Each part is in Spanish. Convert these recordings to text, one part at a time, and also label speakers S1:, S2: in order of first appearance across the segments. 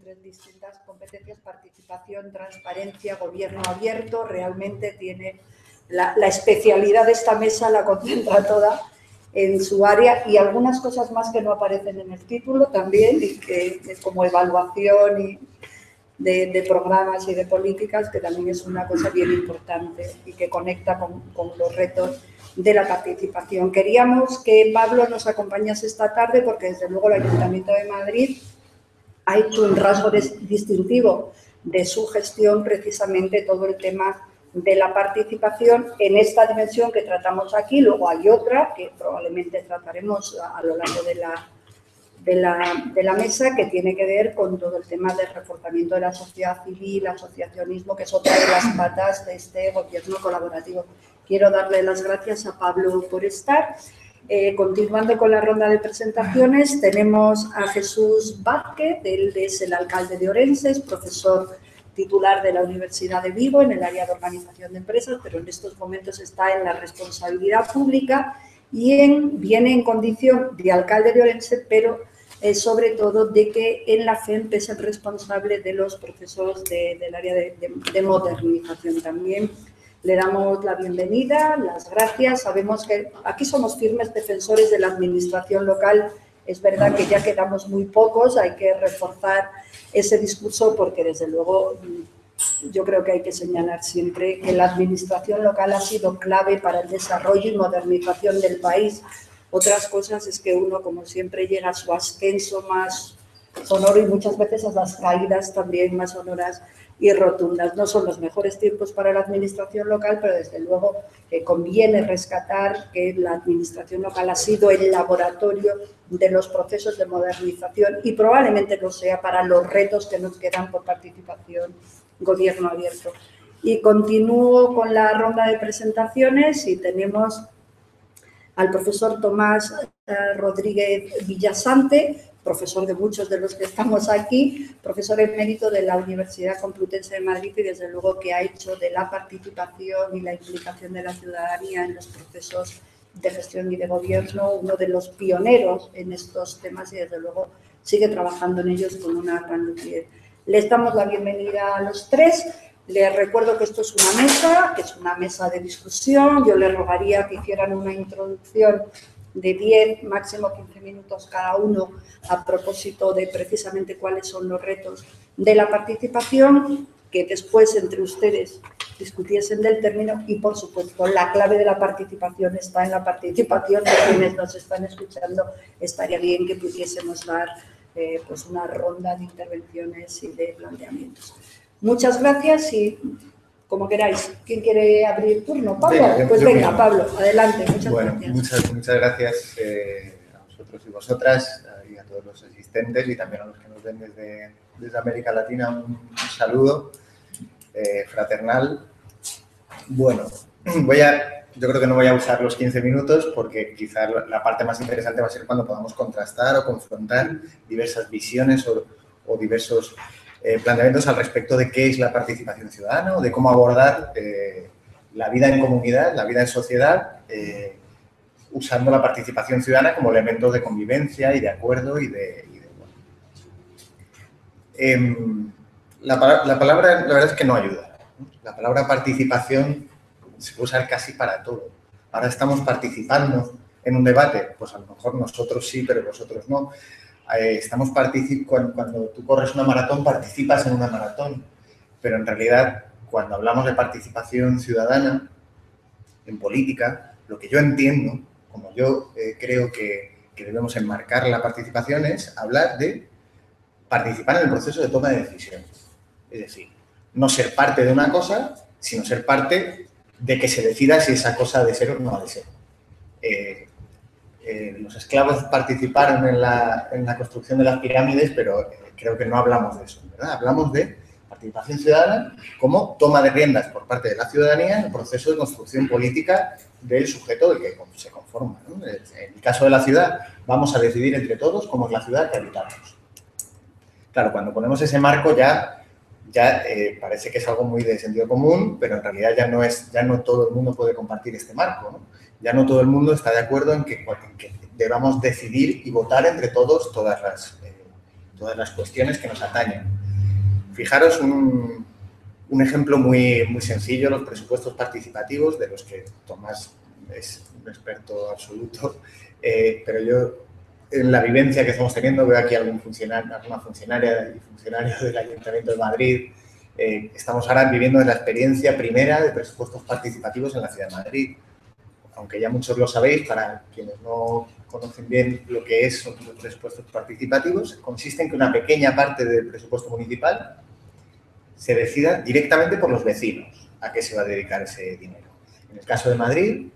S1: entre distintas competencias, participación, transparencia, gobierno abierto, realmente tiene la, especialidad de esta mesa, la concentra toda en su área y algunas cosas más que no aparecen en el título también, y que, como evaluación y de, programas y de políticas, que también es una cosa bien importante y que conecta con, con los retos de la participación. Queríamos que Pablo nos acompañase esta tarde porque desde luego el Ayuntamiento de Madrid ha hecho un rasgo distintivo de su gestión precisamente todo el tema de la participación en esta dimensión que tratamos aquí. Luego hay otra que probablemente trataremos a lo largo de la, de la, de la mesa que tiene que ver con todo el tema del reforzamiento de la sociedad civil, asociacionismo, que es otra de las patas de este gobierno colaborativo. Quiero darle las gracias a Pablo por estar. Eh, continuando con la ronda de presentaciones, tenemos a Jesús Vázquez, él es el alcalde de Orense, es profesor titular de la Universidad de Vigo en el área de organización de empresas, pero en estos momentos está en la responsabilidad pública y en, viene en condición de alcalde de Orense, pero eh, sobre todo de que en la FEMP es el responsable de los procesos del área de modernización también le damos la bienvenida, las gracias. Sabemos que aquí somos firmes defensores de la administración local. Es verdad que ya quedamos muy pocos, hay que reforzar ese discurso porque desde luego mm, yo creo que hay que señalar siempre que la administración local ha sido clave para el desarrollo y modernización del país. Otras cosas es que uno, como siempre, llega a su ascenso más sonoro y muchas veces a las caídas también más sonoras y rotundas. No son los mejores tiempos para la administración local, pero desde luego eh, conviene rescatar que la administración local ha sido el laboratorio de los procesos de modernización y probablemente lo sea para los retos que nos quedan por participación gobierno abierto. Y continúo con la ronda de presentaciones y tenemos al profesor Tomás eh, Rodríguez Villasante, profesor de muchos de los que estamos aquí, profesor emérito de la Universidad Complutense de Madrid y desde luego que ha hecho de la participación y la implicación de la ciudadanía en los procesos de gestión y de gobierno uno de los pioneros en estos temas y desde luego sigue trabajando en ellos con una gran lucidez. Les damos la bienvenida a los tres. Les recuerdo que esto es una mesa, que es una mesa de discusión. Yo les rogaría que hicieran una introducción de 10, máximo 15 minutos cada uno a propósito de precisamente cuáles son los retos de la participación, que después entre ustedes discutiesen del término y, por supuesto, la clave de la participación está en la participación de quienes nos están escuchando. Estaría bien que pudiésemos dar eh, pues una ronda de intervenciones y de planteamientos. Muchas gracias y como queráis. ¿Quién quiere abrir turno? ¿Pablo? pues venga, Pablo, adelante. Muchas
S2: bueno,
S1: gracias.
S2: Muchas, muchas gracias eh, a vosotros y vosotras y a todos los asistentes y también a los que nos ven desde, desde América Latina. Un, saludo eh, fraternal. Bueno, voy a, yo creo que no voy a usar los 15 minutos porque quizás la parte más interesante va a ser cuando podamos contrastar o confrontar diversas visiones o, o diversos eh, planteamientos al respecto de qué es la participación ciudadana o de cómo abordar eh, la vida en comunidad, la vida en sociedad, eh, usando la participación ciudadana como elemento de convivencia y de acuerdo y de... Em, la, la, palabra, la verdad es que no ayuda. La palabra participación se puede usar casi para todo. Ahora estamos participando en un debate, pues a lo mejor nosotros sí, pero vosotros no. Eh, estamos cuando, cuando tú corres una maratón, participas en una maratón, pero en realidad cuando hablamos de participación ciudadana en política, lo que yo entiendo, como yo eh, creo que, que, debemos enmarcar la participación, es hablar de participar en el proceso de toma de decisiones. Es decir, no ser parte de una cosa, sino ser parte de que se decida si esa cosa ha de ser o no ha de ser. Eh, los esclavos participaron en la, construcción de las pirámides, pero eh, creo que no hablamos de eso, ¿verdad? Hablamos de participación ciudadana como toma de riendas por parte de la ciudadanía en el proceso de construcción política del sujeto del que se conforma. En el caso de la ciudad, vamos a decidir entre todos cómo es la ciudad que habitamos. Claro, cuando ponemos ese marco ya, ya eh, parece que es algo muy de sentido común, pero en realidad ya no, es, ya no todo el mundo puede compartir este marco. Ya no todo el mundo está de acuerdo en que, debamos decidir y votar entre todos todas las, eh, todas las cuestiones que nos atañen. Fijaros un, un ejemplo muy, muy sencillo, los presupuestos participativos, de los que Tomás es un experto absoluto, eh, pero yo en la vivencia que estamos teniendo veo aquí algún funcionario, alguna funcionaria y funcionario del Ayuntamiento de Madrid. Eh, estamos ahora viviendo la experiencia primera de presupuestos participativos en la Ciudad de Madrid. Aunque ya muchos lo sabéis, para quienes no conocen bien lo que es son los presupuestos participativos, consiste en que una pequeña parte del presupuesto municipal se decida directamente por los vecinos a qué se va a dedicar ese dinero. En el caso de Madrid,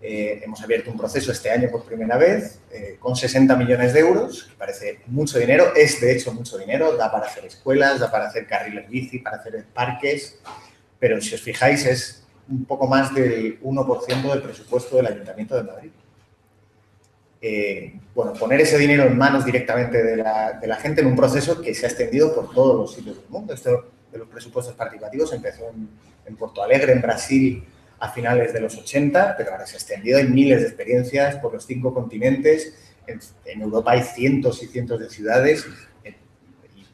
S2: eh, hemos abierto un proceso este año por primera vez eh, con 60 millones de euros, que parece mucho dinero, es de hecho mucho dinero, da para hacer escuelas, da para hacer carriles bici, para hacer parques, pero si os fijáis es un poco más del 1% del presupuesto del Ayuntamiento de Madrid. Eh, bueno, poner ese dinero en manos directamente de la, gente en un proceso que se ha extendido por todos los sitios del mundo. Esto de los presupuestos participativos empezó en, en Porto Alegre, en Brasil, a finales de los 80, pero ahora se ha extendido en miles de experiencias por los cinco continentes. En, Europa hay cientos y cientos de ciudades,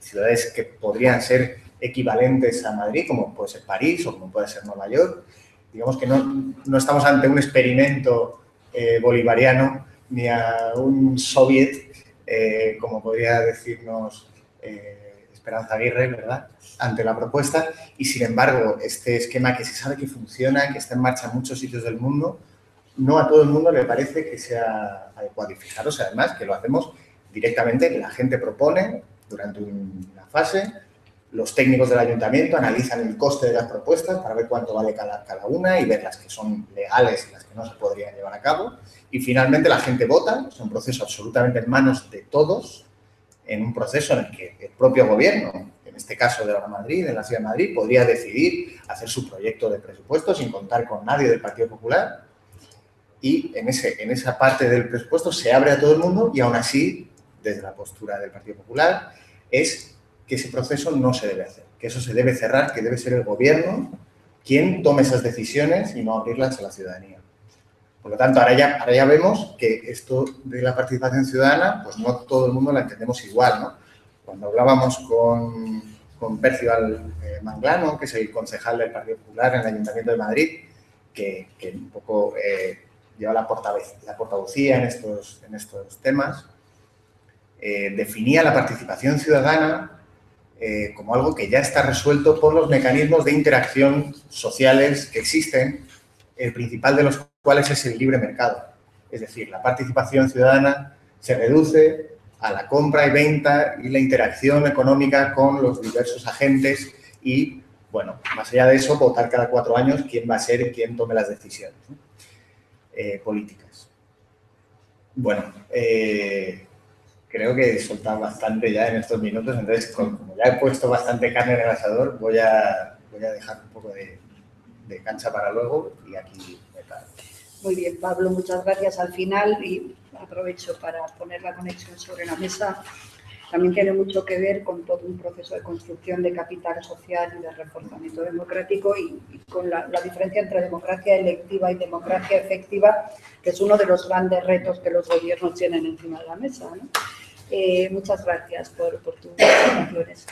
S2: ciudades que podrían ser equivalentes a Madrid, como puede ser París o como puede ser Nueva York. Digamos que no, no estamos ante un experimento eh, bolivariano ni a un soviet, eh, como podría decirnos eh, Esperanza Aguirre, ¿verdad?, ante la propuesta. Y, sin embargo, este esquema que se sabe que funciona, que está en marcha en muchos sitios del mundo, no a todo el mundo le parece que sea adecuado. Y fijaros, además, que lo hacemos directamente, la gente propone durante una fase, los técnicos del ayuntamiento analizan el coste de las propuestas para ver cuánto vale cada, una y ver las que son legales y las que no se podrían llevar a cabo. Y finalmente la gente vota, es un proceso absolutamente en manos de todos, en un proceso en el que el propio gobierno, en este caso de la Madrid, en la Ciudad de Madrid, podría decidir hacer su proyecto de presupuesto sin contar con nadie del Partido Popular y en, ese, en esa parte del presupuesto se abre a todo el mundo y aún así, desde la postura del Partido Popular, es que ese proceso no se debe hacer, que eso se debe cerrar, que debe ser el gobierno quien tome esas decisiones y no abrirlas a la ciudadanía. Por lo tanto, ahora ya, ahora ya vemos que esto de la participación ciudadana, pues no todo el mundo la entendemos igual, ¿no? Cuando hablábamos con, con Percival eh, Manglano, que es el concejal del Partido Popular en el Ayuntamiento de Madrid, que, un poco eh, lleva la, portavoz, portavocía en estos, en estos temas, eh, definía la participación ciudadana eh, como algo que ya está resuelto por los mecanismos de interacción sociales que existen, el principal de los cuál es el libre mercado. Es decir, la participación ciudadana se reduce a la compra y venta y la interacción económica con los diversos agentes y, bueno, más allá de eso, votar cada cuatro años quién va a ser quien tome las decisiones eh, políticas. Bueno, eh, creo que he soltado bastante ya en estos minutos, entonces, como ya he puesto bastante carne en el asador, voy a, voy a dejar un poco de, de cancha para luego y aquí me paro.
S1: Muy bien, Pablo, muchas gracias. Al final, y aprovecho para poner la conexión sobre la mesa, también tiene mucho que ver con todo un proceso de construcción de capital social y de reforzamiento democrático y, con la, la, diferencia entre democracia electiva y democracia efectiva, que es uno de los grandes retos que los gobiernos tienen encima de la mesa. ¿no? Eh, muchas gracias por, por tus.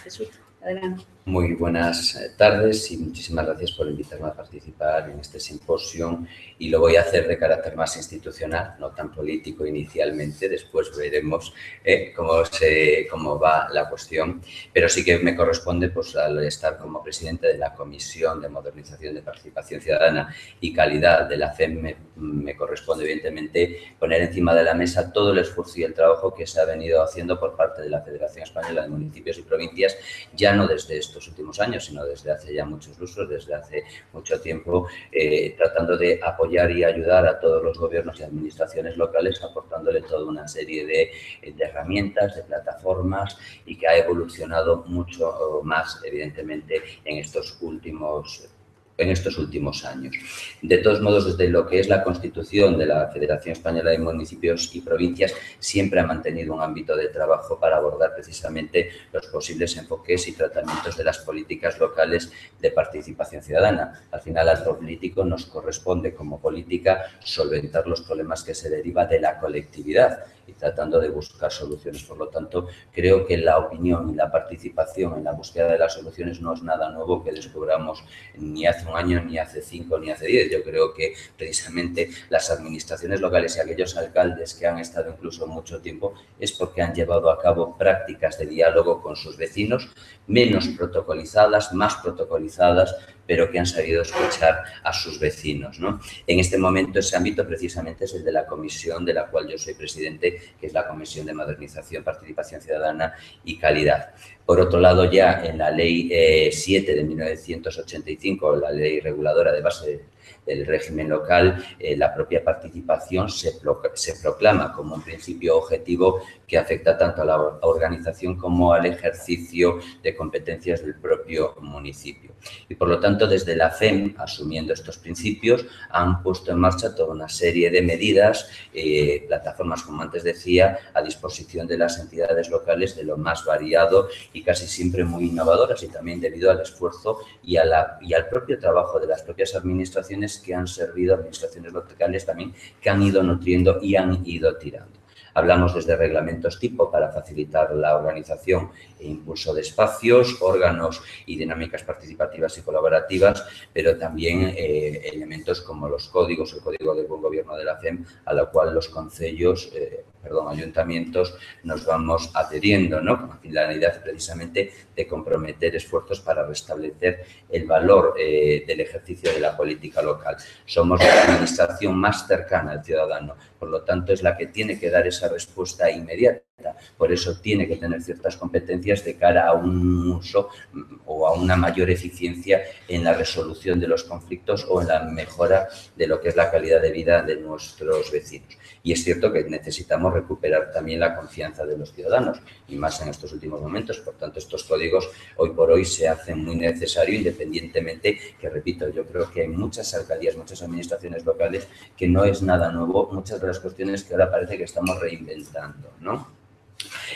S1: Jesús, adelante.
S3: Muy buenas eh, tardes y muchísimas gracias por invitarme a participar en este simposio y lo voy a hacer de carácter más institucional, no tan político inicialmente, después veremos eh, cómo, se, cómo va la cuestión, pero sí que me corresponde pues, al estar como presidente de la Comisión de Modernización de Participación Ciudadana y Calidad de la CEM, me, corresponde evidentemente poner encima de la mesa todo el esfuerzo y el trabajo que se ha venido haciendo por parte de la Federación Española de Municipios y Provincias, ya no desde esto estos últimos años, sino desde hace ya muchos usos, desde hace mucho tiempo, eh, tratando de apoyar y ayudar a todos los gobiernos y administraciones locales, aportándole toda una serie de, de herramientas, de plataformas y que ha evolucionado mucho más, evidentemente, en estos últimos en estos últimos años. De todos modos, desde lo que es la constitución de la Federación Española de Municipios y Provincias, siempre ha mantenido un ámbito de trabajo para abordar precisamente los posibles enfoques y tratamientos de las políticas locales de participación ciudadana. Al final, al político nos corresponde como política solventar los problemas que se derivan de la colectividad y tratando de buscar soluciones. Por lo tanto, creo que la opinión y la participación en la búsqueda de las soluciones no es nada nuevo que descubramos ni hace un año, ni hace cinco, ni hace diez. Yo creo que precisamente las administraciones locales y aquellos alcaldes que han estado incluso mucho tiempo es porque han llevado a cabo prácticas de diálogo con sus vecinos, menos protocolizadas, más protocolizadas, pero que han sabido escuchar a sus vecinos. ¿no? En este momento ese ámbito precisamente es el de la comisión de la cual yo soy presidente, que es la Comisión de Modernización, Participación Ciudadana y Calidad. Por otro lado, ya en la Ley 7 eh, de 1985, la Ley Reguladora de Base del régimen local, eh, la propia participación se, se, proclama como un principio objetivo que afecta tanto a la organización como al ejercicio de competencias del propio municipio. Y por lo tanto, desde la FEM, asumiendo estos principios, han puesto en marcha toda una serie de medidas, eh, plataformas, como antes decía, a disposición de las entidades locales de lo más variado y casi siempre muy innovadoras y también debido al esfuerzo y, a la, y al propio trabajo de las propias administraciones que han servido, administraciones locales también, que han ido nutriendo y han ido tirando. Hablamos desde reglamentos tipo para facilitar la organización e impulso de espacios, órganos y dinámicas participativas y colaborativas, pero también eh, elementos como los códigos, el Código de Buen Gobierno de la FEM, a la cual los concellos, eh, perdón, ayuntamientos nos vamos adheriendo, ¿no? Con la finalidad precisamente de comprometer esfuerzos para restablecer el valor eh, del ejercicio de la política local. Somos la administración más cercana al ciudadano, por lo tanto es la que tiene que dar esa respuesta inmediata. Por eso tiene que tener ciertas competencias de cara a un uso o a una mayor eficiencia en la resolución de los conflictos o en la mejora de lo que es la calidad de vida de nuestros vecinos. Y es cierto que necesitamos recuperar también la confianza de los ciudadanos y más en estos últimos momentos. Por tanto, estos códigos hoy por hoy se hacen muy necesarios independientemente que, repito, yo creo que hay muchas alcaldías, muchas administraciones locales que no es nada nuevo, muchas de las cuestiones que ahora parece que estamos reinventando, ¿no?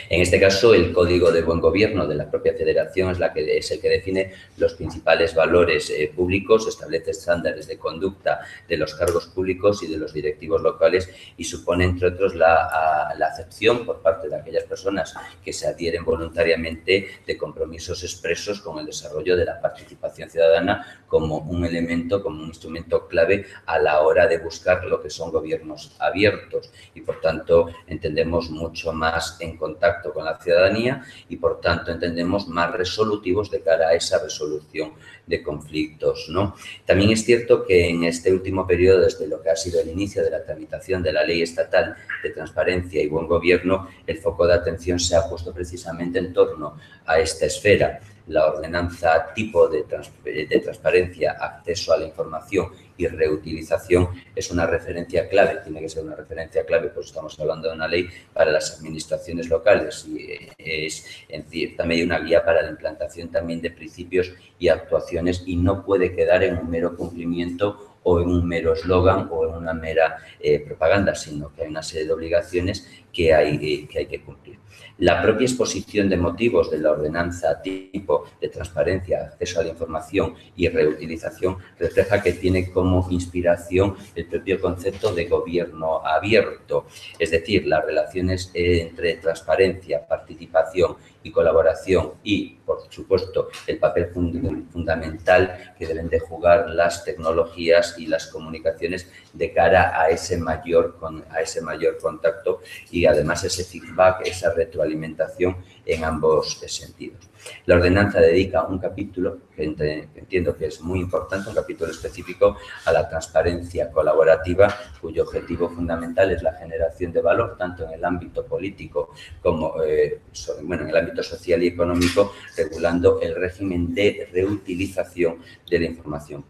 S3: En este caso, el Código de Buen Gobierno de la propia Federación es, la que, es el que define los principales valores eh, públicos, establece estándares de conducta de los cargos públicos y de los directivos locales y supone, entre otros, la, la acepción por parte de aquellas personas que se adhieren voluntariamente de compromisos expresos con el desarrollo de la participación ciudadana como un elemento, como un instrumento clave a la hora de buscar lo que son gobiernos abiertos. Y, por tanto, entendemos mucho más en contacto con la ciudadanía y, por tanto, entendemos más resolutivos de cara a esa resolución de conflictos. ¿no? También es cierto que en este último periodo, desde lo que ha sido el inicio de la tramitación de la Ley Estatal de Transparencia y Buen Gobierno, el foco de atención se ha puesto precisamente en torno a esta esfera la ordenanza tipo de, de, transparencia, acceso a la información y reutilización es una referencia clave, tiene que ser una referencia clave, pues estamos hablando de una ley para las administraciones locales y eh, es en cierta medida una guía para la implantación también de principios y actuaciones y no puede quedar en un mero cumplimiento o en un mero eslogan o en una mera eh, propaganda, sino que hay una serie de obligaciones que hay, eh, que hay que cumplir. La propia exposición de motivos de la ordenanza tipo de transparencia, acceso a la información y reutilización refleja que tiene como inspiración el propio concepto de gobierno abierto, es decir, las relaciones entre transparencia, participación y colaboración y, por supuesto, el papel fundamental que deben de jugar las tecnologías y las comunicaciones de cara a ese mayor, a ese mayor contacto y además ese feedback, esa retroalimentación en ambos sentidos. La ordenanza dedica un capítulo, que entiendo que es muy importante, un capítulo específico a la transparencia colaborativa, cuyo objetivo fundamental es la generación de valor, tanto en el ámbito político como eh, bueno, en el ámbito social y económico, regulando el régimen de reutilización de la información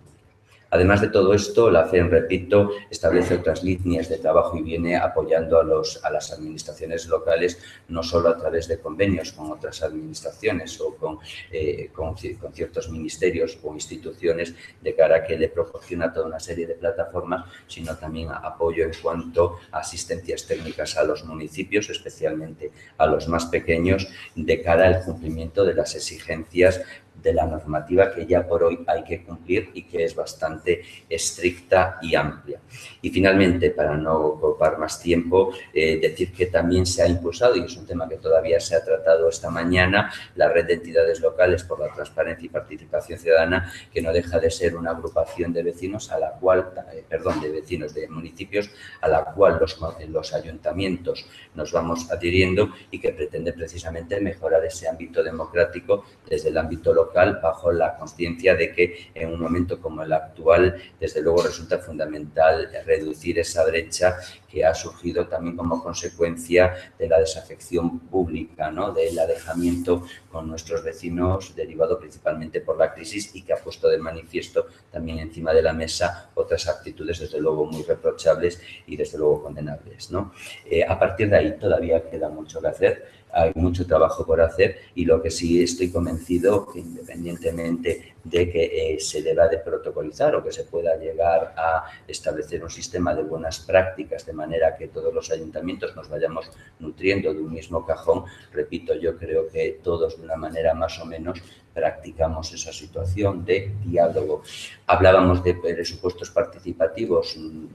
S3: Además de todo esto, la FEN, repito, establece otras líneas de trabajo y viene apoyando a, los, a las administraciones locales, no solo a través de convenios con otras administraciones o con, eh, con, con, ciertos ministerios o instituciones de cara a que le proporciona toda una serie de plataformas, sino también apoyo en cuanto a asistencias técnicas a los municipios, especialmente a los más pequeños, de cara al cumplimiento de las exigencias de la normativa que ya por hoy hay que cumplir y que es bastante estricta y amplia. Y finalmente, para no ocupar más tiempo, eh, decir que también se ha impulsado, y es un tema que todavía se ha tratado esta mañana, la red de entidades locales por la transparencia y participación ciudadana, que no deja de ser una agrupación de vecinos a la cual, eh, perdón, de vecinos de municipios, a la cual los, los ayuntamientos nos vamos adhiriendo y que pretende precisamente mejorar ese ámbito democrático desde el ámbito local bajo la conciencia de que en un momento como el actual, desde luego resulta fundamental reducir esa brecha que ha surgido también como consecuencia de la desafección pública, ¿no? del alejamiento con nuestros vecinos derivado principalmente por la crisis y que ha puesto de manifiesto también encima de la mesa otras actitudes desde luego muy reprochables y desde luego condenables. ¿no? Eh, a partir de ahí todavía queda mucho que hacer hay mucho trabajo por hacer y lo que sí estoy convencido que independientemente de que eh, se deba de protocolizar o que se pueda llegar a establecer un sistema de buenas prácticas de manera que todos los ayuntamientos nos vayamos nutriendo de un mismo cajón, repito, yo creo que todos de una manera más o menos practicamos esa situación de diálogo. Hablábamos de presupuestos participativos en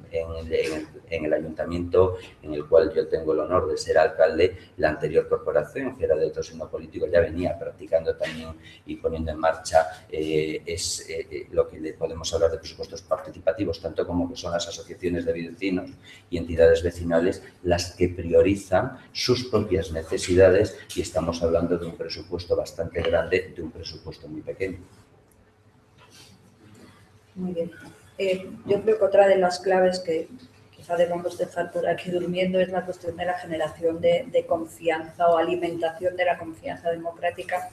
S3: el, ayuntamiento en el cual yo tengo el honor de ser alcalde. La anterior corporación, que era de otro signo político, ya venía practicando también y poniendo en marcha eh, es, eh, eh, lo que le podemos hablar de presupuestos participativos, tanto como que son las asociaciones de vecinos y entidades vecinales las que priorizan sus propias necesidades y estamos hablando de un presupuesto bastante grande, de un presupuesto muy pequeño.
S1: Muy bien. Eh, yo creo que otra de las claves que quizá debamos dejar por aquí durmiendo es la cuestión de la generación de confianza o alimentación de la confianza democrática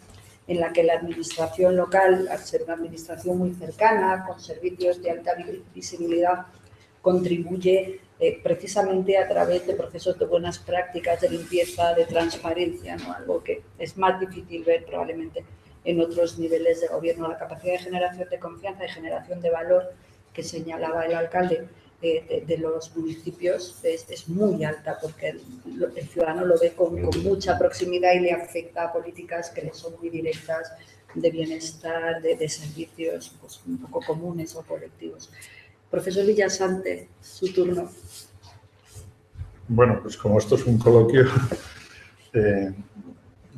S1: en la que la administración local, al ser una administración muy cercana, con servicios de alta visibilidad, contribuye eh, precisamente a través de procesos de buenas prácticas de limpieza, de transparencia, ¿no? algo que es más difícil ver probablemente en otros niveles de gobierno. La capacidad de generación de confianza y generación de valor que señalaba el alcalde de, los municipios es, muy alta porque el, ciudadano lo ve con, mucha proximidad y le afecta a políticas que le son muy directas de bienestar, de, servicios pues, un poco comunes o colectivos. Profesor Villasante, su turno.
S4: Bueno, pues como esto es un coloquio, eh,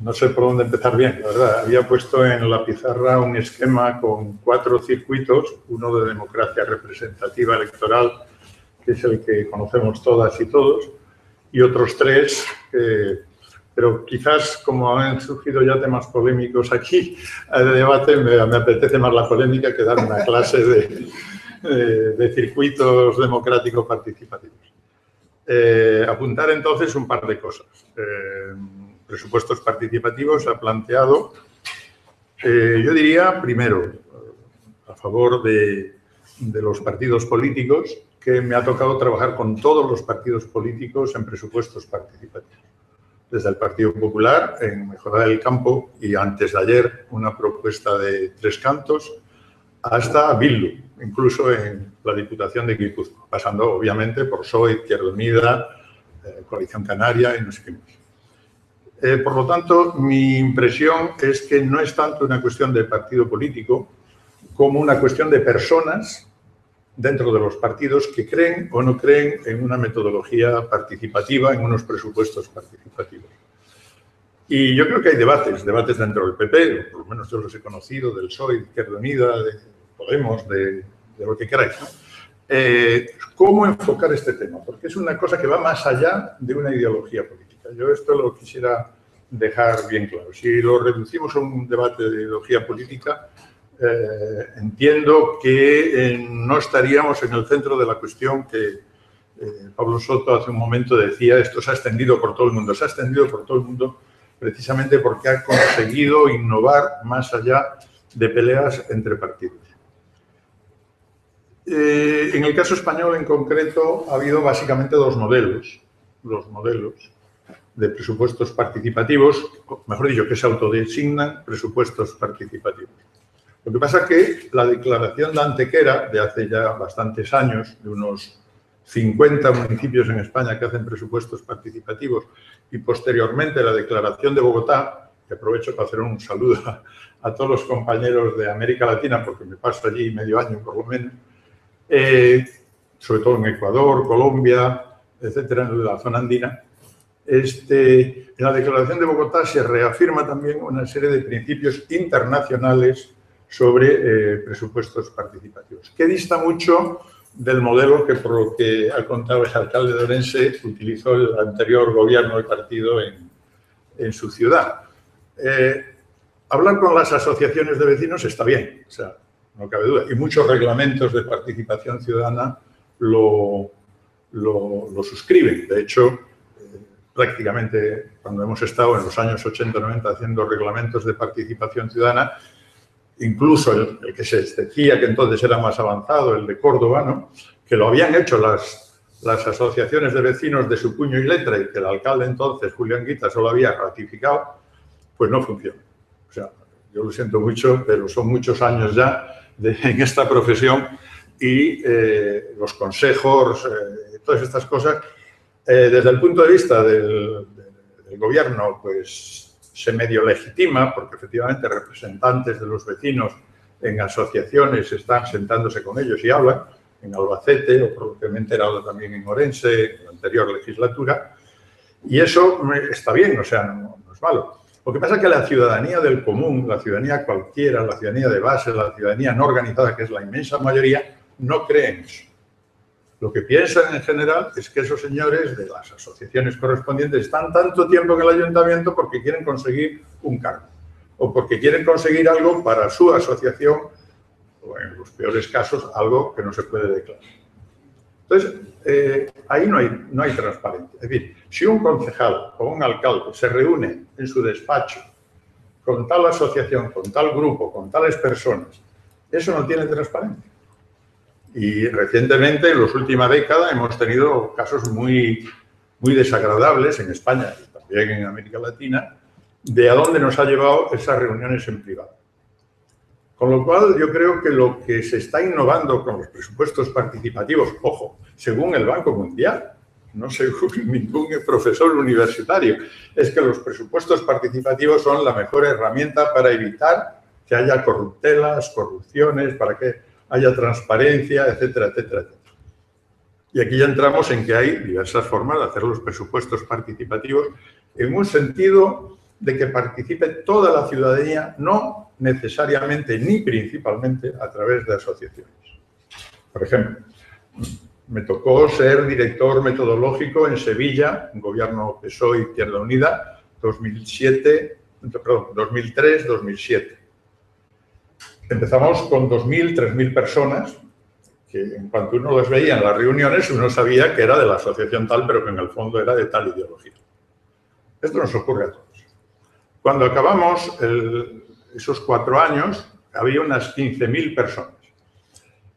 S4: no sé por dónde empezar bien, la verdad. Había puesto en la pizarra un esquema con cuatro circuitos, uno de democracia representativa electoral, que es el que conocemos todas y todos, y otros tres, pero quizás como han surgido ya temas polémicos aquí de debate, me, apetece más la polémica que dar una clase de, circuitos democráticos participativos. Eh, apuntar entonces un par de cosas. Eh, presupuestos participativos ha planteado, eh, yo diría, primero, a favor de, los partidos políticos, que me ha tocado trabajar con todos los partidos políticos en presupuestos participativos. Desde el Partido Popular en mejorar el campo y antes de ayer una propuesta de tres cantos, hasta Bildu, incluso en la Diputación de Guipúzcoa, pasando obviamente por PSOE, Izquierda Unida, eh, Coalición Canaria y no sé qué más. Eh, por lo tanto, mi impresión es que no es tanto una cuestión de partido político como una cuestión de personas dentro de los partidos que creen o no creen en una metodología participativa, en unos presupuestos participativos. Y yo creo que hay debates, debates dentro del PP, por lo menos yo los he conocido, del PSOE, de Izquierda Unida, de Podemos, de, lo que queráis. Eh, ¿Cómo enfocar este tema? Porque es una cosa que va más allá de una ideología política. Yo esto lo quisiera dejar bien claro. Si lo reducimos a un debate de ideología política, eh, entiendo que eh, no estaríamos en el centro de la cuestión que eh, Pablo Soto hace un momento decía, esto se ha extendido por todo el mundo. Se ha extendido por todo el mundo precisamente porque ha conseguido innovar más allá de peleas entre partidos. En el caso español en concreto ha habido básicamente dos modelos, los modelos de presupuestos participativos, mejor dicho, que se autodesignan presupuestos participativos. Lo que pasa es que la declaración de Antequera, de hace ya bastantes años, de unos 50 municipios en España que hacen presupuestos participativos, y posteriormente la declaración de Bogotá, que aprovecho para hacer un saludo a, todos los compañeros de América Latina, porque me paso allí medio año por lo menos, eh, sobre todo en Ecuador, Colombia, etcétera, en la zona andina. Este, en la Declaración de Bogotá se reafirma también una serie de principios internacionales sobre eh, presupuestos participativos, que dista mucho del modelo que, por lo que ha contado el alcalde de Orense, utilizó el anterior gobierno y partido en, en su ciudad. Eh, hablar con las asociaciones de vecinos está bien, o sea, no cabe duda, y muchos reglamentos de participación ciudadana lo, lo, suscriben. De hecho, eh, prácticamente cuando hemos estado en los años 80-90 haciendo reglamentos de participación ciudadana, incluso el, que se decía que entonces era más avanzado, el de Córdoba, ¿no? que lo habían hecho las, asociaciones de vecinos de su puño y letra y que el alcalde entonces, Julián Guita, solo había ratificado, pues no funciona. O sea, yo lo siento mucho, pero son muchos años ya en esta profesión y eh, los consejos, eh, todas estas cosas, eh, desde el punto de vista del gobierno, pues se medio legitima, porque efectivamente representantes de los vecinos en asociaciones están sentándose con ellos y hablan, en Albacete, o por lo que también en Orense, en la anterior legislatura, y eso está bien, o sea, no, es malo. Lo que pasa es que la ciudadanía del común, la ciudadanía cualquiera, la ciudadanía de base, la ciudadanía no organizada, que es la inmensa mayoría, no creen eso. Lo que piensan en general es que esos señores de las asociaciones correspondientes están tanto tiempo en el ayuntamiento porque quieren conseguir un cargo o porque quieren conseguir algo para su asociación o en los peores casos algo que no se puede declarar. Entonces, eh, ahí no hay, no hay transparencia. Es decir, si un concejal o un alcalde se reúne en su despacho con tal asociación, con tal grupo, con tales personas, eso no tiene transparencia. Y recientemente, en las últimas décadas, hemos tenido casos muy, muy desagradables en España y también en América Latina, de a dónde nos ha llevado esas reuniones en privado. Con lo cual, yo creo que lo que se está innovando con los presupuestos participativos, ojo, según el Banco Mundial, no según ningún profesor universitario, es que los presupuestos participativos son la mejor herramienta para evitar que haya corruptelas, corrupciones, para que haya transparencia, etcétera, etcétera, etcétera. Y aquí ya entramos en que hay diversas formas de hacer los presupuestos participativos en un sentido de que participe toda la ciudadanía, no necesariamente ni principalmente a través de asociaciones. Por ejemplo, me tocó ser director metodológico en Sevilla, un gobierno PSOE Izquierda Unida, 2007, perdón, 2003-2007. Empezamos con 2.000, 3.000 personas, que en cuanto uno las veía en las reuniones, uno sabía que era de la asociación tal, pero que en el fondo era de tal ideología. Esto nos ocurre a todos. Cuando acabamos esos cuatro años, había unas 15.000 personas.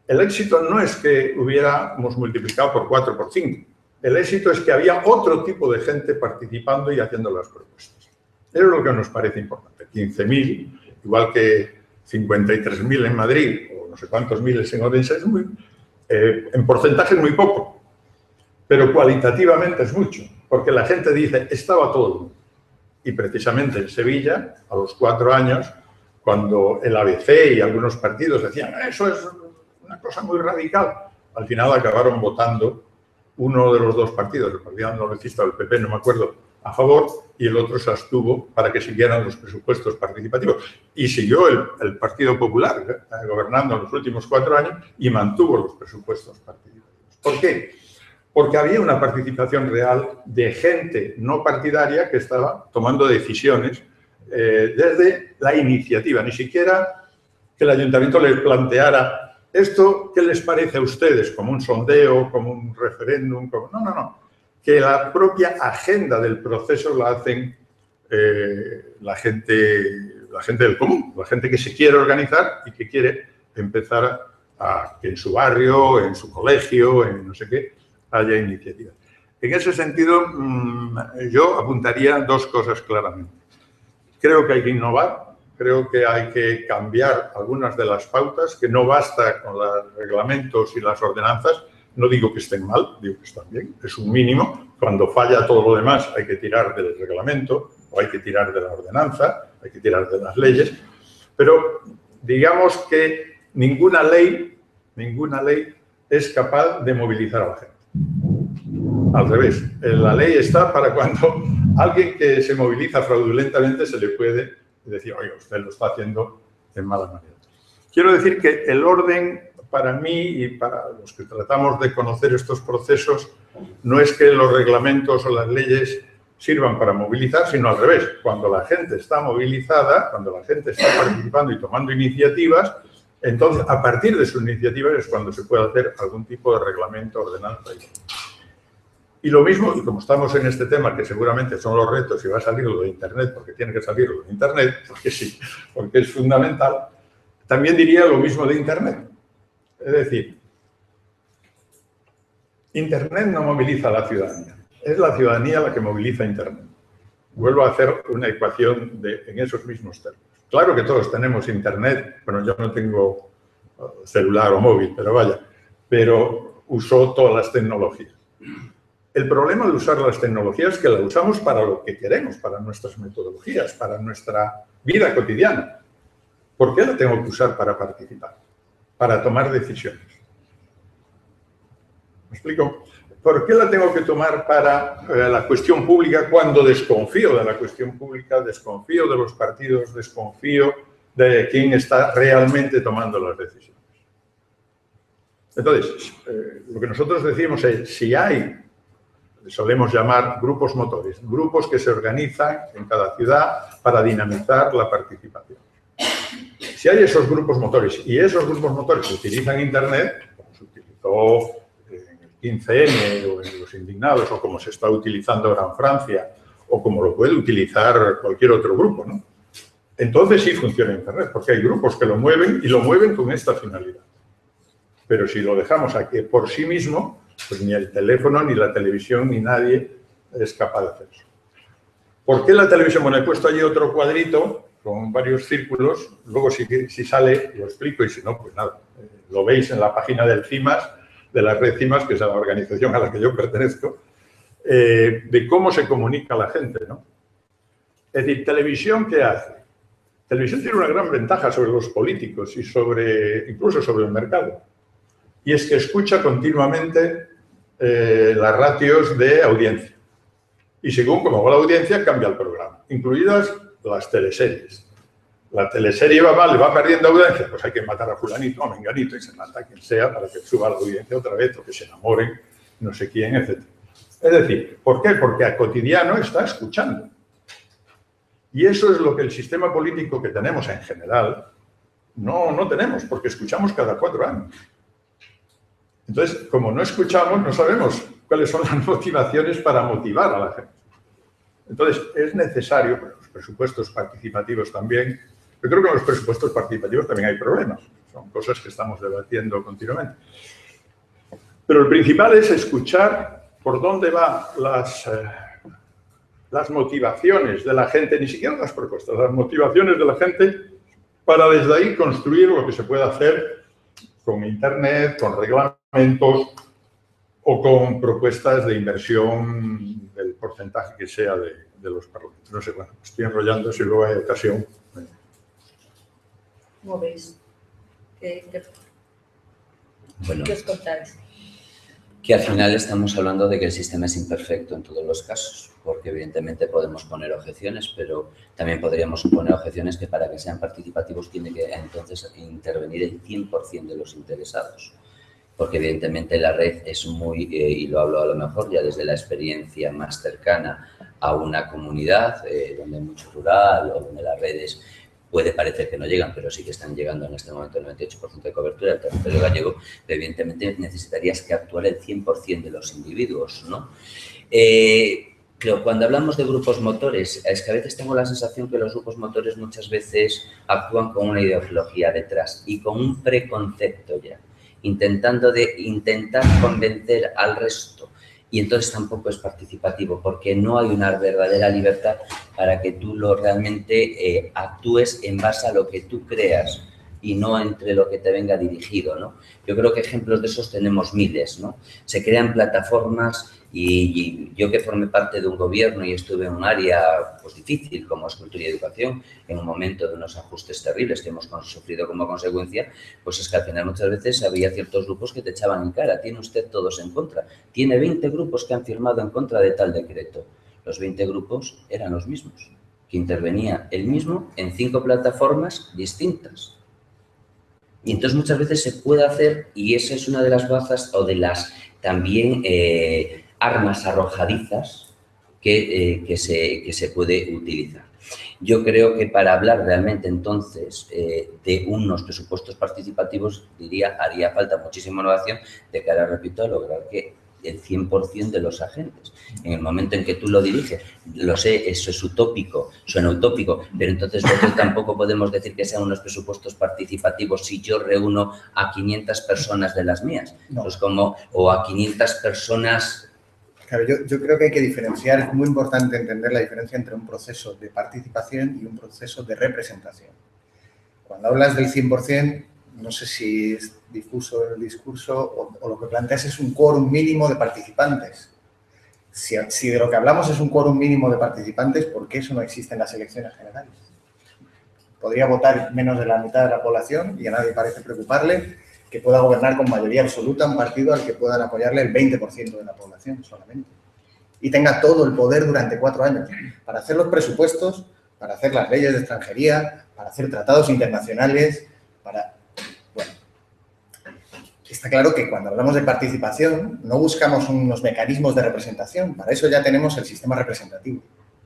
S4: El éxito no es que hubiéramos multiplicado por cuatro, por cinco. El éxito es que había otro tipo de gente participando y haciendo las propuestas. Eso es lo que nos parece importante. 15.000, igual que 53.000 en Madrid o no sé cuántos miles en Orense, muy, eh, en porcentaje muy poco, pero cualitativamente es mucho, porque la gente dice, estaba todo. Y precisamente en Sevilla, a los cuatro años, cuando el ABC y algunos partidos decían, eso es una cosa muy radical, al final acabaron votando uno de los dos partidos, el Partido Andalucista o el PP, no me acuerdo, a favor y el otro se abstuvo para que siguieran los presupuestos participativos. Y siguió el, Partido Popular eh, gobernando en los últimos cuatro años y mantuvo los presupuestos participativos. ¿Por qué? Porque había una participación real de gente no partidaria que estaba tomando decisiones eh, desde la iniciativa, ni siquiera que el ayuntamiento les planteara esto, ¿qué les parece a ustedes? Como un sondeo, como un referéndum, como... No, no, no que la propia agenda del proceso la hacen eh, la, gente, la gente del común, la gente que se quiere organizar y que quiere empezar a que en su barrio, en su colegio, en no sé qué, haya iniciativas. En ese sentido, mm, yo apuntaría dos cosas claramente. Creo que hay que innovar, creo que hay que cambiar algunas de las pautas, que no basta con los reglamentos y las ordenanzas. No digo que estén mal, digo que están bien, es un mínimo. Cuando falla todo lo demás hay que tirar del reglamento o hay que tirar de la ordenanza, hay que tirar de las leyes. Pero digamos que ninguna ley, ninguna ley es capaz de movilizar a la gente. Al revés, la ley está para cuando alguien que se moviliza fraudulentamente se le puede decir, oye, usted lo está haciendo en mala manera. Quiero decir que el orden para mí y para los que tratamos de conocer estos procesos no es que los reglamentos o las leyes sirvan para movilizar, sino al revés. Cuando la gente está movilizada, cuando la gente está participando y tomando iniciativas, entonces a partir de sus iniciativas es cuando se puede hacer algún tipo de reglamento, ordenanza y lo mismo, y como estamos en este tema, que seguramente son los retos y va a salir lo de Internet, porque tiene que salir lo de Internet, porque sí, porque es fundamental, también diría lo mismo de Internet. Es decir, Internet no moviliza a la ciudadanía, es la ciudadanía la que moviliza Internet. Vuelvo a hacer una ecuación en esos mismos términos. Claro que todos tenemos Internet, bueno, yo no tengo uh, celular o móvil, pero vaya, pero uso todas las tecnologías. El problema de usar las tecnologías es que las usamos para lo que queremos, para nuestras metodologías, para nuestra vida cotidiana. ¿Por qué la tengo que usar para participar? Para tomar decisiones. ¿Me explico? ¿Por qué la tengo que tomar para eh, la cuestión pública cuando desconfío de la cuestión pública, desconfío de los partidos, desconfío de quién está realmente tomando las decisiones? Entonces, eh, lo que nosotros decimos es, si hay solemos llamar grupos motores, grupos que se organizan en cada ciudad para dinamizar la participación. Si hay esos grupos motores y esos grupos motores utilizan Internet, como se utilizó en el 15N o en los indignados o como se está utilizando ahora en Francia o como lo puede utilizar cualquier otro grupo, ¿no? Entonces sí funciona Internet, porque hay grupos que lo mueven y lo mueven con esta finalidad. Pero si lo dejamos aquí por sí mismo, pues ni el teléfono, ni la televisión, ni nadie es capaz de hacer eso. ¿Por qué la televisión? Bueno, he puesto allí otro cuadrito con varios círculos. Luego, si, sale, lo explico y si no, pues nada. Eh, lo veis en la página del CIMAS, de la red CIMAS, que es la organización a la que yo pertenezco, eh, de cómo se comunica la gente, ¿no? Es decir, televisión, ¿qué hace? Televisión tiene una gran ventaja sobre los políticos y sobre, incluso sobre el mercado. Y es que escucha continuamente eh, las ratios de audiencia. Y según cómo va la audiencia, cambia el programa, incluidas las teleseries. La teleserie va mal, va perdiendo audiencia, pues hay que matar a fulanito, a menganito, y se mata a quien sea para que suba la audiencia otra vez o que se enamoren, no sé quién, etc. Es decir, ¿por qué? Porque a cotidiano está escuchando. Y eso es lo que el sistema político que tenemos en general no, no tenemos, porque escuchamos cada cuatro años. Entonces, como no escuchamos, no sabemos cuáles son las motivaciones para motivar a la gente. Entonces, es necesario, presupuestos participativos también, yo creo que en los presupuestos participativos también hay problemas, son cosas que estamos debatiendo continuamente. Pero el principal es escuchar por dónde van las, eh, las motivaciones de la gente, ni siquiera las propuestas, las motivaciones de la gente para desde ahí construir lo que se puede hacer con Internet, con reglamentos o con propuestas de inversión del porcentaje que sea de, los parlamentos. No sé, bueno, estoy enrollando si luego hay ocasión.
S1: ¿Cómo veis? ¿Qué,
S3: bueno,
S1: ¿Qué os contáis?
S3: Que al final estamos hablando de que el sistema es imperfecto en todos los casos, porque evidentemente podemos poner objeciones, pero también podríamos poner objeciones que para que sean participativos tiene que entonces intervenir el 100% de los interesados porque evidentemente la red es muy, eh, y lo hablo a lo mejor ya desde la experiencia más cercana a una comunidad eh, donde hay mucho rural o donde las redes puede parecer que no llegan, pero sí que están llegando en este momento el 98% de cobertura del territorio gallego, evidentemente necesitarías que actuara el 100% de los individuos, ¿no? Eh, cuando hablamos de grupos motores, es que a veces tengo la sensación que los grupos motores muchas veces actúan con una ideología detrás y con un preconcepto ya intentando de intentar convencer al resto y entonces tampoco es participativo porque no hay una verdadera libertad para que tú lo realmente eh, actúes en base a lo que tú creas y no entre lo que te venga dirigido, ¿no? Yo creo que ejemplos de esos tenemos miles, ¿no? Se crean plataformas y, yo que formé parte de un gobierno y estuve en un área pues, difícil como es cultura y educación, en un momento de unos ajustes terribles que hemos sufrido como consecuencia, pues es que al final muchas veces había ciertos grupos que te echaban en cara, tiene usted todos en contra, tiene 20 grupos que han firmado en contra de tal decreto. Los 20 grupos eran los mismos, que intervenía el mismo en cinco plataformas distintas. Y entonces muchas veces se puede hacer, y esa es una de las bazas o de las también eh, armas arrojadizas que, eh, se, se, puede utilizar. Yo creo que para hablar realmente entonces eh, de unos presupuestos participativos, diría, haría falta muchísima innovación de cara, repito, a lograr que el 100% de los agentes. En el momento en que tú lo diriges, lo sé, eso es utópico, suena utópico, pero entonces tampoco podemos decir que sean unos presupuestos participativos si yo reúno a 500 personas de las mías. Pues como, o a 500 personas
S2: Claro, yo, yo, creo que hay que diferenciar, es muy importante entender la diferencia entre un proceso de participación y un proceso de representación. Cuando hablas del 100%, no sé si es difuso el discurso o, lo que planteas es un quórum mínimo de participantes. Si, si, de lo que hablamos es un quórum mínimo de participantes, ¿por qué eso no existe en las elecciones generales? Podría votar menos de la mitad de la población y a nadie parece preocuparle que pueda gobernar con mayoría absoluta un partido al que puedan apoyarle el 20% de la población solamente. Y tenga todo el poder durante cuatro años para hacer los presupuestos, para hacer las leyes de extranjería, para hacer tratados internacionales, para... Bueno, está claro que cuando hablamos de participación no buscamos unos mecanismos de representación, para eso ya tenemos el sistema representativo,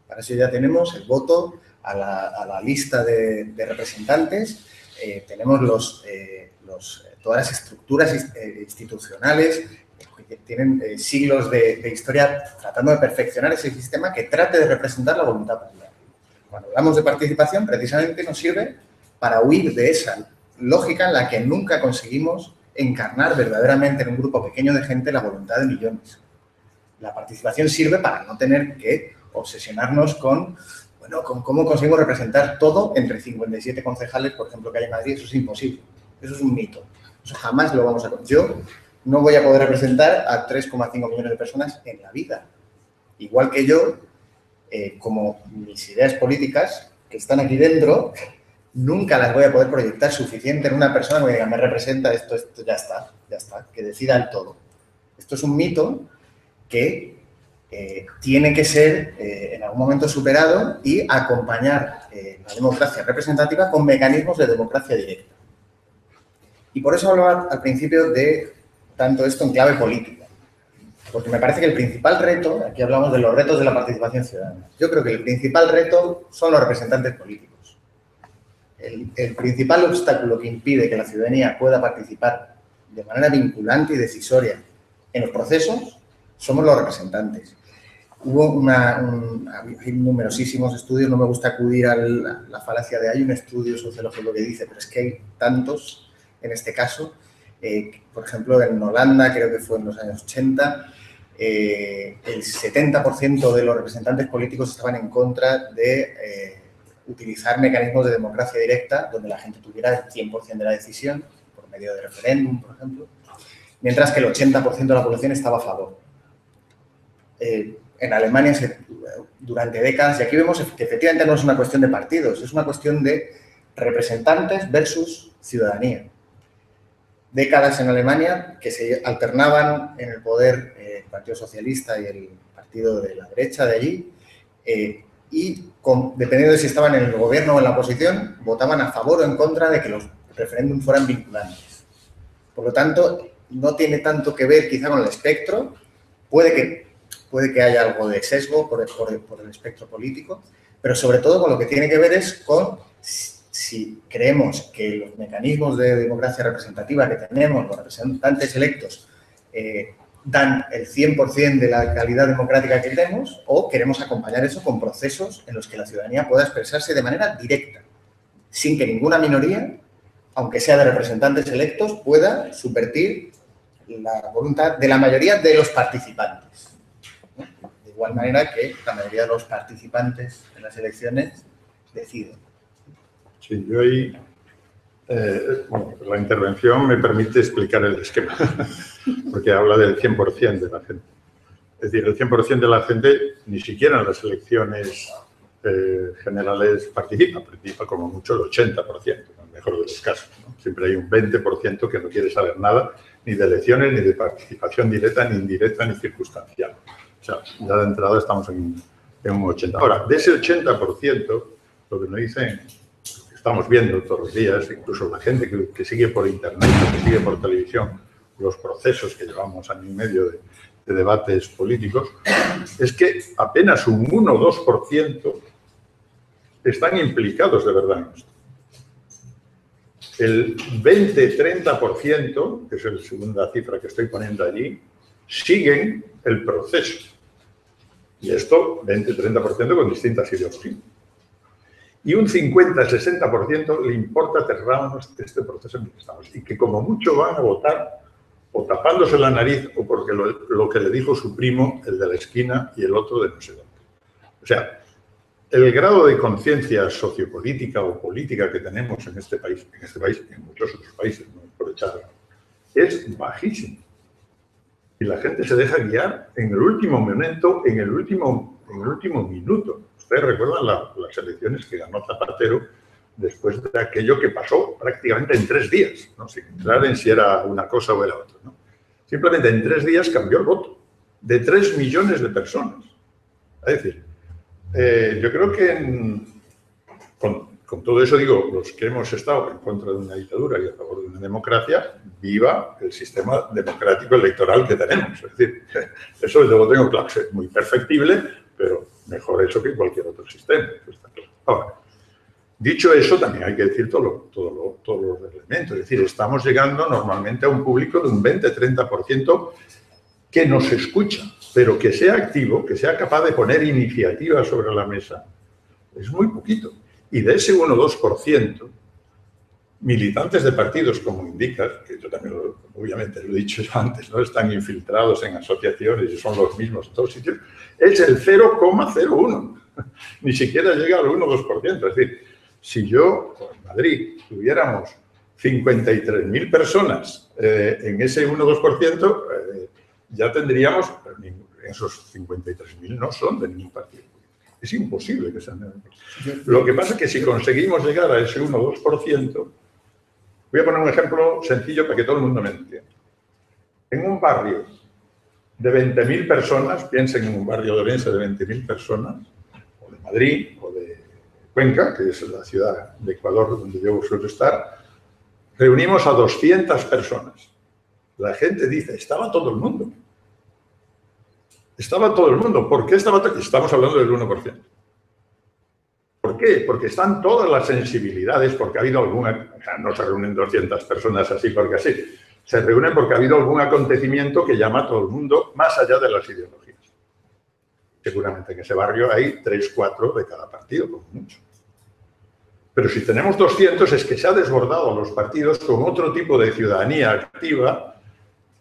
S2: para eso ya tenemos el voto a la, lista de, representantes, eh, tenemos los, eh, los todas las estructuras eh, institucionales que tienen eh, siglos de, historia tratando de perfeccionar ese sistema que trate de representar la voluntad popular. Cuando hablamos de participación, precisamente nos sirve para huir de esa lógica en la que nunca conseguimos encarnar verdaderamente en un grupo pequeño de gente la voluntad de millones. La participación sirve para no tener que obsesionarnos con, bueno, con cómo conseguimos representar todo entre 57 concejales, por ejemplo, que hay en Madrid. Eso es imposible. Eso es un mito. Jamás lo vamos a... Yo no voy a poder representar a 3,5 millones de personas en la vida. Igual que yo, eh, como mis ideas políticas que están aquí dentro, nunca las voy a poder proyectar suficiente en una persona que me representa esto, esto, ya está, ya está, que decida el todo. Esto es un mito que eh, tiene que ser eh, en algún momento superado y acompañar la democracia representativa con mecanismos de democracia directa. Y por eso hablaba al principio de tanto esto en clave política. Porque me parece que el principal reto, aquí hablamos de los retos de la participación ciudadana, yo creo que el principal reto son los representantes políticos. El, principal obstáculo que impide que la ciudadanía pueda participar de manera vinculante y decisoria en los procesos somos los representantes. Hubo una, hay numerosísimos estudios, no me gusta acudir a la falacia de hay un estudio sociológico que dice, pero es que hay tantos en este caso. Eh, por ejemplo, en Holanda, creo que fue en los años 80, eh, el 70% de los representantes políticos estaban en contra de eh, utilizar mecanismos de democracia directa donde la gente tuviera el 100% de la decisión, por medio de referéndum, por ejemplo, mientras que el 80% de la población estaba a favor. en Alemania, durante décadas, y aquí vemos que efectivamente no es una cuestión de partidos, es una cuestión de representantes versus ciudadanía décadas en Alemania que se alternaban en el poder eh, el Partido Socialista y el partido de la derecha de allí eh, y dependiendo de si estaban en el gobierno o en la oposición, votaban a favor o en contra de que los referéndums fueran vinculantes. Por lo tanto, no tiene tanto que ver quizá con el espectro, puede que, puede que haya algo de sesgo por por el espectro político, pero sobre todo con lo que tiene que ver es con si creemos que los mecanismos de democracia representativa que tenemos, los representantes electos, eh, dan el 100% de la calidad democrática que tenemos o queremos acompañar eso con procesos en los que la ciudadanía pueda expresarse de manera directa, sin que ninguna minoría aunque sea de representantes electos, pueda subvertir la voluntad de la mayoría de los participantes. De igual manera que la mayoría de los participantes en las elecciones deciden.
S4: Sí, yo ahí, eh, bueno, la intervención me permite explicar el esquema, porque habla del 100% de la gente. Es decir, el 100% de la gente ni siquiera en las elecciones eh, generales participa, participa como mucho el 80%, en el mejor de los casos. Siempre hay un 20% que no quiere saber nada ni de elecciones, ni de participación directa, ni indirecta, ni circunstancial. O sea, ya de entrada estamos en, un 80%. Ahora, de ese 80%, lo que nos dicen, estamos viendo todos los días, incluso la gente que, sigue por internet, que sigue por televisión, los procesos que llevamos año y medio de, de debates políticos, es que apenas un 1 o 2% están implicados de verdad en esto. El 20-30%, que es la segunda cifra que estoy poniendo allí, siguen el proceso. Y esto, 20-30% con distintas ideologías. Y un 50-60% le importa cerrarnos este proceso en el que estamos. Y que como mucho van a votar o tapándose la nariz o porque lo, lo, que le dijo su primo, el de la esquina, y el otro de no sé dónde. O sea, el grado de conciencia sociopolítica o política que tenemos en este país, en este país y en muchos otros países, no por echar, es bajísimo. Y la gente se deja guiar en el último momento, en el último, en el último minuto. Ustedes recuerdan las elecciones que ganó Zapatero después de aquello que pasó prácticamente en tres días, ¿no? sin entrar en si era una cosa o era otra. Simplemente en tres días cambió el voto de tres millones de personas. Es decir, eh, yo creo que con, todo eso digo, los que hemos estado en contra de una dictadura y a favor de una democracia, viva el sistema democrático electoral que tenemos. Es decir, eso luego tengo claro, muy perfectible, pero mejor eso que cualquier otro sistema. Ahora, dicho eso, también hay que decir todo todo todos los elementos. Es decir, estamos llegando normalmente a un público de un 20-30% que nos escucha pero que sea activo, que sea capaz de poner iniciativas sobre la mesa, es muy poquito. Y de ese 1 o 2%, militantes de partidos, como indicas, que yo también obviamente lo he dicho antes, no están infiltrados en asociaciones y son los mismos en todos sitios, es el 0,01. Ni siquiera llega al 1 o 2%. Es decir, si yo en Madrid tuviéramos 53.000 personas eh, en ese 1 o 2%, eh, ya tendríamos esos 53.000 no son de ningún partido. Es imposible que sean de ningún Lo que pasa es que si conseguimos llegar a ese 1 o 2%, voy a poner un ejemplo sencillo para que todo el mundo me entienda. En un barrio de 20.000 personas, piensen en un barrio de Orense de 20.000 personas, o de Madrid, o de Cuenca, que es la ciudad de Ecuador donde yo suelo estar, reunimos a 200 personas. La gente dice, estaba todo el mundo. Estaba todo el mundo. ¿Por qué estaba todo? Estamos hablando del 1%. ¿Por qué? Porque están todas las sensibilidades, porque ha habido alguna... no se reúnen 200 personas así porque así. Se reúnen porque ha habido algún acontecimiento que llama a todo el mundo más allá de las ideologías. Seguramente en ese barrio hay 3, 4 de cada partido, como mucho. Pero si tenemos 200 es que se ha desbordado a los partidos con otro tipo de ciudadanía activa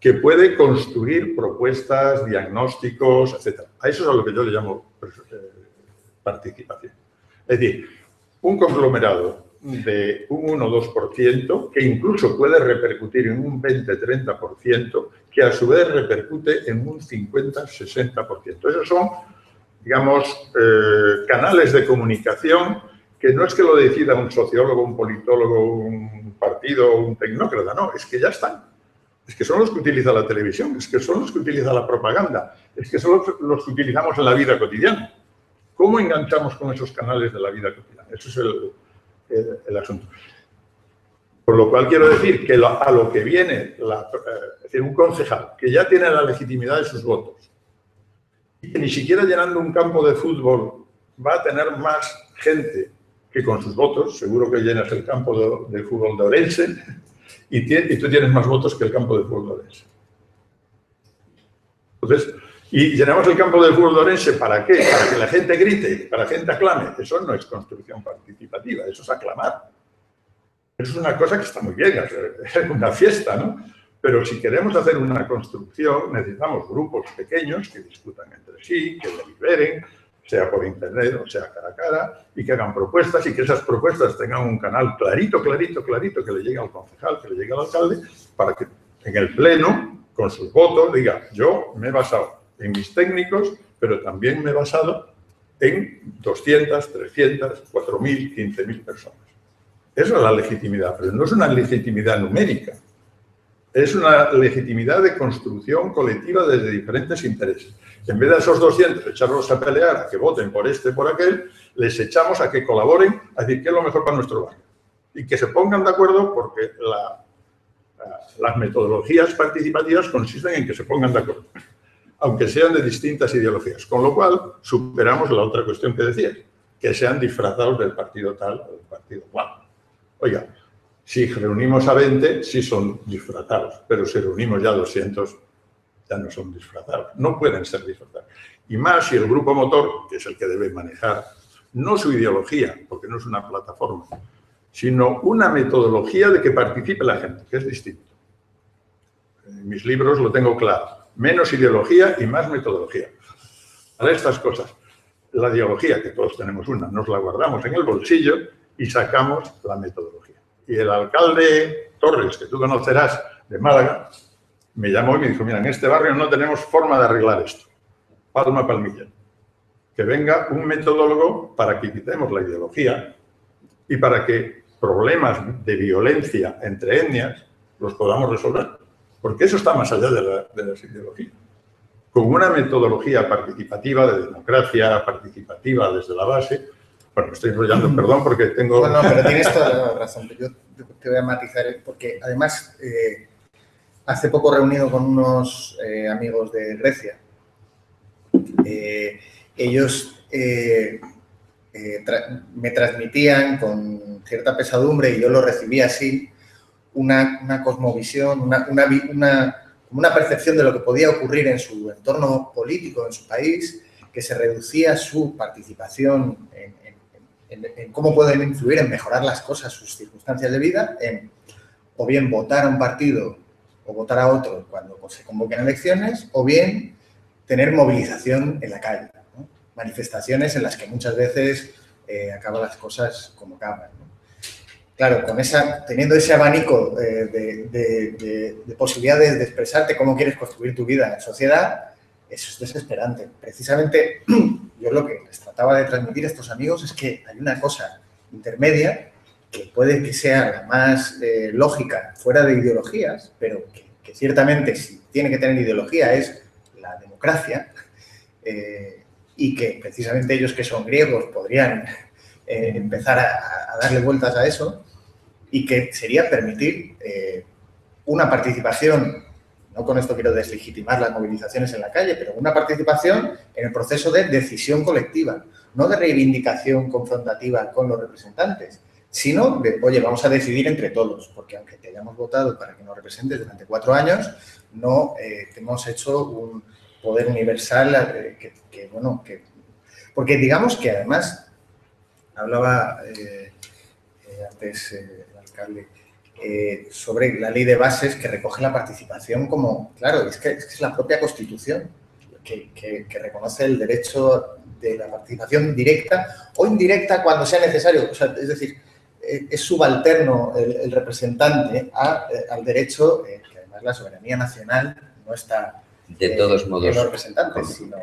S4: que puede construir propuestas, diagnósticos, etc. A eso es a lo que yo le llamo eh, participación. Es decir, un conglomerado de un 1 o 2%, que incluso puede repercutir en un 20-30%, que a su vez repercute en un 50-60%. Esos son, digamos, eh, canales de comunicación que no es que lo decida un sociólogo, un politólogo, un partido, un tecnócrata, no, es que ya están es que son los que utiliza la televisión, es que son los que utiliza la propaganda, es que son los, que utilizamos en la vida cotidiana. ¿Cómo enganchamos con esos canales de la vida cotidiana? Eso es el, asunto. Por lo cual quiero decir que a lo que viene eh, un concejal que ya tiene la legitimidad de sus votos y que ni siquiera llenando un campo de fútbol va a tener más gente que con sus votos, seguro que llenas el campo de, de fútbol de Orense, y, tú tienes más votos que el campo de fútbol orense. Entonces, y llenamos el campo del fútbol orense ¿para qué? Para que la gente grite, para que la gente aclame. Eso no es construcción participativa, eso es aclamar. Eso es una cosa que está muy bien, es una fiesta, ¿no? Pero si queremos hacer una construcción, necesitamos grupos pequeños que discutan entre sí, que deliberen, sea por internet o sea cara a cara, y que hagan propuestas y que esas propuestas tengan un canal clarito, clarito, clarito, que le llegue al concejal, que le llegue al alcalde, para que en el pleno, con sus votos, diga, yo me he basado en mis técnicos, pero también me he basado en 200, 300, 4.000, 15.000 personas. Eso es la legitimidad, pero no es una legitimidad numérica. Es una legitimidad de construcción colectiva desde diferentes intereses. En vez de esos 200 echarlos a pelear, a que voten por este, por aquel, les echamos a que colaboren, a decir qué es lo mejor para nuestro barrio. Y que se pongan de acuerdo porque las metodologías participativas consisten en que se pongan de acuerdo aunque sean de distintas ideologías. Con lo cual, superamos la otra cuestión que decías, que sean disfrazados del partido tal o del partido cual. Oiga, si reunimos a 20, sí son disfrazados, pero si reunimos ya a 200, ya no son disfrazados. No pueden ser disfrazados. Y más si el grupo motor, que es el que debe manejar, no su ideología, porque no es una plataforma, sino una metodología de que participe la gente, que es distinto. En mis libros lo tengo claro menos ideología y más metodología. Para estas cosas, la ideología, que todos tenemos una, nos la guardamos en el bolsillo y sacamos la metodología. Y el alcalde Torres, que tú conocerás de Málaga, me llamó y me dijo, mira, en este barrio no tenemos forma de arreglar esto. Palma palmilla. Que venga un metodólogo para que quitemos la ideología y para que problemas de violencia entre etnias los podamos resolver porque eso está más allá de, la, de las ideologías. Con una metodología participativa de democracia participativa desde la base, bueno, estoy enrollando, perdón, porque tengo...
S2: Bueno, pero tienes toda la razón. Yo te voy a matizar, porque además eh, hace poco reunido con unos eh, amigos de Grecia. Eh, ellos me transmitían con cierta pesadumbre y yo lo recibí así, una, cosmovisión, una, una, percepción de lo que podía ocurrir en su entorno político, en su país, que se reducía su participación en, cómo pueden influir en mejorar las cosas, sus circunstancias de vida, en o bien votar a un partido o votar a otro cuando se convoquen elecciones, o bien tener movilización en la calle, manifestaciones en las que muchas veces eh, acaban las cosas como acaban claro, con esa, teniendo ese abanico eh, de, posibilidades de expresarte cómo quieres construir tu vida en sociedad, eso es desesperante. Precisamente yo lo que les trataba de transmitir a estos amigos es que hay una cosa intermedia que puede que sea la más eh, lógica fuera de ideologías, pero que, ciertamente si tiene que tener ideología es la democracia, eh, y que precisamente ellos que son griegos podrían empezar a, darle vueltas a eso y que sería permitir eh, una participación, no con esto quiero deslegitimar las movilizaciones en la calle, pero una participación en el proceso de decisión colectiva, no de reivindicación confrontativa con los representantes, sino de, oye, vamos a decidir entre todos, porque aunque te hayamos votado para que nos representes durante cuatro años, no eh, hemos hecho un poder universal eh, que, bueno, que... Porque digamos que además, hablaba antes eh, sobre la ley de bases que recoge la participación como, claro, es que es, la propia Constitución que, reconoce el derecho de la participación directa o indirecta cuando sea necesario. es decir, eh, es subalterno el, representante eh, al derecho, que además la soberanía nacional no está
S3: de todos modos,
S2: en los representantes, sino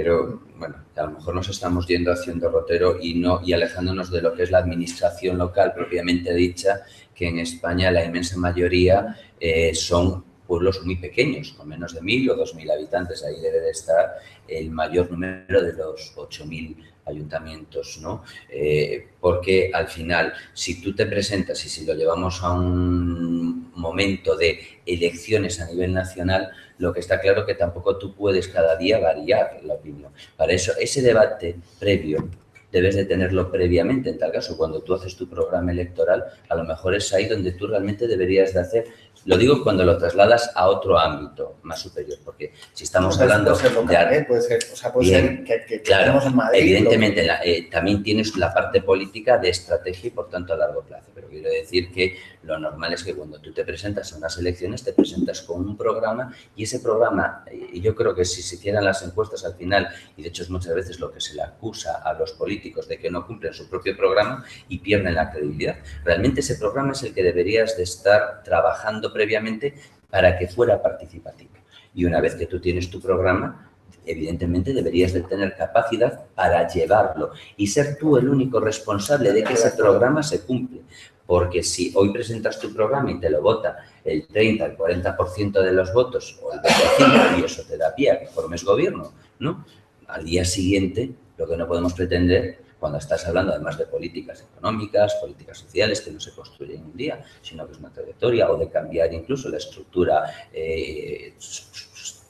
S3: Quiero, bueno, a lo mejor nos estamos yendo haciendo rotero y, no, y alejándonos de lo que es la administración local propiamente dicha, que en España la inmensa mayoría eh, son pueblos muy pequeños, con menos de mil o dos mil habitantes. Ahí debe de estar el mayor número de los ocho mil ayuntamientos, ¿no? Eh, porque al final, si tú te presentas y si lo llevamos a un momento de elecciones a nivel nacional, lo que está claro que tampoco tú puedes cada día variar la opinión. Para eso, ese debate previo debes de tenerlo previamente. En tal caso, cuando tú haces tu programa electoral, a lo mejor es ahí donde tú realmente deberías de hacer Lo digo cuando lo trasladas a otro ámbito más superior, porque si estamos hablando
S2: puede ser local,
S3: de...
S2: ¿eh? puede ser, o sea, puede
S3: Bien,
S2: ser que, que- que
S3: Claro,
S2: estemos en Madrid.
S3: evidentemente eh, también tienes la parte política de estrategia y por tanto a largo plazo, pero quiero decir que lo normal es que cuando tú te presentas a unas elecciones te presentas con un programa y ese programa, y yo creo que si se hicieran las encuestas al final, y de hecho es muchas veces lo que se le acusa a los políticos de que no cumplen su propio programa y pierden la credibilidad, realmente ese programa es el que deberías de estar trabajando previamente para que fuera participativo. Y una vez que tú tienes tu programa, evidentemente deberías de tener capacidad para llevarlo y ser tú el único responsable de que ese programa se cumple. Porque si hoy presentas tu programa y te lo vota el 30, el 40% de los votos o el 25% y eso te da pie a que formes gobierno, ¿no? Al día siguiente, lo que no podemos pretender cuando estás hablando además de políticas económicas, políticas sociales que no se construyen en un día, sino que es una trayectoria o de cambiar incluso la estructura eh,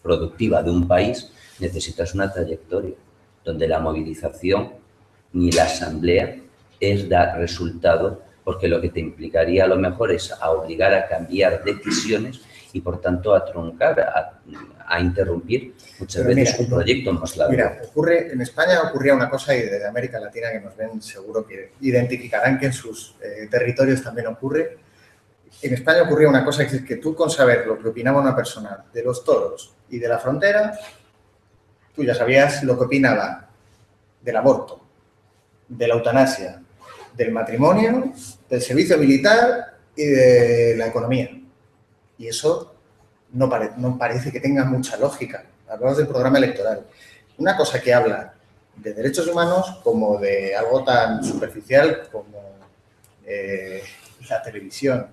S3: productiva de un país, necesitas una trayectoria donde la movilización ni la asamblea es dar resultado, porque lo que te implicaría a lo mejor es a obligar a cambiar decisiones y por tanto a truncar, a, a interrumpir muchas
S2: Pero
S3: veces
S2: mira,
S3: un proyecto más largo.
S2: Mira, ocurre, en España ocurría una cosa y desde América Latina que nos ven seguro que identificarán que en sus eh, territorios también ocurre. En España ocurría una cosa que es que tú con saber lo que opinaba una persona de los toros y de la frontera, tú ya sabías lo que opinaba del aborto, de la eutanasia, del matrimonio, del servicio militar y de la economía. Y eso no, pare- no parece que tenga mucha lógica. Hablamos del programa electoral. Una cosa que habla de derechos humanos como de algo tan superficial como eh, la televisión,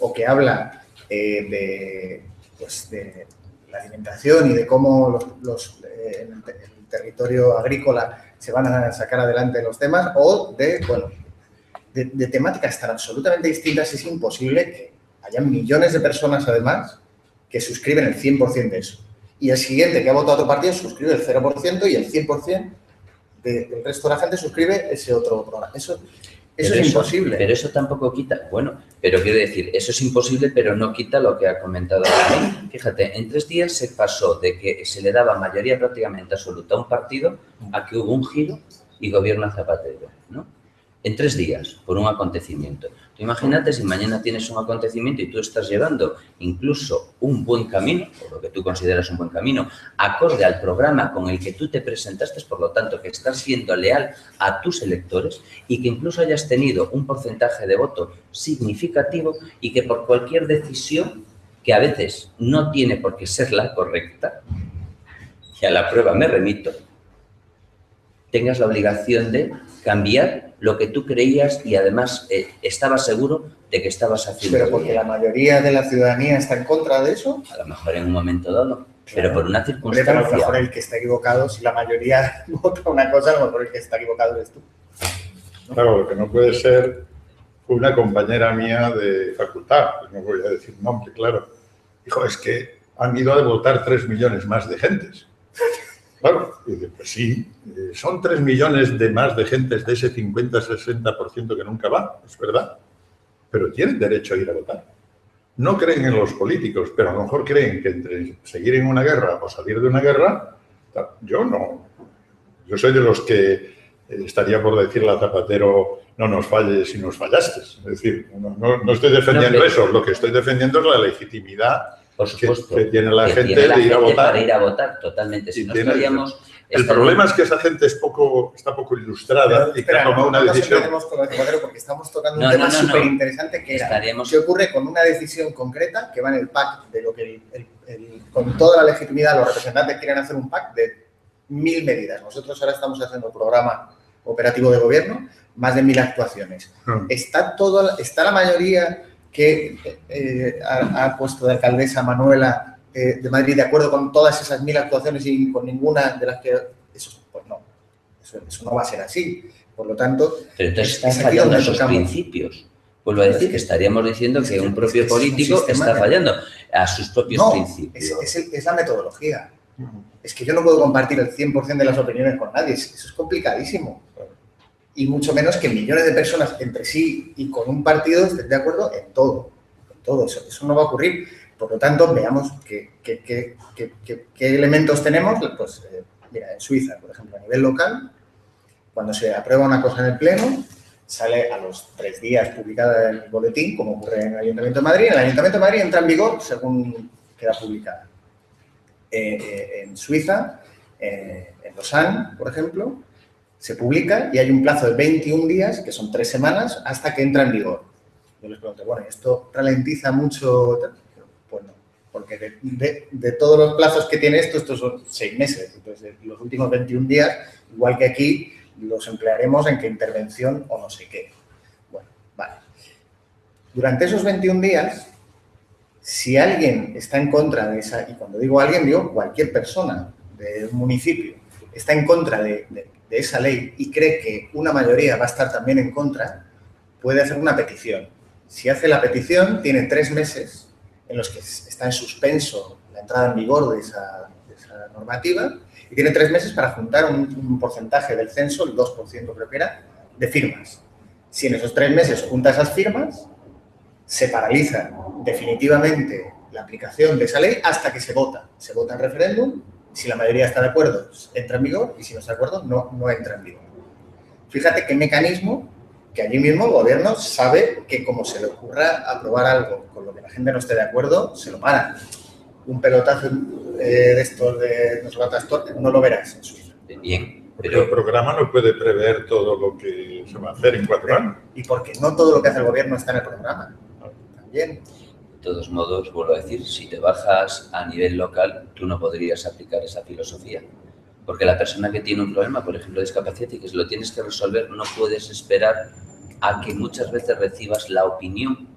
S2: o que habla eh, de, pues, de la alimentación y de cómo los, eh, el territorio agrícola se van a sacar adelante los temas, o de, bueno, de, de temáticas tan absolutamente distintas, es imposible que haya millones de personas, además, que suscriben el 100% de eso. Y el siguiente que ha votado otro partido suscribe el 0% y el 100% de- del resto de la gente suscribe ese otro programa. Eso, eso
S3: Pero
S2: es imposible.
S3: Pero eso tampoco quita, bueno, pero quiero decir, eso es imposible, pero no quita lo que ha comentado. Fíjate, en tres días se pasó de que se le daba mayoría prácticamente absoluta a un partido a que hubo un giro y gobierna Zapatero, ¿no? En tres días, por un acontecimiento. Imagínate si mañana tienes un acontecimiento y tú estás llevando incluso un buen camino, o lo que tú consideras un buen camino, acorde al programa con el que tú te presentaste, por lo tanto, que estás siendo leal a tus electores y que incluso hayas tenido un porcentaje de voto significativo y que por cualquier decisión, que a veces no tiene por qué ser la correcta, y a la prueba me remito, tengas la obligación de cambiar lo que tú creías y además eh, estabas seguro de que estabas haciendo
S2: Pero porque
S3: bien.
S2: la mayoría de la ciudadanía está en contra de eso.
S3: A lo mejor en un momento dado, pero por una
S2: Hombre, pero a lo mejor
S3: circunstancia.
S2: el que está equivocado, si la mayoría vota una cosa, a lo mejor el que está equivocado eres tú.
S4: Claro, lo que no puede ser una compañera mía de facultad, pues no voy a decir nombre, claro. Dijo, es que han ido a votar tres millones más de gentes. Claro, pues sí, eh, son tres millones de más de gentes de ese 50-60% que nunca va, es verdad, pero tienen derecho a ir a votar. No creen en los políticos, pero a lo mejor creen que entre seguir en una guerra o salir de una guerra, yo no. Yo soy de los que eh, estaría por decirle a Zapatero, no nos falles si nos fallaste. Es decir, no, no- no estoy defendiendo
S3: No,
S4: eso, lo que estoy defendiendo es la legitimidad
S3: Por
S4: que,
S3: supuesto.
S4: que tiene la
S3: que
S4: gente
S3: tiene la
S4: de ir a
S3: gente
S4: votar.
S3: Para ir a votar, totalmente. Si no estaríamos.
S4: El problema es que esa gente es poco, está poco ilustrada y que
S2: Espera,
S4: ha tomado
S2: no,
S4: una
S2: no
S4: decisión.
S2: con Zapatero porque estamos tocando
S3: No,
S2: un tema
S3: no, no.
S2: súper interesante que era
S3: Estaríamos.
S2: ¿Qué ocurre con una decisión concreta que va en el PAC de lo que el- el- el- con toda la legitimidad los representantes quieren hacer un PAC de mil medidas? Nosotros ahora estamos haciendo el programa operativo de gobierno, más de mil actuaciones.
S4: Hmm.
S2: ¿Está, todo, está la mayoría que eh, ha, ha puesto de alcaldesa Manuela eh, de Madrid de acuerdo con todas esas mil actuaciones y con ninguna de las que... Eso, pues no, eso, eso no va a ser así. Por lo tanto,
S3: Pero entonces
S2: Es
S3: están
S2: aquí
S3: fallando esos
S2: tocamos.
S3: principios. Vuelvo a decir que estaríamos diciendo que un propio político está fallando a sus propios
S2: no,
S3: principios.
S2: es, es el- es la metodología. Es que yo no puedo compartir el 100% de las opiniones con nadie, es- eso es complicadísimo. Y mucho menos que millones de personas entre sí y con un partido estén de acuerdo en todo. todo. Eso, eso no va a ocurrir. Por lo tanto, veamos qué, qué- qué- qué- elementos tenemos. Pues, eh, mira, en Suiza, por ejemplo, a nivel local, cuando se aprueba una cosa en el Pleno, sale a los tres días publicada en el boletín, como ocurre en el Ayuntamiento de Madrid. En el Ayuntamiento de Madrid entra en vigor según queda publicada. Eh, eh, en Suiza, eh, en Lausanne, por ejemplo, se publica y hay un plazo de 21 días, que son tres semanas, hasta que entra en vigor. Yo les pregunto, bueno, ¿esto ralentiza mucho? Pues no, porque de, de- todos los plazos que tiene esto, estos son seis meses. Entonces, los últimos 21 días, igual que aquí, los emplearemos en qué intervención o no sé qué. Bueno, vale. Durante esos 21 días, si alguien está en contra de esa, y cuando digo alguien, digo cualquier persona de un municipio, está en contra de- de esa ley y cree que una mayoría va a estar también en contra, puede hacer una petición. Si hace la petición, tiene tres meses en los que está en suspenso la entrada en vigor de esa, normativa y tiene tres meses para juntar un, un porcentaje del censo, el 2% creo que era, de firmas. Si en esos tres meses junta esas firmas, se paraliza definitivamente la aplicación de esa ley hasta que se vota. Se vota en referéndum, si la mayoría está de acuerdo, entra en vigor, y si no está de acuerdo, no, no entra en vigor. Fíjate qué mecanismo que allí mismo el gobierno sabe que como se le ocurra aprobar algo con lo que la gente no esté de acuerdo, se lo paran. Un pelotazo eh, de estos de no, se no lo verás en Suiza.
S3: Bien,
S4: Porque
S3: pero
S4: el programa no puede prever todo lo que se va a hacer en cuatro años.
S2: Y porque no todo lo que hace el gobierno está en el programa. También.
S3: Todos modos, vuelvo a decir, si te bajas a nivel local, tú no podrías aplicar esa filosofía. Porque la persona que tiene un problema, por ejemplo, de discapacidad y que lo tienes que resolver, no puedes esperar a que muchas veces recibas la opinión.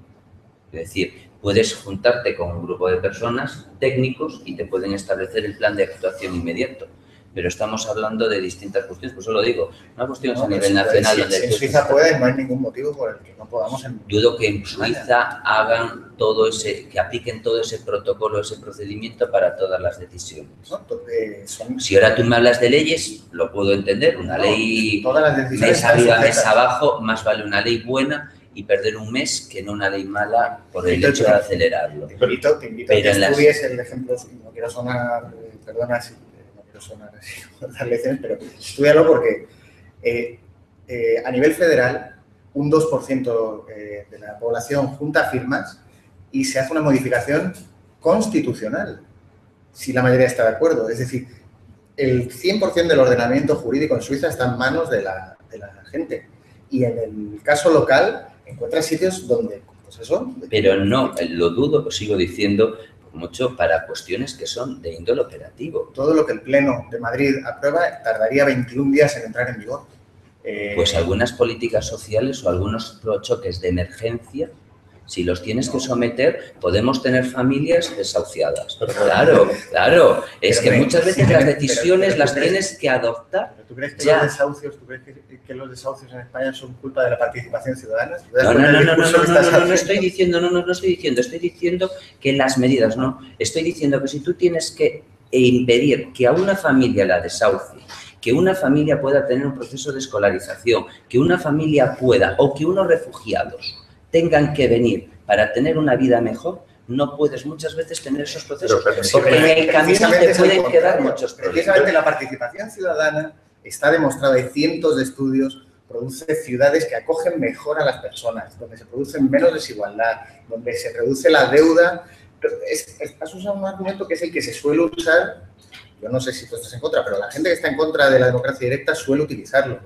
S3: Es decir, puedes juntarte con un grupo de personas técnicos y te pueden establecer el plan de actuación inmediato. Pero estamos hablando de distintas cuestiones, por eso lo digo, una cuestión es a nivel nacional
S2: si-
S3: donde
S2: si en Suiza puede, no hay ningún motivo por el que no podamos. En...
S3: Dudo que en Suiza hagan todo ese, que apliquen todo ese protocolo, ese procedimiento para todas las decisiones.
S2: ¿no? To- son
S3: Si ahora tú me hablas de leyes, lo puedo entender. Una
S2: No,
S3: ley
S2: todas las decisiones están
S3: arriba, mesa abajo, más vale una ley buena y perder un mes que no una ley mala por el
S2: Pero-
S3: hecho de acelerarlo.
S2: Te invito, te invito a
S3: Pero
S2: que
S3: las-
S2: estudies el ejemplo, no quiero sonar, eh, perdona si sonar así, dar lecciones, pero estudialo porque eh, eh, a nivel federal un 2% eh, de la población junta firmas y se hace una modificación constitucional, si la mayoría está de acuerdo. Es decir, el 100% del ordenamiento jurídico en Suiza está en manos de la, gente. Y en el caso local encuentras sitios donde, pues eso,
S3: Pero no, lo dudo, sigo diciendo, mucho para cuestiones que son de índole operativo.
S2: todo lo que el Pleno de Madrid aprueba tardaría 21 días en entrar en vigor. Eh,
S3: Pues algunas políticas sociales o algunos choques de emergencia, si los tienes que someter, podemos tener familias desahuciadas. Claro, claro. Es
S2: Pero,
S3: que muchas veces las decisiones las
S2: crees-
S3: tienes que adoptar.
S2: ¿Pero ¿Tú crees que los desahucios, tú crees que, los desahucios en España son culpa de la participación ciudadana? ¿Te das
S3: No, no, no, no, no, no, estoy diciendo, no, no, no estoy diciendo, estoy diciendo que las medidas, no, estoy diciendo que si tú tienes que impedir que a una familia la desahucie, que una familia pueda tener un proceso de escolarización, que una familia pueda o que unos refugiados tengan que venir para tener una vida mejor, no puedes muchas veces tener esos procesos.
S4: Pero, pero,
S3: porque en el camino
S2: Precisamente
S3: te pueden quedar muchos
S2: Precisamente
S3: problemas.
S2: la participación ciudadana está demostrada, hay cientos de estudios, produce ciudades que acogen mejor a las personas, donde se produce menos desigualdad, donde se reduce la deuda. Es- has usado un argumento que es el que se suele usar, yo no sé si tú estás en contra, pero la gente que está en contra de la democracia directa suele utilizarlo,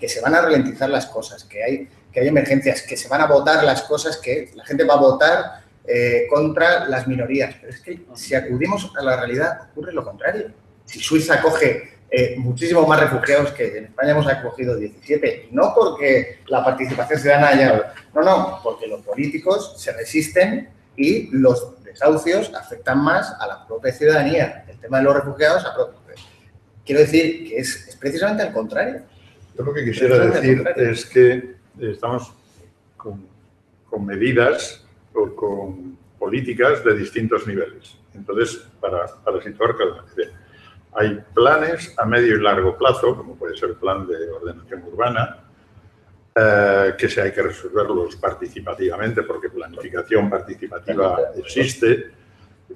S2: que se van a ralentizar las cosas, que hay, que hay emergencias, que se van a votar las cosas, que la gente va a votar eh, contra las minorías. Pero es que si acudimos a la realidad, ocurre lo contrario. Si Suiza acoge eh, muchísimo más refugiados que en España hemos acogido 17, y no porque la participación ciudadana haya... No, no, porque los políticos se resisten y los desahucios afectan más a la propia ciudadanía. El tema de los refugiados... apro- Quiero decir que es, es precisamente al contrario.
S4: Yo lo que quisiera decir es que estamos con, con medidas o con políticas de distintos niveles. Entonces, para, para situar cada hay planes a medio y largo plazo, como puede ser el plan de ordenación urbana, eh, que se hay que resolverlos participativamente, porque planificación participativa existe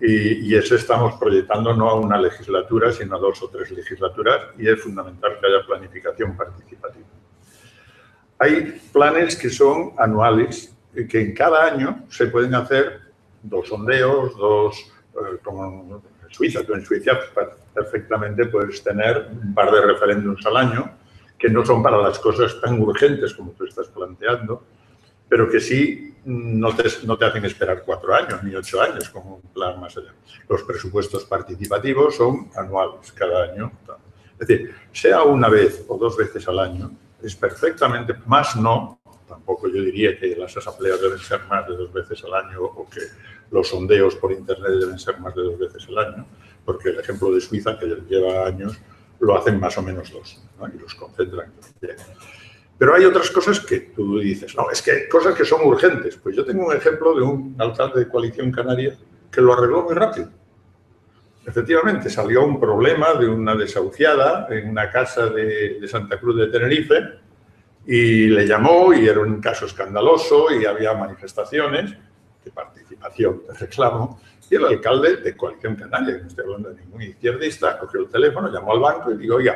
S4: y, y eso estamos proyectando no a una legislatura, sino a dos o tres legislaturas y es fundamental que haya planificación participativa. Hay planes que son anuales, que en cada año se pueden hacer dos sondeos, dos, eh, como en Suiza, tú en Suiza perfectamente puedes tener un par de referéndums al año, que no son para las cosas tan urgentes como tú estás planteando, pero que sí no te, no te hacen esperar cuatro años ni ocho años como un plan más allá. Los presupuestos participativos son anuales, cada año. Es decir, sea una vez o dos veces al año, es perfectamente, más no, tampoco yo diría que las asambleas deben ser más de dos veces al año o que los sondeos por Internet deben ser más de dos veces al año, porque el ejemplo de Suiza, que lleva años, lo hacen más o menos dos y los concentran. Pero hay otras cosas que tú dices, no, es que hay cosas que son urgentes. Pues yo tengo un ejemplo de un alcalde de Coalición Canaria que lo arregló muy rápido. Efectivamente, salió un problema de una desahuciada en una casa de, de Santa Cruz de Tenerife y le llamó y era un caso escandaloso y había manifestaciones de participación, de reclamo, y el alcalde de Coalición Canaria, no estoy hablando de ningún izquierdista, cogió el teléfono, llamó al banco y dijo, oiga,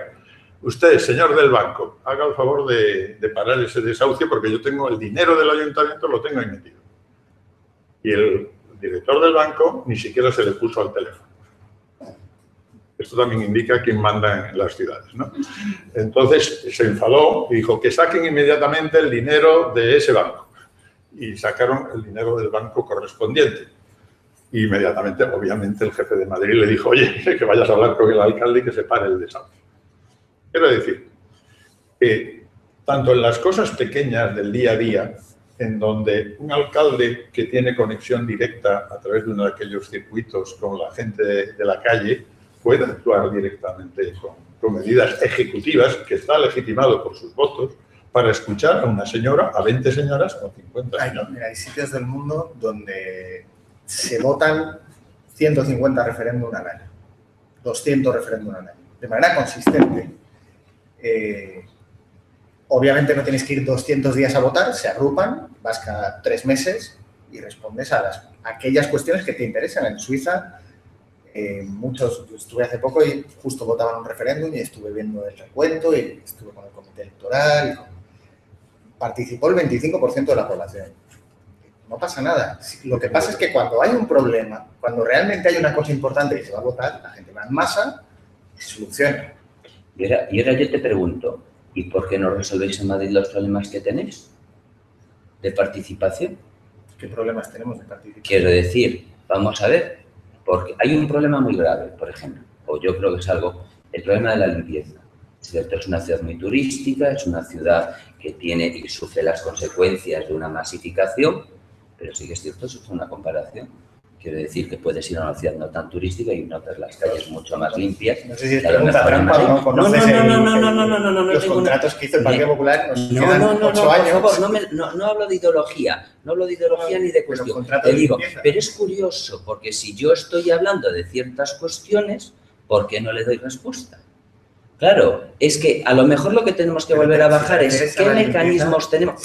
S4: usted, señor del banco, haga el favor de, parar ese desahucio porque yo tengo el dinero del ayuntamiento, lo tengo ahí metido. Y el director del banco ni siquiera se le puso al teléfono. Esto también indica quién manda en las ciudades. ¿no? Entonces se enfadó y dijo que saquen inmediatamente el dinero de ese banco. Y sacaron el dinero del banco correspondiente. Inmediatamente, obviamente, el jefe de Madrid le dijo, oye, que vayas a hablar con el alcalde y que se pare el desahucio. Quiero decir que tanto en las cosas pequeñas del día a día, en donde un alcalde que tiene conexión directa a través de uno de aquellos circuitos con la gente de, de la calle, puede actuar directamente con, con, medidas ejecutivas, que está legitimado por sus votos, para escuchar a una señora, a 20 señoras o 50
S2: señoras. Hay, mira, hay sitios del mundo donde se votan 150 referéndum al año, 200 referéndum al año, de manera consistente. Eh, obviamente no tienes que ir 200 días a votar, se agrupan, vas cada tres meses y respondes a, las, aquellas cuestiones que te interesan. En Suiza, eh, muchos, yo estuve hace poco y justo votaban un referéndum y estuve viendo el recuento y estuve con el comité electoral. Participó el 25% de la población. No pasa nada. Lo que pasa es que cuando hay un problema, cuando realmente hay una cosa importante y se va a votar, la gente va en masa y soluciona.
S3: Y ahora, y ahora yo te pregunto, ¿y por qué no resolvéis en Madrid los problemas que tenéis de participación?
S2: ¿Qué problemas tenemos de participación?
S3: Quiero decir, vamos a ver, porque hay un problema muy grave, por ejemplo, o yo creo que es algo, el problema de la limpieza. ¿cierto? Es una ciudad muy turística, es una ciudad que tiene y sufre las consecuencias de una masificación, pero sí que es cierto, eso es una comparación. Quiero decir que puedes ir a una ciudad no tan turística y notar las calles mucho más limpias.
S2: No sé si es pregunta trampa o no conoces
S3: no, no, no, no, no, no, no, no,
S2: los contratos que hizo el Partido Popular nos
S3: no, no, no, no,
S2: años.
S3: por favor, no, no hablo de ideología, no hablo de ideología ni de cuestión. Te digo, pero es curioso, porque si yo estoy hablando de ciertas cuestiones, ¿por qué no le doy respuesta? Claro, es que a lo mejor lo que tenemos que volver a bajar es qué mecanismos tenemos.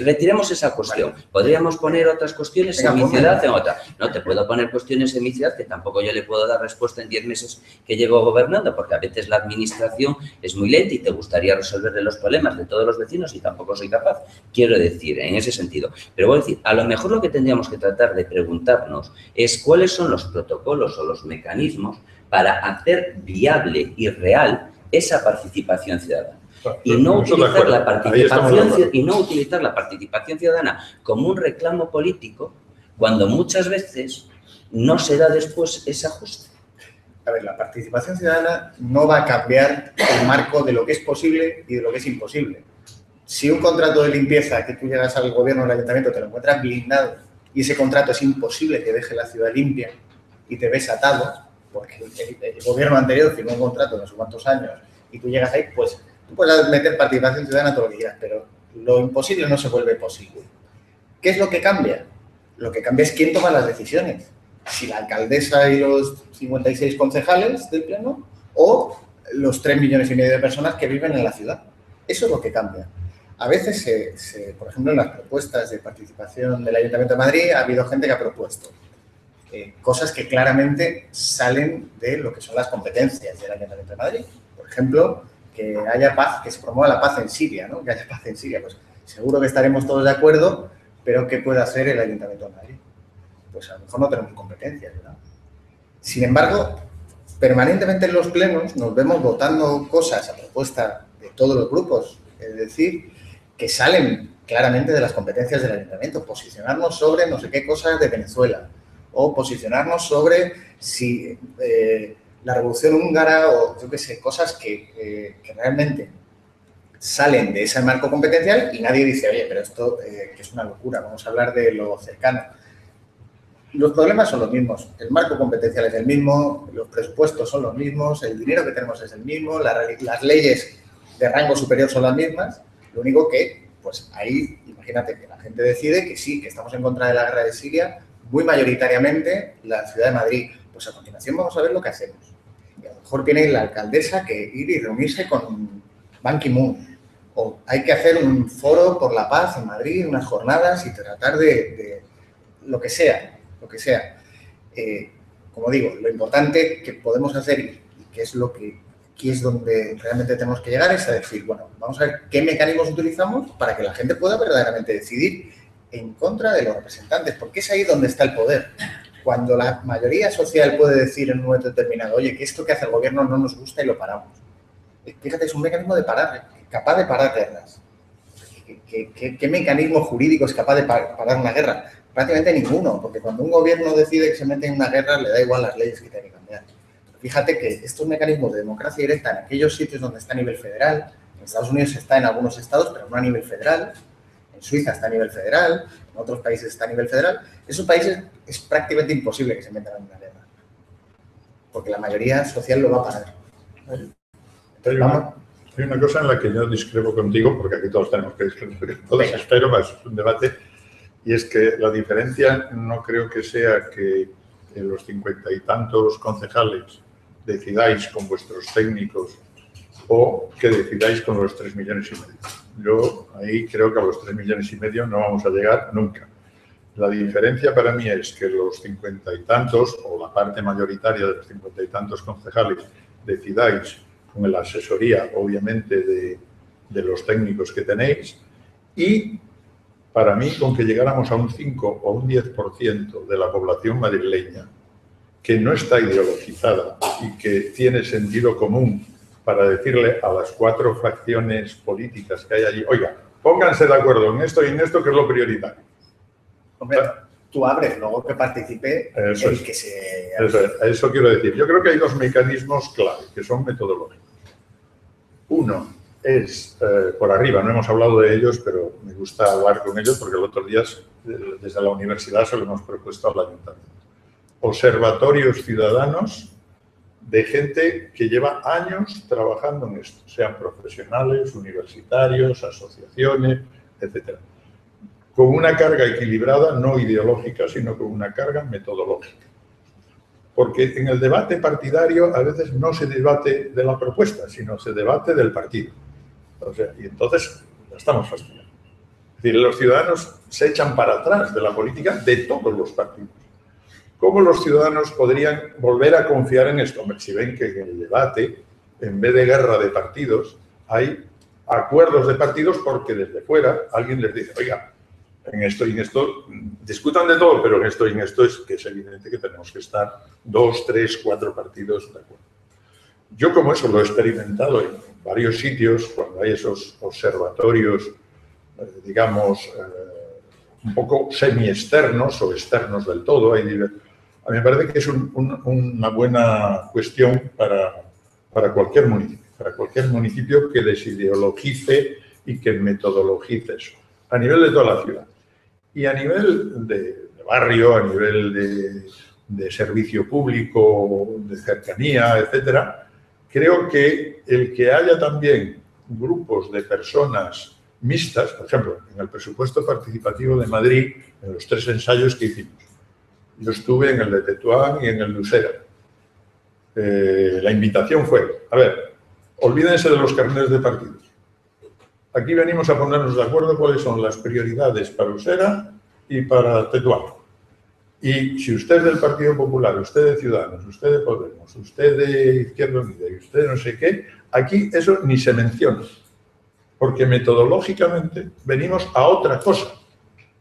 S3: Retiremos esa cuestión. Podríamos poner otras cuestiones en mi ciudad, en otra. No te puedo poner cuestiones en mi ciudad que tampoco yo le puedo dar respuesta en 10 meses que llevo gobernando, porque a veces la administración es muy lenta y te gustaría resolverle los problemas de todos los vecinos y tampoco soy capaz. Quiero decir, en ese sentido. Pero voy a decir, a lo mejor lo que tendríamos que tratar de preguntarnos es cuáles son los protocolos o los mecanismos para hacer viable y real esa participación ciudadana. Y no, utilizar la participación, y no utilizar la participación ciudadana como un reclamo político cuando muchas veces no se da después ese ajuste.
S2: A ver, la participación ciudadana no va a cambiar el marco de lo que es posible y de lo que es imposible. Si un contrato de limpieza que tú llegas al gobierno o al ayuntamiento te lo encuentras blindado y ese contrato es imposible que deje la ciudad limpia y te ves atado, porque el, gobierno anterior firmó un contrato no sé cuántos años y tú llegas ahí, pues tú puedes meter participación ciudadana todo lo que quieras, pero lo imposible no se vuelve posible. ¿Qué es lo que cambia? Lo que cambia es quién toma las decisiones. Si la alcaldesa y los 56 concejales del pleno o los 3 millones y medio de personas que viven en la ciudad. Eso es lo que cambia. a veces, por ejemplo, en las propuestas de participación del Ayuntamiento de Madrid ha habido gente que ha propuesto eh, cosas que claramente salen de lo que son las competencias del Ayuntamiento de Madrid. Por ejemplo, que haya paz, que se promueva la paz en Siria, ¿no? Que haya paz en Siria. Pues seguro que estaremos todos de acuerdo, pero ¿qué puede hacer el Ayuntamiento de Madrid? Pues a lo mejor no tenemos competencias, ¿verdad? Sin embargo, permanentemente en los plenos nos vemos votando cosas a propuesta de todos los grupos, es decir, que salen claramente de las competencias del ayuntamiento, posicionarnos sobre no sé qué cosas de Venezuela o posicionarnos sobre si eh, la revolución húngara o yo qué sé, cosas que, eh, que, realmente salen de ese marco competencial y nadie dice, oye, pero esto eh, que es una locura, vamos a hablar de lo cercano. Los problemas son los mismos, el marco competencial es el mismo, los presupuestos son los mismos, el dinero que tenemos es el mismo, las leyes de rango superior son las mismas, lo único que, pues ahí, imagínate que la gente decide que sí, que estamos en contra de la guerra de Siria, muy mayoritariamente la ciudad de Madrid. Pues a continuación vamos a ver lo que hacemos. Y a lo mejor tiene la alcaldesa que ir y reunirse con Ban Ki-moon. O hay que hacer un foro por la paz en Madrid, unas jornadas y tratar de, de lo que sea, lo que sea. Eh, como digo, lo importante que podemos hacer y, que es lo que aquí es donde realmente tenemos que llegar es a decir, bueno, vamos a ver qué mecanismos utilizamos para que la gente pueda verdaderamente decidir en contra de los representantes, porque es ahí donde está el poder. Cuando la mayoría social puede decir en un momento determinado, oye, que esto que hace el gobierno no nos gusta y lo paramos. Fíjate, es un mecanismo de parar, capaz de parar guerras. ¿Qué, mecanismo jurídico es capaz de parar una guerra? Prácticamente ninguno, porque cuando un gobierno decide que se mete en una guerra, le da igual las leyes que tiene que cambiar. fíjate que estos mecanismos de democracia directa en aquellos sitios donde está a nivel federal, en Estados Unidos está en algunos estados, pero no a nivel federal, en Suiza está a nivel federal, en otros países está a nivel federal, esos países es prácticamente imposible que se metan en una guerra, porque la mayoría social lo va a parar.
S4: Hay una, hay una, cosa en la que yo discrepo contigo, porque aquí todos tenemos que discrepar, todos espero, más es un debate, y es que la diferencia no creo que sea que en los cincuenta y tantos concejales decidáis con vuestros técnicos o que decidáis con los tres millones y medio. Yo ahí creo que a los tres millones y medio no vamos a llegar nunca. La diferencia para mí es que los cincuenta y tantos, o la parte mayoritaria de los cincuenta y tantos concejales, decidáis con la asesoría, obviamente, de, de los técnicos que tenéis y para mí, con que llegáramos a un 5 o un 10% de la población madrileña que no está ideologizada y que tiene sentido común para decirle a las cuatro fracciones políticas que hay allí, oiga, pónganse de acuerdo en esto y en esto, que es lo prioritario.
S2: Hombre, tú abres, luego que participe
S4: eso
S2: el
S4: es,
S2: que se...
S4: Eso, eso quiero decir. Yo creo que hay dos mecanismos clave, que son metodológicos. Uno es eh, por arriba, no hemos hablado de ellos, pero me gusta hablar con ellos porque el otro día desde la universidad se lo hemos propuesto al ayuntamiento. Observatorios ciudadanos de gente que lleva años trabajando en esto, sean profesionales, universitarios, asociaciones, etcétera. Con una carga equilibrada, no ideológica, sino con una carga metodológica. Porque en el debate partidario a veces no se debate de la propuesta, sino se debate del partido. Y entonces ya estamos fastidiando. Es decir, los ciudadanos se echan para atrás de la política de todos los partidos. ¿Cómo los ciudadanos podrían volver a confiar en esto? Hombre, si ven que en el debate, en vez de guerra de partidos, hay acuerdos de partidos porque desde fuera alguien les dice, oiga, en esto y en esto, discutan de todo, pero en esto y en esto es que es evidente que tenemos que estar dos, tres, cuatro partidos de acuerdo. Yo como eso lo he experimentado en varios sitios, cuando hay esos observatorios, eh, digamos, eh, un poco semi-externos o externos del todo, hay a mí me parece que es un, un, una buena cuestión para, para, cualquier municipio, para cualquier municipio que desideologice y que metodologice eso, a nivel de toda la ciudad. Y a nivel de, de barrio, a nivel de, de, servicio público, de cercanía, etcétera, creo que el que haya también grupos de personas mixtas, por ejemplo, en el presupuesto participativo de Madrid, en los tres ensayos que hicimos, yo estuve en el de Tetuán y en el de Usera. Eh, la invitación fue, a ver, olvídense de los carnetes de partidos. Aquí venimos a ponernos de acuerdo cuáles son las prioridades para Usera y para Tetuán. Y si usted es del Partido Popular, usted de Ciudadanos, usted de Podemos, usted de Izquierda Unida y usted no sé qué, aquí eso ni se menciona. Porque metodológicamente venimos a otra cosa.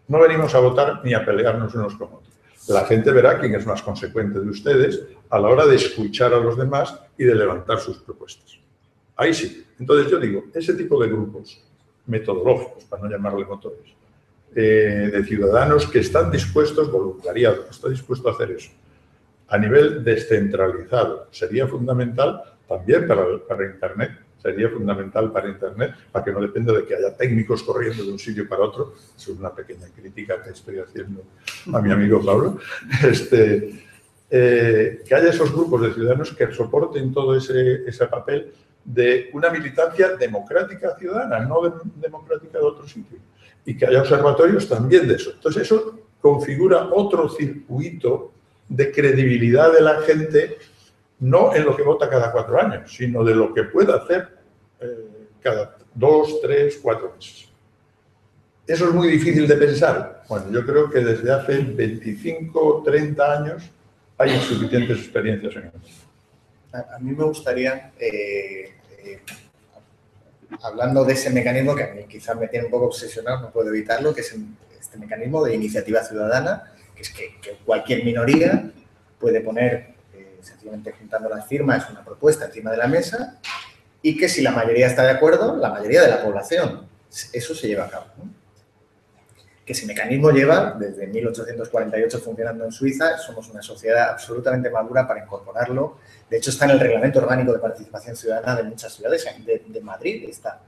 S4: No venimos a votar ni a pelearnos unos con otros. La gente verá quién es más consecuente de ustedes a la hora de escuchar a los demás y de levantar sus propuestas. Ahí sí. Entonces yo digo, ese tipo de grupos metodológicos, para no llamarle motores, eh, de ciudadanos que están dispuestos, voluntariado, está dispuesto a hacer eso, a nivel descentralizado, sería fundamental también para, para Internet, sería fundamental para Internet, para que no dependa de que haya técnicos corriendo de un sitio para otro. Es una pequeña crítica que estoy haciendo a mi amigo Pablo. Este, eh, que haya esos grupos de ciudadanos que soporten todo ese, ese papel de una militancia democrática ciudadana, no democrática de otro sitio. Y que haya observatorios también de eso. Entonces, eso configura otro circuito de credibilidad de la gente no en lo que vota cada cuatro años, sino de lo que puede hacer eh, cada dos, tres, cuatro meses. Eso es muy difícil de pensar. Bueno, yo creo que desde hace 25, 30 años hay suficientes experiencias en eso.
S2: A, mí me gustaría, eh, eh, hablando de ese mecanismo que a mí quizás me tiene un poco obsesionado, no puedo evitarlo, que es este mecanismo de iniciativa ciudadana, que es que cualquier minoría puede poner sencillamente juntando las firmas, una propuesta encima de la mesa y que si la mayoría está de acuerdo, la mayoría de la población, eso se lleva a cabo. Que ese mecanismo lleva desde 1848 funcionando en Suiza, somos una sociedad absolutamente madura para incorporarlo. De hecho, está en el Reglamento Orgánico de Participación Ciudadana de muchas ciudades, de, Madrid está.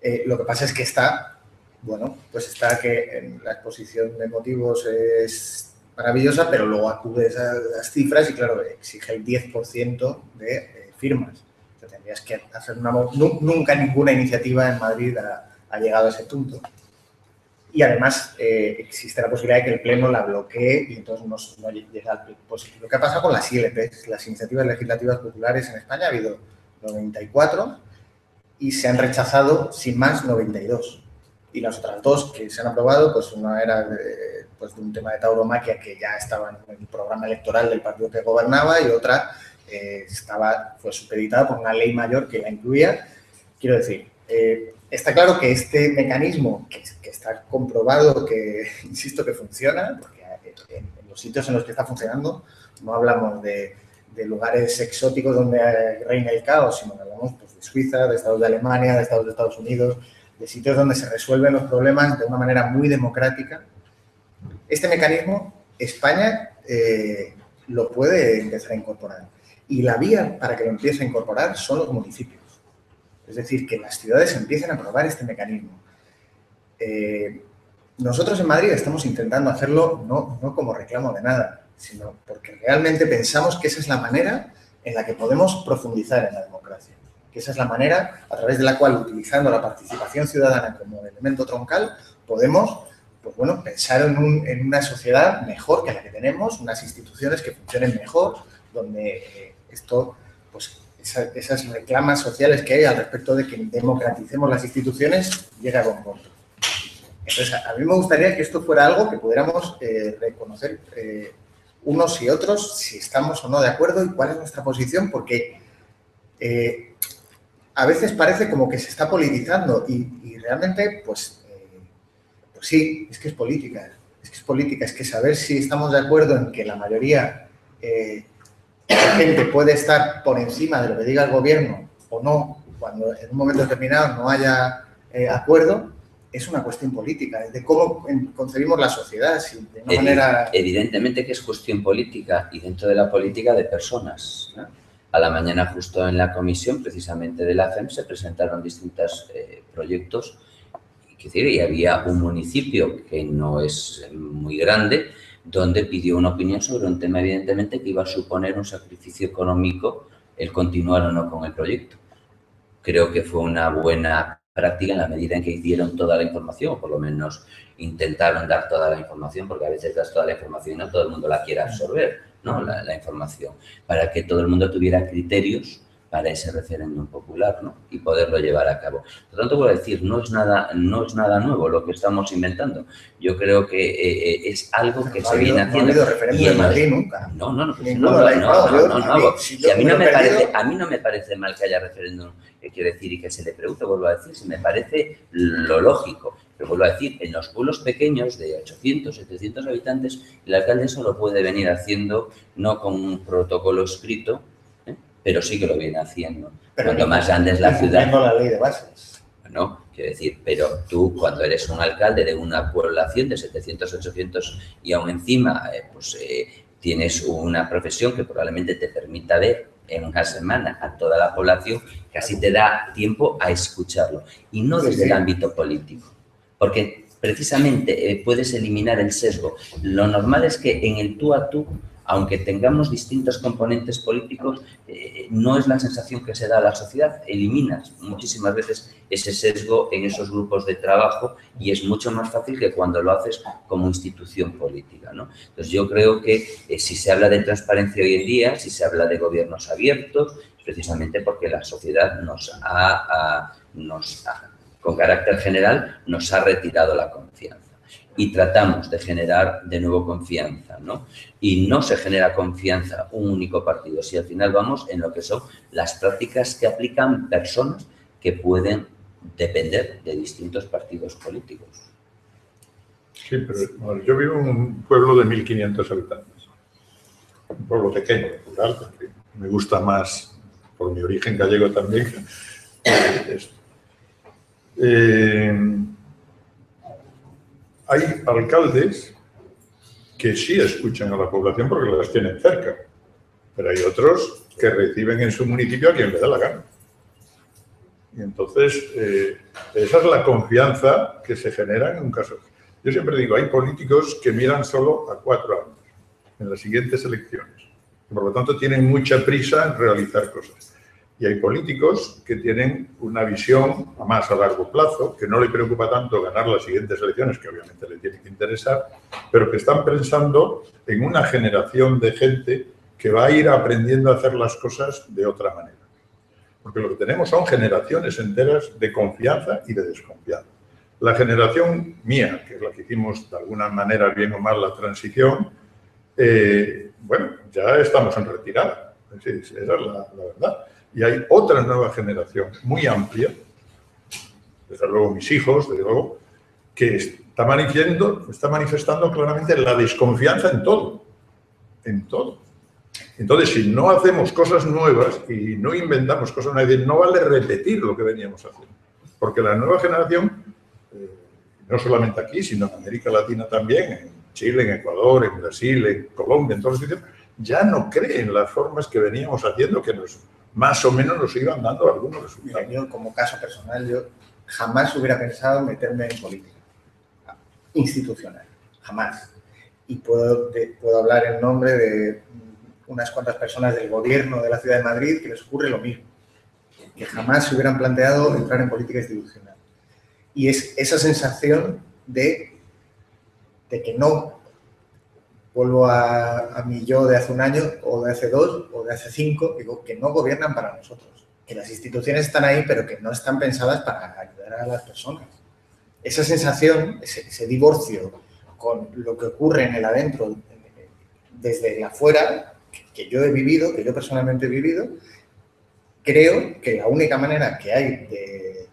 S2: Eh, lo que pasa es que está, bueno, pues está que en la exposición de motivos es maravillosa, pero luego acudes a las cifras y, claro, exige el 10% de eh, firmas. tendrías que hacer una... Nunca ninguna iniciativa en Madrid ha, llegado a ese punto. Y además eh, existe la posibilidad de que el Pleno la bloquee y entonces no, no llega al pues, Lo que ha pasado con las ILPs, las iniciativas legislativas populares en España, ha habido 94 y se han rechazado sin más 92. Y las otras dos que se han aprobado, pues una era de, pues, de un tema de tauromaquia que ya estaba en el programa electoral del partido que gobernaba y otra eh, estaba, fue supeditada por una ley mayor que la incluía. Quiero decir, eh, está claro que este mecanismo, que, está comprobado, que insisto que funciona, porque en, los sitios en los que está funcionando no hablamos de, lugares exóticos donde reina el caos, sino que hablamos pues, de Suiza, de estados de Alemania, de estados de Estados Unidos, de sitios donde se resuelven los problemas de una manera muy democrática este mecanismo España eh, lo puede empezar a incorporar. Y la vía para que lo empiece a incorporar son los municipios. Es decir, que las ciudades empiecen a probar este mecanismo. Eh, nosotros en Madrid estamos intentando hacerlo no, no como reclamo de nada, sino porque realmente pensamos que esa es la manera en la que podemos profundizar en la democracia. Que esa es la manera a través de la cual, utilizando la participación ciudadana como elemento troncal, podemos pues bueno, pensar en, una sociedad mejor que la que tenemos, unas instituciones que funcionen mejor, donde eh, esto, pues esas reclamas sociales que hay al respecto de que democraticemos las instituciones llega a buen punto. Entonces, a mí me gustaría que esto fuera algo que pudiéramos eh, reconocer eh, unos y otros si estamos o no de acuerdo y cuál es nuestra posición, porque a veces parece como que se está politizando y, y realmente, pues pues sí, es que es política, es que es política, es que saber si estamos de acuerdo en que la mayoría eh, de la gente puede estar por encima de lo que diga el gobierno o no, cuando en un momento determinado no haya eh, acuerdo, es una cuestión política, de cómo concebimos la sociedad, si de una manera...
S3: Evidentemente que es cuestión política y dentro de la política de personas. A la mañana justo en la comisión, precisamente de la FEM, se presentaron distintos eh, proyectos decir, y había un municipio que no es muy grande, donde pidió una opinión sobre un tema, evidentemente, que iba a suponer un sacrificio económico el continuar o no con el proyecto. Creo que fue una buena práctica en la medida en que dieron toda la información, o por lo menos intentaron dar toda la información, porque a veces das toda la información y no todo el mundo la quiere absorber, ¿no? la, la información, para que todo el mundo tuviera criterios para ese referéndum popular ¿no? y poderlo llevar a cabo. Por lo tanto, voy a decir, no es nada, no es nada nuevo lo que estamos inventando. Yo creo que eh, eh, es algo que se viene haciendo.
S2: No ha referéndum en Madrid nunca.
S3: No, no, no, no, no, no, no, no, a mí no me parece, a mí no me parece mal que haya referéndum, eh, quiero decir, y que se le pregunte, vuelvo a decir, si me parece lo lógico. Pero vuelvo a decir, en los pueblos pequeños de 800, 700 habitantes, el alcalde solo puede venir haciendo, no con un protocolo escrito, pero sí que lo viene haciendo. Cuanto más grande es la ciudad.
S2: la ley de bases.
S3: No, quiero decir, pero tú cuando eres un alcalde de una población de 700, 800 y aún encima, eh, pues eh, tienes una profesión que probablemente te permita ver en una semana a toda la población, casi te da tiempo a escucharlo. Y no desde el ámbito político, porque precisamente eh, puedes eliminar el sesgo. Lo normal es que en el tú a tú aunque tengamos distintos componentes políticos, eh, no es la sensación que se da a la sociedad. Eliminas muchísimas veces ese sesgo en esos grupos de trabajo y es mucho más fácil que cuando lo haces como institución política. ¿no? Entonces yo creo que eh, si se habla de transparencia hoy en día, si se habla de gobiernos abiertos, precisamente porque la sociedad nos ha, con carácter general, nos ha retirado la confianza y tratamos de generar de nuevo confianza, ¿no? Y no se genera confianza un único partido, si al final vamos en lo que son las prácticas que aplican personas que pueden depender de distintos partidos políticos.
S4: Sí, pero yo vivo en un pueblo de 1.500 habitantes, un pueblo pequeño, rural, porque me gusta más, por mi origen gallego también, eh, hay alcaldes que sí escuchan a la población porque las tienen cerca, pero hay otros que reciben en su municipio a quien le da la gana. Y entonces, eh, esa es la confianza que se genera en un caso. Yo siempre digo, hay políticos que miran solo a cuatro años, en las siguientes elecciones. Por lo tanto, tienen mucha prisa en realizar cosas. Y hay políticos que tienen una visión a más a largo plazo, que no le preocupa tanto ganar las siguientes elecciones, que obviamente le tiene que interesar, pero que están pensando en una generación de gente que va a ir aprendiendo a hacer las cosas de otra manera. Porque lo que tenemos son generaciones enteras de confianza y de desconfianza. La generación mía, que es la que hicimos de alguna manera bien o mal la transición, eh, bueno, ya estamos en retirada. Esa es la, la verdad y hay otra nueva generación muy amplia, desde luego mis hijos, desde luego, que está manifestando, está manifestando claramente la desconfianza en todo, en todo. Entonces, si no hacemos cosas nuevas y no inventamos cosas nuevas, no vale repetir lo que veníamos haciendo. Porque la nueva generación, eh, no solamente aquí, sino en América Latina también, en Chile, en Ecuador, en Brasil, en Colombia, en todos los sitios, ya no cree en las formas que veníamos haciendo, que nos más o menos nos iban dando algunos resultados.
S2: Yo, como caso personal, yo jamás hubiera pensado meterme en política institucional, jamás. Y puedo, puedo hablar en nombre de unas cuantas personas del gobierno de la Ciudad de Madrid que les ocurre lo mismo, que jamás se hubieran planteado entrar en política institucional. Y es esa sensación de, de que no vuelvo a, a, mi yo de hace un año o de hace dos o de hace cinco, digo que no gobiernan para nosotros, que las instituciones están ahí pero que no están pensadas para ayudar a las personas. Esa sensación, ese, divorcio con lo que ocurre en el adentro, desde el afuera, que, yo he vivido, que yo personalmente he vivido, creo que la única manera que hay de,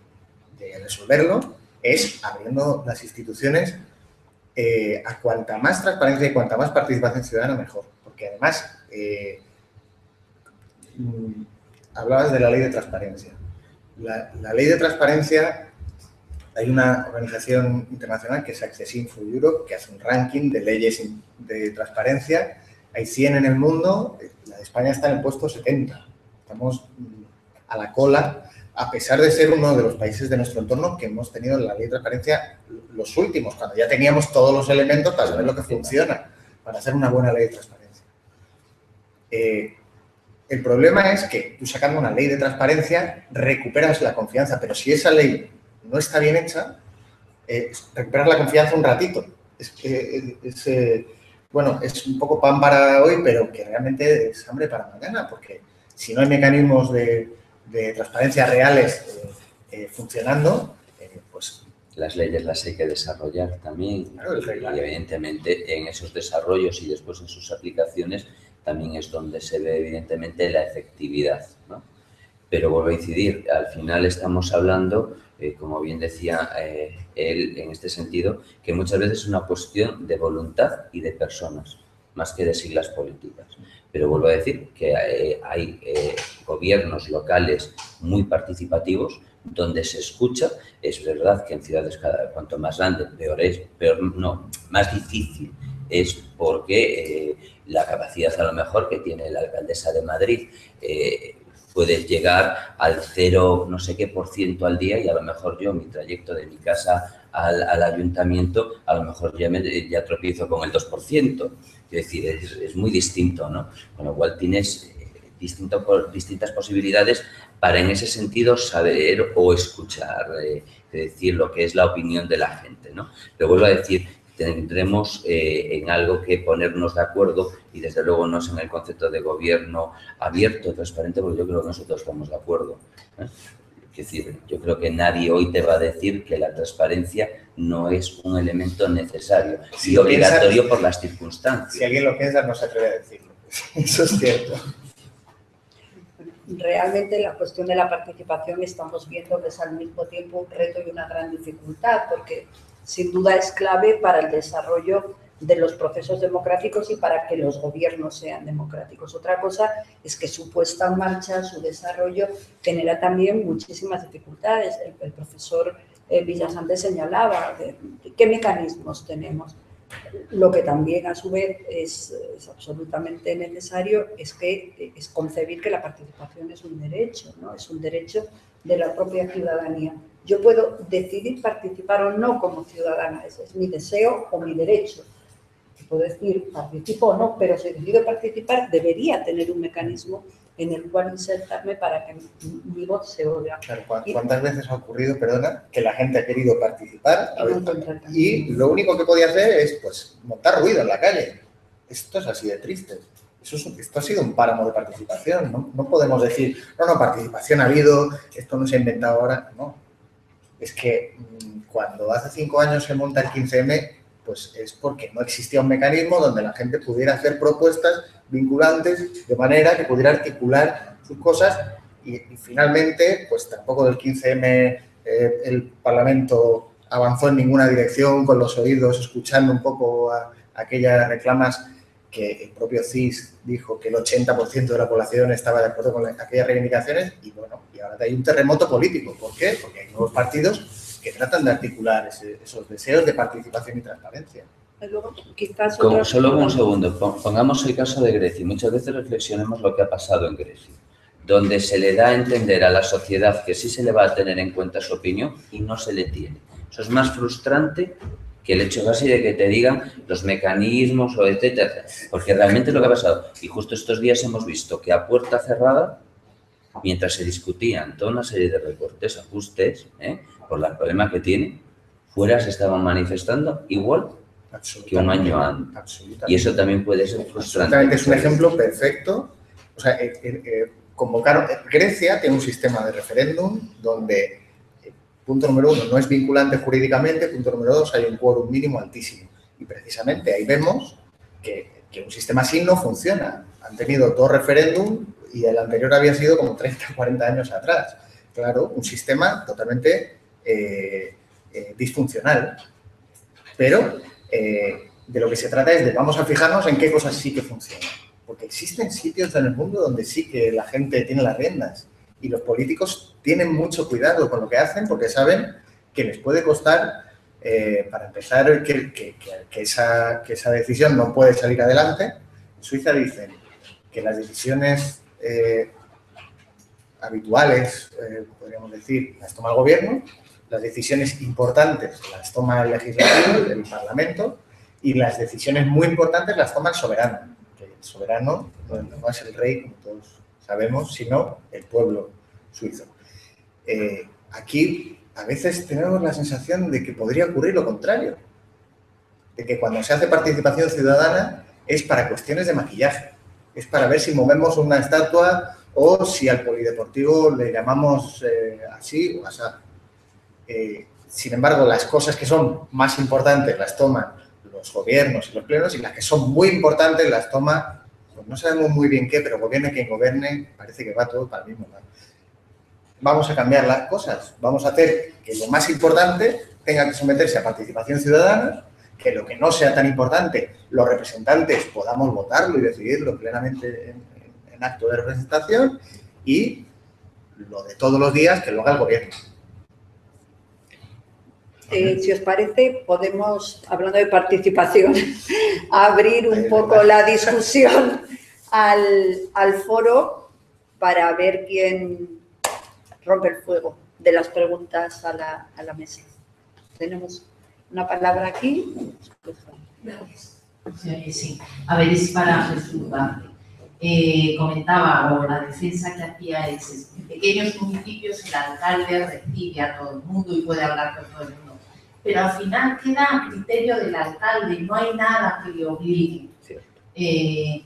S2: de resolverlo es abriendo las instituciones eh, a cuanta más transparencia y cuanta más participación ciudadana, mejor. Porque además, eh, mm, hablabas de la ley de transparencia. La, ley de transparencia, hay una organización internacional que es Access Info Europe, que hace un ranking de leyes de transparencia. Hay 100 en el mundo, la de España está en el puesto 70. Estamos mm, a la cola a pesar de ser uno de los países de nuestro entorno que hemos tenido la ley de transparencia los últimos, cuando ya teníamos todos los elementos para saber lo que funciona, para hacer una buena ley de transparencia. Eh, el problema es que tú sacando una ley de transparencia recuperas la confianza, pero si esa ley no está bien hecha, eh, recuperas la confianza un ratito. Es que es, eh, bueno, es un poco pan para hoy, pero que realmente es hambre para mañana, porque si no hay mecanismos de, transparencia reales eh, funcionando,
S3: las leyes las hay que desarrollar también y evidentemente en esos desarrollos y después en sus aplicaciones también es donde se ve evidentemente la efectividad. ¿no? Pero vuelvo a incidir, al final estamos hablando, eh, como bien decía eh, él en este sentido, que muchas veces es una cuestión de voluntad y de personas, más que de siglas políticas. Pero vuelvo a decir que eh, hay gobiernos locales muy participativos donde se escucha. Es verdad que en ciudades cada, cuanto más grandes, peor es, peor, no, más difícil es porque eh, la capacidad a lo mejor que tiene la alcaldesa de Madrid eh, puede llegar al cero no sé qué por ciento al día y a lo mejor yo mi trayecto de mi casa al, ayuntamiento a lo mejor ya, me, ya tropiezo con el 2%. Es decir, es, muy distinto, ¿no? Con lo cual tienes eh, distintas posibilidades para en ese sentido saber o escuchar, eh, decir lo que es la opinión de la gente. ¿no? Pero vuelvo a decir, tendremos eh, en algo que ponernos de acuerdo y desde luego no es en el concepto de gobierno abierto, transparente, porque yo creo que nosotros estamos de acuerdo. ¿eh? Es decir, yo creo que nadie hoy te va a decir que la transparencia no es un elemento necesario y obligatorio por las circunstancias.
S2: Si alguien lo piensa, no se atreve a decirlo. Eso es cierto
S1: realmente la cuestión de la participación estamos viendo que es al mismo tiempo un reto y una gran dificultad, porque sin duda es clave para el desarrollo de los procesos democráticos y para que los gobiernos sean democráticos. Otra cosa es que su puesta en marcha, su desarrollo, genera también muchísimas dificultades. El, profesor eh, Villasante señalaba qué mecanismos tenemos lo que también a su vez es, absolutamente necesario es que es concebir que la participación es un derecho, ¿no? Es un derecho de la propia ciudadanía. Yo puedo decidir participar o no como ciudadana, ese es mi deseo o mi derecho. Puedo decir participo o no, pero si decido participar debería tener un mecanismo en el cual insertarme para que mi voz se oiga.
S2: ¿Cuántas veces ha ocurrido, perdona, que la gente ha querido participar y, lo único que podía hacer es pues montar ruido en la calle? Esto es así de triste. esto ha sido un páramo de participación. ¿no? no podemos decir, no, no, participación ha habido, esto no se ha inventado ahora. No. Es que mm, cuando hace cinco años se monta el 15M, pues es porque no existía un mecanismo donde la gente pudiera hacer propuestas vinculantes de manera que pudiera articular sus cosas y, finalmente, pues tampoco del 15M eh, el Parlamento avanzó en ninguna dirección con los oídos, escuchando un poco a, aquellas reclamas que el propio CIS dijo que el 80% de la población estaba de acuerdo con aquellas reivindicaciones y bueno, y ahora hay un terremoto político. ¿Por qué? Porque hay nuevos partidos que tratan de articular esos deseos de participación y transparencia.
S3: solo un segundo, pongamos el caso de Grecia. Muchas veces reflexionemos lo que ha pasado en Grecia, donde se le da a entender a la sociedad que sí se le va a tener en cuenta su opinión y no se le tiene. Eso es más frustrante que el hecho casi de que te digan los mecanismos o etcétera, porque realmente lo que ha pasado, y justo estos días hemos visto que a puerta cerrada, mientras se discutían toda una serie de recortes, ajustes, ¿eh? Por el problema que tiene, fuera se estaban manifestando igual que un año antes. Y eso también puede ser frustrante.
S2: Es un ejemplo perfecto. O sea, eh, eh, eh, convocaron, Grecia tiene un sistema de referéndum donde, punto número uno, no es vinculante jurídicamente, punto número dos, hay un quórum mínimo altísimo. Y precisamente ahí vemos que, que un sistema así no funciona. Han tenido dos referéndum y el anterior había sido como 30, 40 años atrás. Claro, un sistema totalmente eh, eh, disfuncional. Pero eh, de lo que se trata es de vamos a fijarnos en qué cosas sí que funcionan. Porque existen sitios en el mundo donde sí que la gente tiene las riendas y los políticos tienen mucho cuidado con lo que hacen porque saben que les puede costar, para empezar, que, esa, que, esa, decisión no puede salir adelante. En Suiza dicen que las decisiones habituales, podríamos decir, las toma el gobierno las decisiones importantes las toma el legislativo, el parlamento, y las decisiones muy importantes las toma el soberano. El soberano no es el rey, como todos sabemos, sino el pueblo suizo. Eh, aquí a veces tenemos la sensación de que podría ocurrir lo contrario, de que cuando se hace participación ciudadana es para cuestiones de maquillaje, es para ver si movemos una estatua o si al polideportivo le llamamos eh, así o así. Eh, sin embargo, las cosas que son más importantes las toman los gobiernos y los plenos y las que son muy importantes las toma, pues no sabemos muy bien qué, pero gobierne quien gobierne, parece que va todo para el mismo lado. Vamos a cambiar las cosas, vamos a hacer que lo más importante tenga que someterse a participación ciudadana, que lo que no sea tan importante, los representantes podamos votarlo y decidirlo plenamente en, en acto de representación y lo de todos los días que lo haga el gobierno.
S1: Eh, si os parece, podemos, hablando de participación, abrir un poco la discusión al, al foro para ver quién rompe el fuego de las preguntas a la, a la mesa. Tenemos una palabra aquí.
S5: Sí, sí. A ver, es para resultar. Eh, comentaba, o la defensa que hacía es, en pequeños municipios el alcalde recibe a todo el mundo y puede hablar con todo el mundo pero al final queda a criterio del alcalde, no hay nada que le obligue. Eh,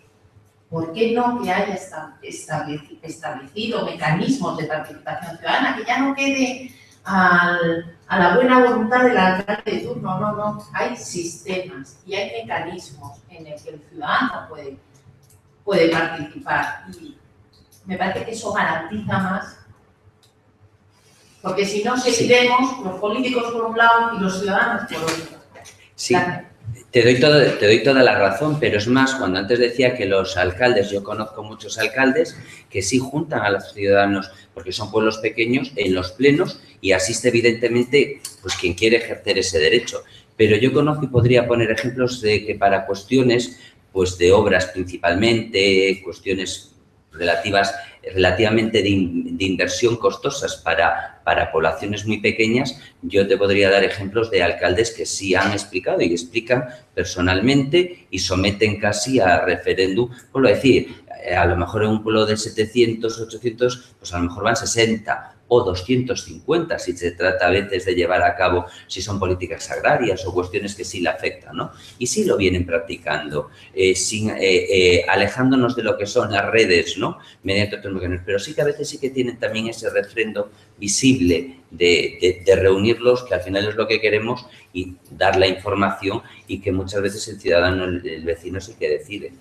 S5: ¿Por qué no que haya establecido mecanismos de participación ciudadana, que ya no quede a la buena voluntad del alcalde de turno? No, no, hay sistemas y hay mecanismos en los que el ciudadano puede, puede participar. Y me parece que eso garantiza más porque si no, seguiremos los políticos por un lado y los ciudadanos por otro.
S3: Sí. Te doy, todo, te doy toda la razón, pero es más, cuando antes decía que los alcaldes, yo conozco muchos alcaldes que sí juntan a los ciudadanos, porque son pueblos pequeños, en los plenos y asiste evidentemente pues quien quiere ejercer ese derecho. Pero yo conozco y podría poner ejemplos de que para cuestiones pues de obras principalmente, cuestiones relativas, relativamente de, inversión costosas para, para poblaciones muy pequeñas, yo te podría dar ejemplos de alcaldes que sí han explicado y explican personalmente y someten casi a referéndum, por lo decir, eh, a lo mejor en un pueblo de 700, 800, pues a lo mejor van 60 o 250 si se trata a veces de llevar a cabo, si son políticas agrarias o cuestiones que sí le afectan, ¿no? Y sí lo vienen practicando, eh, sin, eh, eh, alejándonos de lo que son las redes, ¿no? Mediante otros mecanismos, pero sí que a veces sí que tienen también ese refrendo visible de, de, reunirlos, que al final es lo que queremos, y dar la información y que muchas veces el ciudadano, el, vecino es el que decide.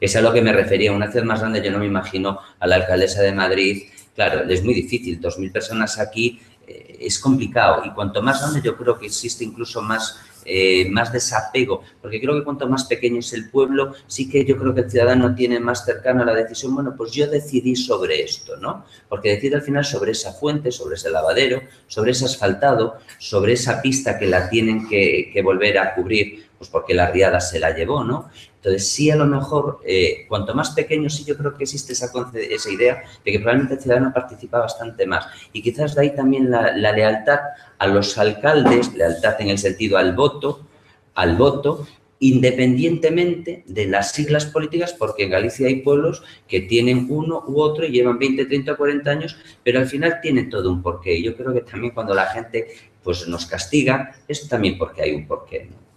S3: Es a lo que me refería. Una ciudad más grande, yo no me imagino a la alcaldesa de Madrid Claro, es muy difícil, 2.000 personas aquí eh, es complicado y cuanto más grande yo creo que existe incluso más, eh, más desapego, porque creo que cuanto más pequeño es el pueblo, sí que yo creo que el ciudadano tiene más cercano a la decisión, bueno, pues yo decidí sobre esto, ¿no? Porque decide al final sobre esa fuente, sobre ese lavadero, sobre ese asfaltado, sobre esa pista que la tienen que, que volver a cubrir, pues porque la riada se la llevó, ¿no? Entonces, sí, a lo mejor, eh, cuanto más pequeño, sí yo creo que existe esa, esa idea de que probablemente el ciudadano participa bastante más. Y quizás de ahí también la, lealtad a los alcaldes, lealtad en el sentido al voto, al voto, independientemente de las siglas políticas, porque en Galicia hay pueblos que tienen uno u otro y llevan 20, 30 o 40 años, pero al final tienen todo un porqué. Yo creo que también cuando la gente pues, nos castiga, es también porque hay un porqué. ¿no?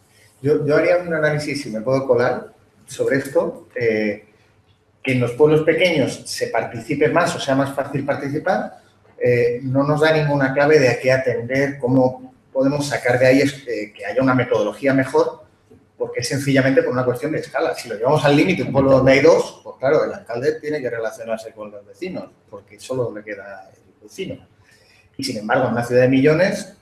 S2: Yo, yo, haría un análisis, si me puedo colar, sobre esto, eh, que en los pueblos pequeños se participe más o sea más fácil participar, eh, no nos da ninguna clave de a qué atender, cómo podemos sacar de ahí eh, que haya una metodología mejor, porque es sencillamente por una cuestión de escala. Si lo llevamos al límite, un pueblo donde hay dos, pues claro, el alcalde tiene que relacionarse con los vecinos, porque solo le queda el vecino. Y sin embargo, en una ciudad de millones,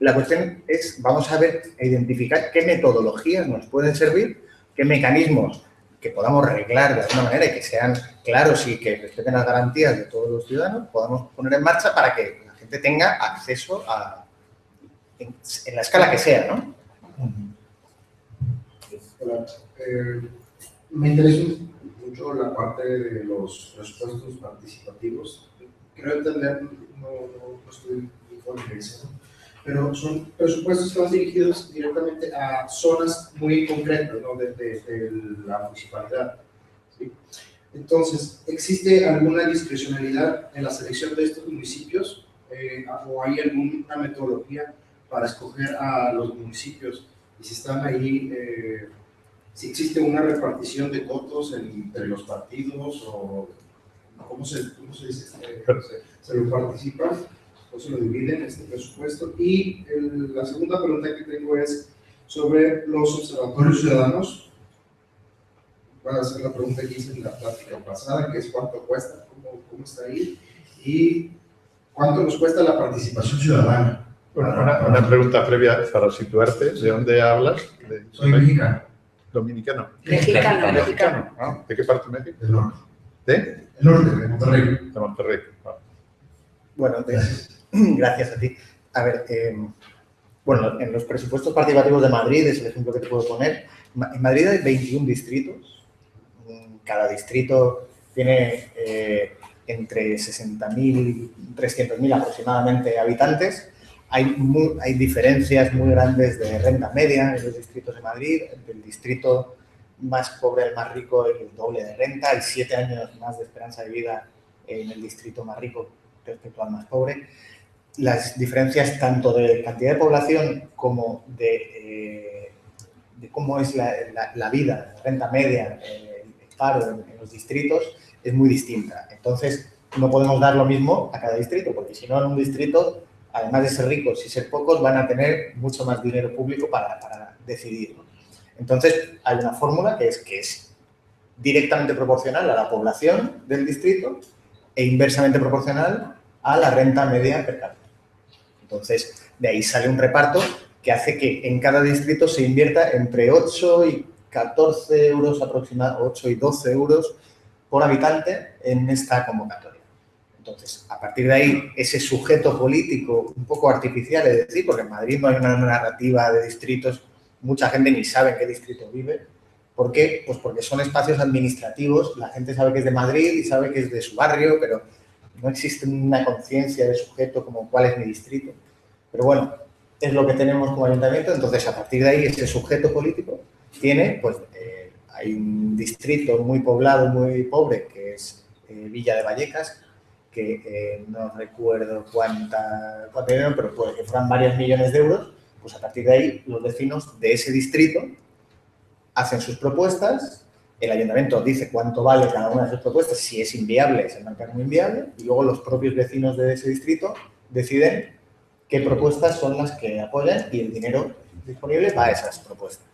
S2: la cuestión es, vamos a ver, a identificar qué metodologías nos pueden servir, qué mecanismos que podamos arreglar de alguna manera y que sean claros y que respeten las garantías de todos los ciudadanos, podamos poner en marcha para que la gente tenga acceso a, en, la escala que sea, ¿no?
S6: Eh, me interesa mucho la parte de los presupuestos participativos. Creo entender, no, no, no estoy muy familiarizado pero son presupuestos que van dirigidos directamente a zonas muy concretas ¿no? de, de, la municipalidad. ¿sí? Entonces, ¿existe alguna discrecionalidad en la selección de estos municipios eh, o hay alguna metodología para escoger a los municipios? Y si están ahí, eh, si existe una repartición de votos entre los partidos o ¿cómo se, cómo se dice? Eh, se, se, lo participan o se lo dividen este presupuesto. Y el, la segunda pregunta que tengo es sobre los observatorios ciudadanos. Voy a hacer la pregunta que hice en la plática pasada, que es cuánto cuesta, cómo, cómo está ahí, y cuánto nos cuesta la participación ciudadana.
S4: Bueno, una, una, pregunta previa para situarte. ¿De dónde hablas? De,
S6: Soy mexicano.
S4: Dominicano.
S1: Mexicano, mexicano.
S4: ¿Ah? ¿De qué parte de México?
S6: Del norte.
S4: ¿De?
S6: El norte, de Monterrey.
S4: De Monterrey. Ah.
S2: Bueno, de, gracias a ti. A ver, eh, bueno, en los presupuestos participativos de Madrid, es el ejemplo que te puedo poner, en Madrid hay 21 distritos. Cada distrito tiene eh, entre 60.000 y 300.000 aproximadamente habitantes. Hay, muy, hay diferencias muy grandes de renta media en los distritos de Madrid. Del distrito más pobre al más rico el doble de renta, hay siete años más de esperanza de vida en el distrito más rico respecto al más pobre. Las diferencias tanto de cantidad de población como de, eh, cómo es la, vida, la renta media, el paro en, los distritos, es muy distinta. Entonces, no podemos dar lo mismo a cada distrito, porque si no, en un distrito, además de ser ricos y ser pocos, van a tener mucho más dinero público para, para decidir. ¿no? Entonces, hay una fórmula que es que es directamente proporcional a la población del distrito e inversamente proporcional a la renta media per cápita. Entonces, de ahí sale un reparto que hace que en cada distrito se invierta entre 8 y 14 euros aproximadamente, 8 y 12 euros por habitante en esta convocatoria. Entonces, a partir de ahí, ese sujeto político un poco artificial, es decir, porque en Madrid no hay una narrativa de distritos, mucha gente ni sabe en qué distrito vive. ¿Por qué? Pues porque son espacios administrativos, la gente sabe que es de Madrid y sabe que es de su barrio, pero no existe una conciencia de sujeto como cuál es mi distrito. Pero bueno, es lo que tenemos como ayuntamiento, entonces a partir de ahí ese sujeto político tiene pues eh, hay un distrito muy poblado, muy pobre, que es eh, Villa de Vallecas, que eh, no recuerdo cuánta, cuánto dinero, pero puede que fueran varios millones de euros, pues a partir de ahí los vecinos de ese distrito hacen sus propuestas, el ayuntamiento dice cuánto vale cada una de sus propuestas, si es inviable, se marca como inviable, y luego los propios vecinos de ese distrito deciden qué propuestas son las que apoyan y el dinero disponible va a esas propuestas.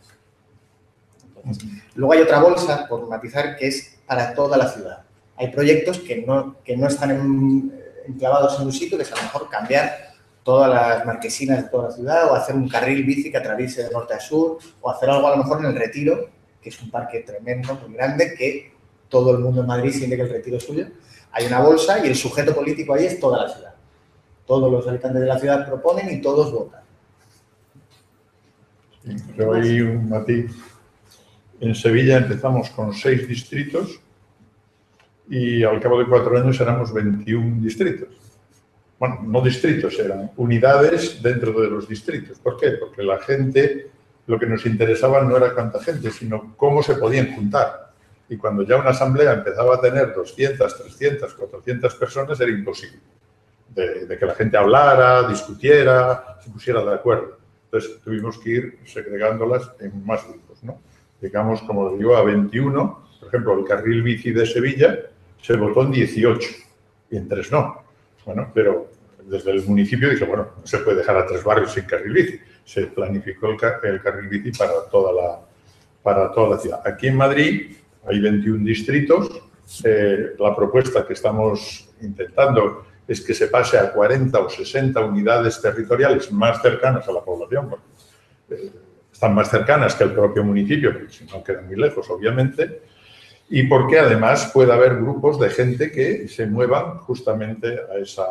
S2: Luego hay otra bolsa, por matizar, que es para toda la ciudad. Hay proyectos que no, que no están en, enclavados en un sitio, que es a lo mejor cambiar todas las marquesinas de toda la ciudad o hacer un carril bici que atraviese de norte a sur o hacer algo a lo mejor en el Retiro, que es un parque tremendo, muy grande, que todo el mundo en Madrid siente que el Retiro es suyo. Hay una bolsa y el sujeto político ahí es toda la ciudad. Todos los habitantes de la ciudad proponen y todos votan.
S4: Hay un matiz en Sevilla empezamos con seis distritos y al cabo de cuatro años éramos 21 distritos. Bueno, no distritos, eran unidades dentro de los distritos. ¿Por qué? Porque la gente, lo que nos interesaba no era cuánta gente, sino cómo se podían juntar. Y cuando ya una asamblea empezaba a tener 200, 300, 400 personas, era imposible. De, de que la gente hablara, discutiera, se pusiera de acuerdo. Entonces tuvimos que ir segregándolas en más grupos, ¿no? digamos, como digo, a 21. Por ejemplo, el carril bici de Sevilla se votó en 18 y en tres no. Bueno, pero desde el municipio dice, bueno, no se puede dejar a tres barrios sin carril bici. Se planificó el, car el para toda, la, para toda la ciudad. Aquí en Madrid hay 21 distritos. Eh, la propuesta que estamos intentando es que se pase a 40 o 60 unidades territoriales más cercanas a la población. Porque, eh, están más cercanas que el propio municipio, porque si no quedan muy lejos, obviamente, y porque además puede haber grupos de gente que se muevan justamente a esa,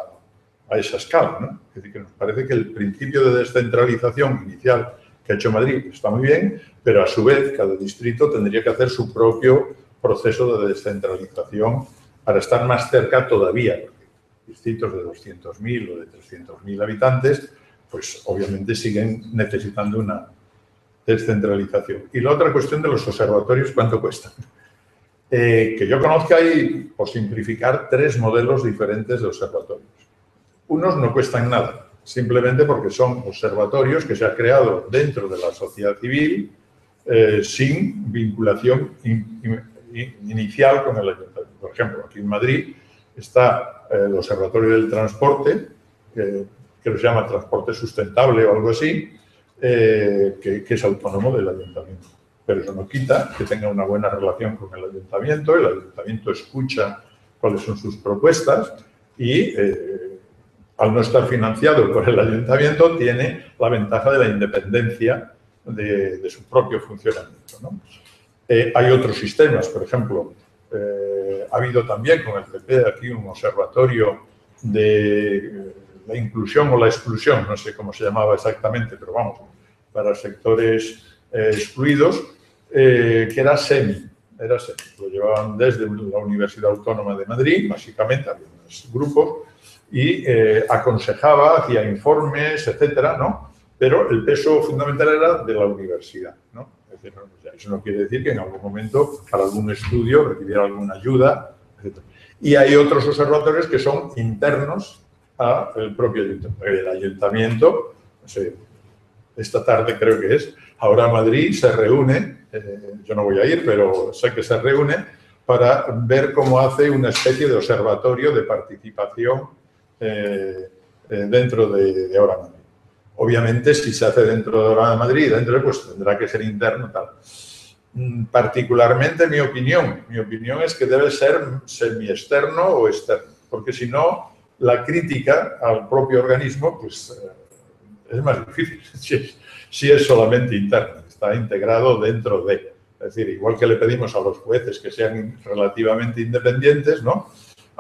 S4: a esa escala. ¿no? Es decir, que nos parece que el principio de descentralización inicial que ha hecho Madrid está muy bien, pero a su vez cada distrito tendría que hacer su propio proceso de descentralización para estar más cerca todavía, distritos de 200.000 o de 300.000 habitantes, pues obviamente siguen necesitando una, descentralización. Y la otra cuestión de los observatorios, ¿cuánto cuestan? Eh, que yo conozca hay, por simplificar, tres modelos diferentes de observatorios. Unos no cuestan nada, simplemente porque son observatorios que se han creado dentro de la sociedad civil eh, sin vinculación in, in, inicial con el ayuntamiento. Por ejemplo, aquí en Madrid está eh, el Observatorio del Transporte, que, que se llama Transporte Sustentable o algo así, eh, que, es autónomo del ayuntamiento. Pero eso no quita que tenga una buena relación con el ayuntamiento, el ayuntamiento escucha cuáles son sus propuestas y eh, al no estar financiado por el ayuntamiento tiene la ventaja de la independencia de, su propio funcionamiento. Eh, hay otros sistemas, por ejemplo, eh, ha habido también con el PP aquí un observatorio de eh, la inclusión o la exclusión, no sé cómo se llamaba exactamente, pero vamos, para sectores excluidos, que era SEMI, era SEMI. Lo llevaban desde la Universidad Autónoma de Madrid, básicamente, había unos grupos, y eh, aconsejaba, hacía informes, etcétera, ¿no? Pero el peso fundamental era de la universidad, ¿no? Eso no quiere decir que en algún momento, para algún estudio, recibiera alguna ayuda, etcétera. Y hay otros observatorios que son internos al propio ayuntamiento. El ayuntamiento, no sé, esta tarde creo que es, ahora Madrid se reúne, eh, yo no voy a ir, pero sé que se reúne para ver cómo hace una especie de observatorio de participación eh, eh, dentro de, Ahora Madrid. Obviamente, si se hace dentro de Madrid, dentro de, pues tendrá que ser interno tal. Mm, Particularmente mi opinión, mi opinión es que debe ser semi-externo o externo, porque si no, la crítica al propio organismo, pues eh, es más difícil si es, si es solamente interna, está integrado dentro de. Es decir, igual que le pedimos a los jueces que sean relativamente independientes, ¿no?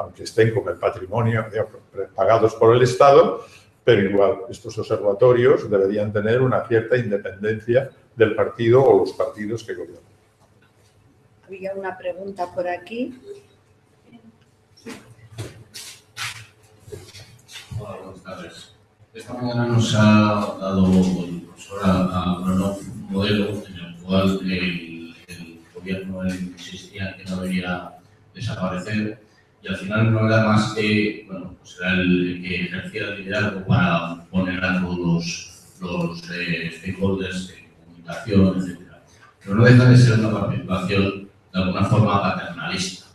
S4: Aunque estén con el patrimonio digamos, pagados por el Estado, pero igual estos observatorios deberían tener una cierta independencia del partido o los partidos que gobiernan.
S1: Había una pregunta por aquí.
S7: Hola, buenas tardes. Esta mañana nos ha dado el profesor a, un modelo en el cual el, el gobierno insistía que no debería desaparecer y al final no era más que, bueno, pues era el que ejercía el liderazgo para poner a todos los, los eh, stakeholders de comunicación, etc. Pero no deja de ser una participación de alguna forma paternalista.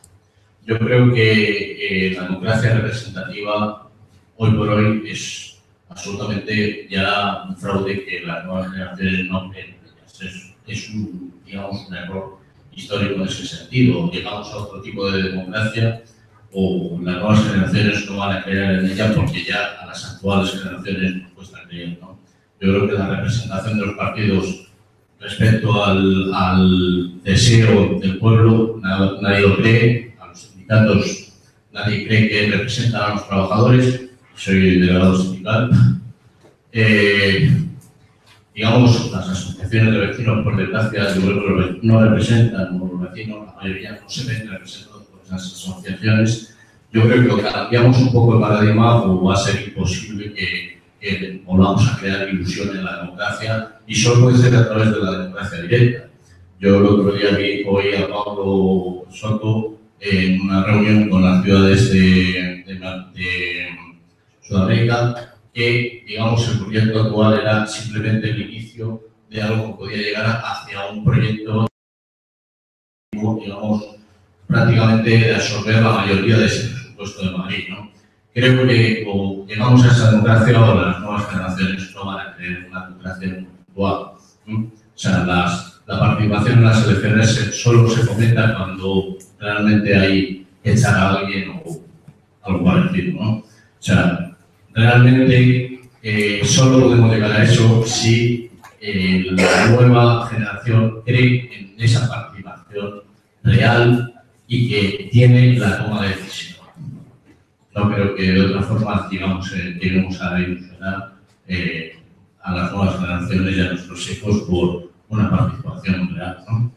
S7: Yo creo que eh, la democracia representativa hoy por hoy es absolutamente ya un fraude que las nuevas generaciones no creen. Es, es un, digamos, un error histórico en ese sentido. Llegamos a otro tipo de democracia o las nuevas generaciones no van a creer en ella porque ya a las actuales generaciones nos cuesta creer. ¿no? Yo creo que la representación de los partidos respecto al, al deseo del pueblo, nadie, lo cree, a los sindicatos nadie cree que representan a los trabajadores, soy delegado sindical. Eh, digamos, las asociaciones de vecinos, por desgracia, yo creo que no representan, o los vecinos, la mayoría no se ven representados esas asociaciones. Yo creo que cambiamos un poco el paradigma o va a ser imposible que, que volvamos a crear ilusión en la democracia y solo puede ser a través de la democracia directa. Yo el otro día vi hoy a Pablo Soto en una reunión con las ciudades de, Sudamérica que, digamos, el proyecto actual era simplemente el inicio de algo que podía llegar hacia un proyecto, prácticamente de absorber la mayoría de ese presupuesto de Madrid, ¿no? Creo que o llegamos a esa democracia o las nuevas generaciones no van a creer una democracia actual. ¿no? O sea, las, la participación en las elecciones solo se fomenta cuando realmente hay que echar a alguien o algo parecido, ¿no? O sea, realmente eh, solo podemos llegar a eso si eh, la nueva generación cree en esa participación real y que tiene la toma de decisión. No creo que de otra forma, digamos, eh, lleguemos a ilusionar eh, a las nuevas generaciones y a nuestros hijos por una participación real. ¿no?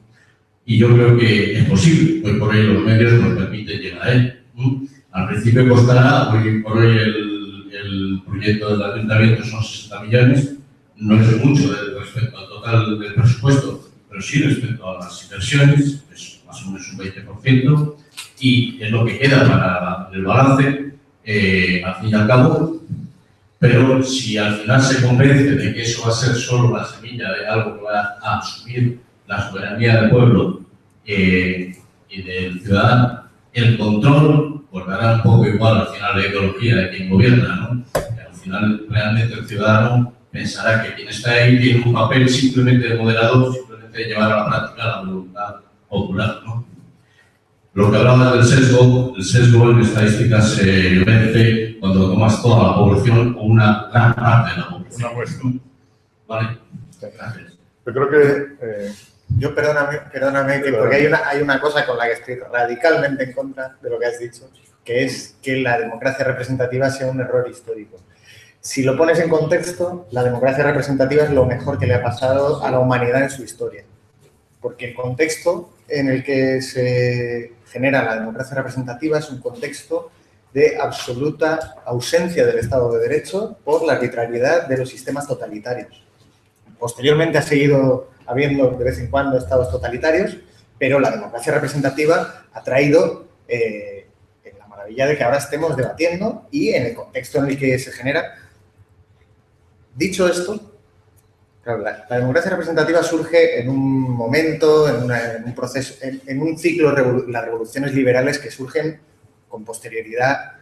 S7: Y yo creo que es posible, hoy por hoy los medios nos permiten llegar a él. ¿no? Al principio costará, hoy por hoy el, el proyecto del ayuntamiento son 60 millones, no es mucho respecto al total del presupuesto, pero sí respecto a las inversiones, es más o menos un 20%, y es lo que queda para el balance, eh, al fin y al cabo, pero si al final se convence de que eso va a ser solo la semilla de algo que va a asumir la soberanía del pueblo eh, y del ciudadano, el control, dará un poco igual al final la ideología de quien gobierna, ¿no? Que al final realmente el ciudadano pensará que quien está ahí tiene un papel simplemente de moderador, simplemente de llevar a la práctica la voluntad popular, ¿no? Lo que hablaba del sesgo, el sesgo en estadísticas se vence cuando tomas toda la población o una gran parte de la población.
S4: Una muestra.
S7: ¿Vale? Gracias.
S4: Yo creo que eh,
S2: Yo, perdóname, perdóname, que porque hay una, hay una cosa con la que estoy radicalmente en contra de lo que has dicho, que es que la democracia representativa sea un error histórico. Si lo pones en contexto, la democracia representativa es lo mejor que le ha pasado a la humanidad en su historia. Porque el contexto en el que se genera la democracia representativa es un contexto de absoluta ausencia del Estado de Derecho por la arbitrariedad de los sistemas totalitarios. Posteriormente ha seguido habiendo de vez en cuando estados totalitarios, pero la democracia representativa ha traído eh, la maravilla de que ahora estemos debatiendo y en el contexto en el que se genera. Dicho esto, claro, la, la democracia representativa surge en un momento, en, una- en un proceso, en, en un ciclo, las revoluciones liberales que surgen con posterioridad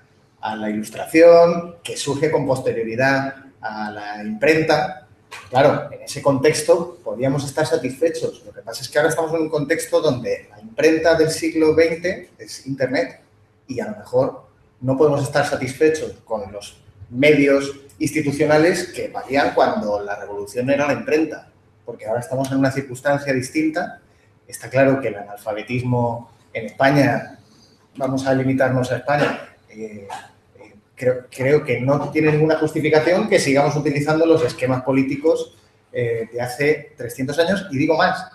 S2: a la ilustración, que surge con posterioridad a la imprenta, Claro, en ese contexto podríamos estar satisfechos. Lo que pasa es que ahora estamos en un contexto donde la imprenta del siglo XX es Internet y a lo mejor no podemos estar satisfechos con los medios institucionales que valían cuando la revolución era la imprenta, porque ahora estamos en una circunstancia distinta. Está claro que el analfabetismo en España, vamos a limitarnos a España, eh, eh, creo, creo que no tiene ninguna justificación que sigamos utilizando los esquemas políticos eh, de hace 300 años y digo más,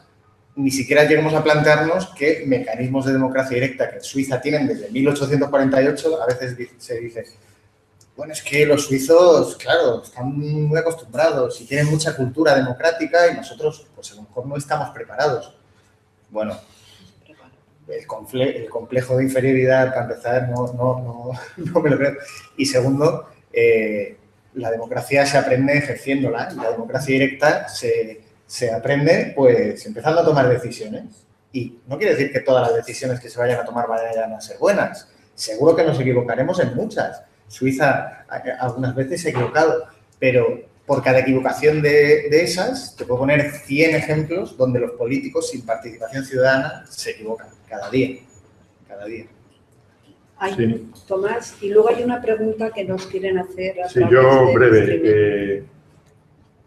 S2: ni siquiera lleguemos a plantearnos que mecanismos de democracia directa que en Suiza tienen desde 1848, a veces se dice, bueno, es que los suizos, claro, están muy acostumbrados y tienen mucha cultura democrática y nosotros, pues a lo mejor no estamos preparados. Bueno, el, complejo de inferioridad, para empezar, no, no, no, no me lo creo. Y segundo, eh, la democracia se aprende ejerciéndola y la democracia directa se, se aprende pues empezando a tomar decisiones. Y no quiere decir que todas las decisiones que se vayan a tomar vayan a ser buenas. Seguro que nos equivocaremos en muchas. Suiza algunas veces se ha equivocado, pero por cada equivocación de, de esas, te puedo poner 100 ejemplos donde los políticos sin participación ciudadana se equivocan cada día. Cada día.
S1: Ay,
S4: Sí.
S1: Tomás, y luego hay una pregunta que nos quieren hacer. a
S4: Sí, yo breve. eh,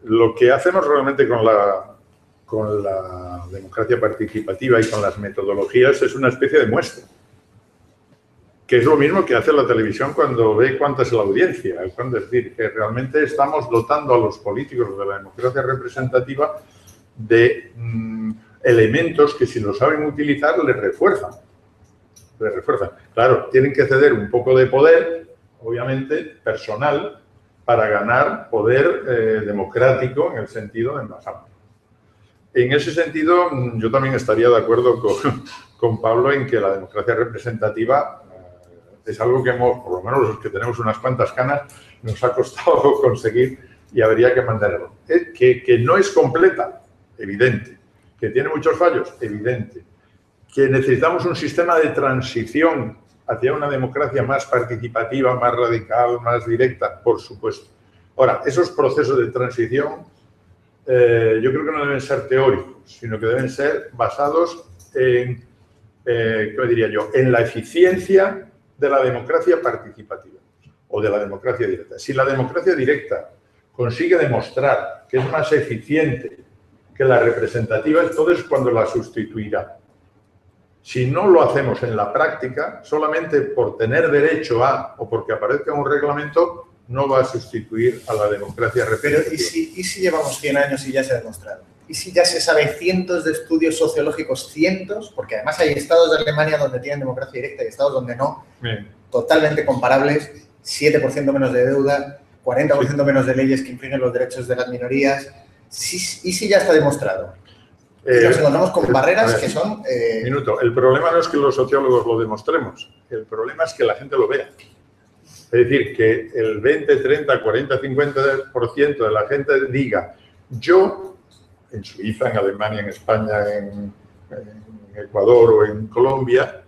S4: lo que hacemos realmente con la, con la democracia participativa y con las metodologías es una especie de muestra. Que es lo mismo que hace la televisión cuando ve cuánta es la audiencia. Es decir, que realmente estamos dotando a los políticos de la democracia representativa de mm, elementos que si lo saben utilizar les refuerzan. Les refuerzan. Claro, tienen que ceder un poco de poder, obviamente, personal, para ganar poder eh, democrático en el sentido de más amplio. En ese sentido, mm, yo también estaría de acuerdo con, con Pablo en que la democracia representativa es algo que hemos, por lo menos los que tenemos unas cuantas canas, nos ha costado conseguir y habría que mantenerlo. Eh, Que, que no es completa, evidente. Que tiene muchos fallos, evidente. Que necesitamos un sistema de transición hacia una democracia más participativa, más radical, más directa, por supuesto. Ahora, esos procesos de transición eh, yo creo que no deben ser teóricos, sino que deben ser basados en, eh, ¿qué diría yo?, en la eficiencia de la democracia participativa o de la democracia directa. Si la democracia directa consigue demostrar que es más eficiente que la representativa, entonces cuando la sustituirá. Si no lo hacemos en la práctica, solamente por tener derecho a o porque aparezca un reglamento, no va a sustituir a la democracia
S2: Pero
S4: representativa.
S2: ¿y si, ¿y si llevamos 100 años y ya se ha demostrado? ¿Y si ya se sabe cientos de estudios sociológicos, cientos? Porque además hay estados de Alemania donde tienen democracia directa y estados donde no,
S4: Bien.
S2: totalmente comparables, 7% menos de deuda, 40% menos de leyes que infringen los derechos de las minorías. Sí, ¿Y si ya está demostrado?
S4: Eh,
S2: nos encontramos con barreras
S4: ver.
S2: que son... eh,
S4: Minuto. El problema no es que los sociólogos lo demostremos, el problema es que la gente lo vea. Es decir, que el 20, 30, 40, 50% de la gente diga, yo, en Suiza, en Alemania, en España, en, en Ecuador o en Colombia,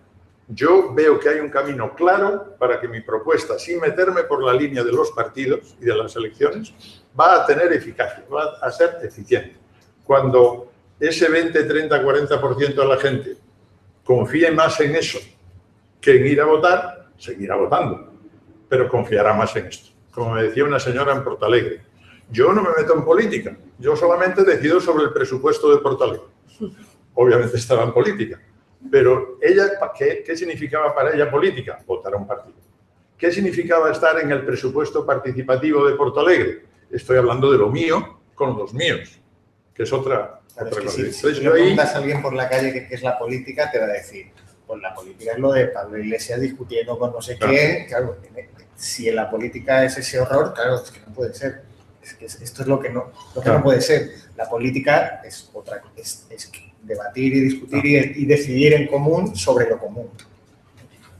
S4: Yo veo que hay un camino claro para que mi propuesta, sin meterme por la línea de los partidos y de las elecciones, va a tener eficacia, va a ser eficiente. Cuando ese 20, 30, 40% de la gente confíe más en eso que en ir a votar, seguirá votando, pero confiará más en esto. Como me decía una señora en Portalegre, yo no me meto en política, yo solamente decido sobre el presupuesto de Portalegre. Obviamente estaba en política, pero ella, ¿qué, ¿qué significaba para ella política? Votar a un partido. ¿Qué significaba estar en el presupuesto participativo de Portalegre? Estoy hablando de lo mío con los míos, que es otra,
S2: Claro,
S4: otra
S2: es que
S4: cosa.
S2: si, si le
S4: ahí-
S2: preguntas a alguien por la calle qué qué es la política, te va a decir, pues la política es lo de Pablo Iglesias discutiendo con no sé
S4: Claro.
S2: quién. Claro, si en la política es ese horror, claro, es que no puede ser. Es esto es lo que no, lo que
S4: Claro.
S2: no puede ser. La política es otra es, es debatir y discutir y, y decidir en común sobre lo común.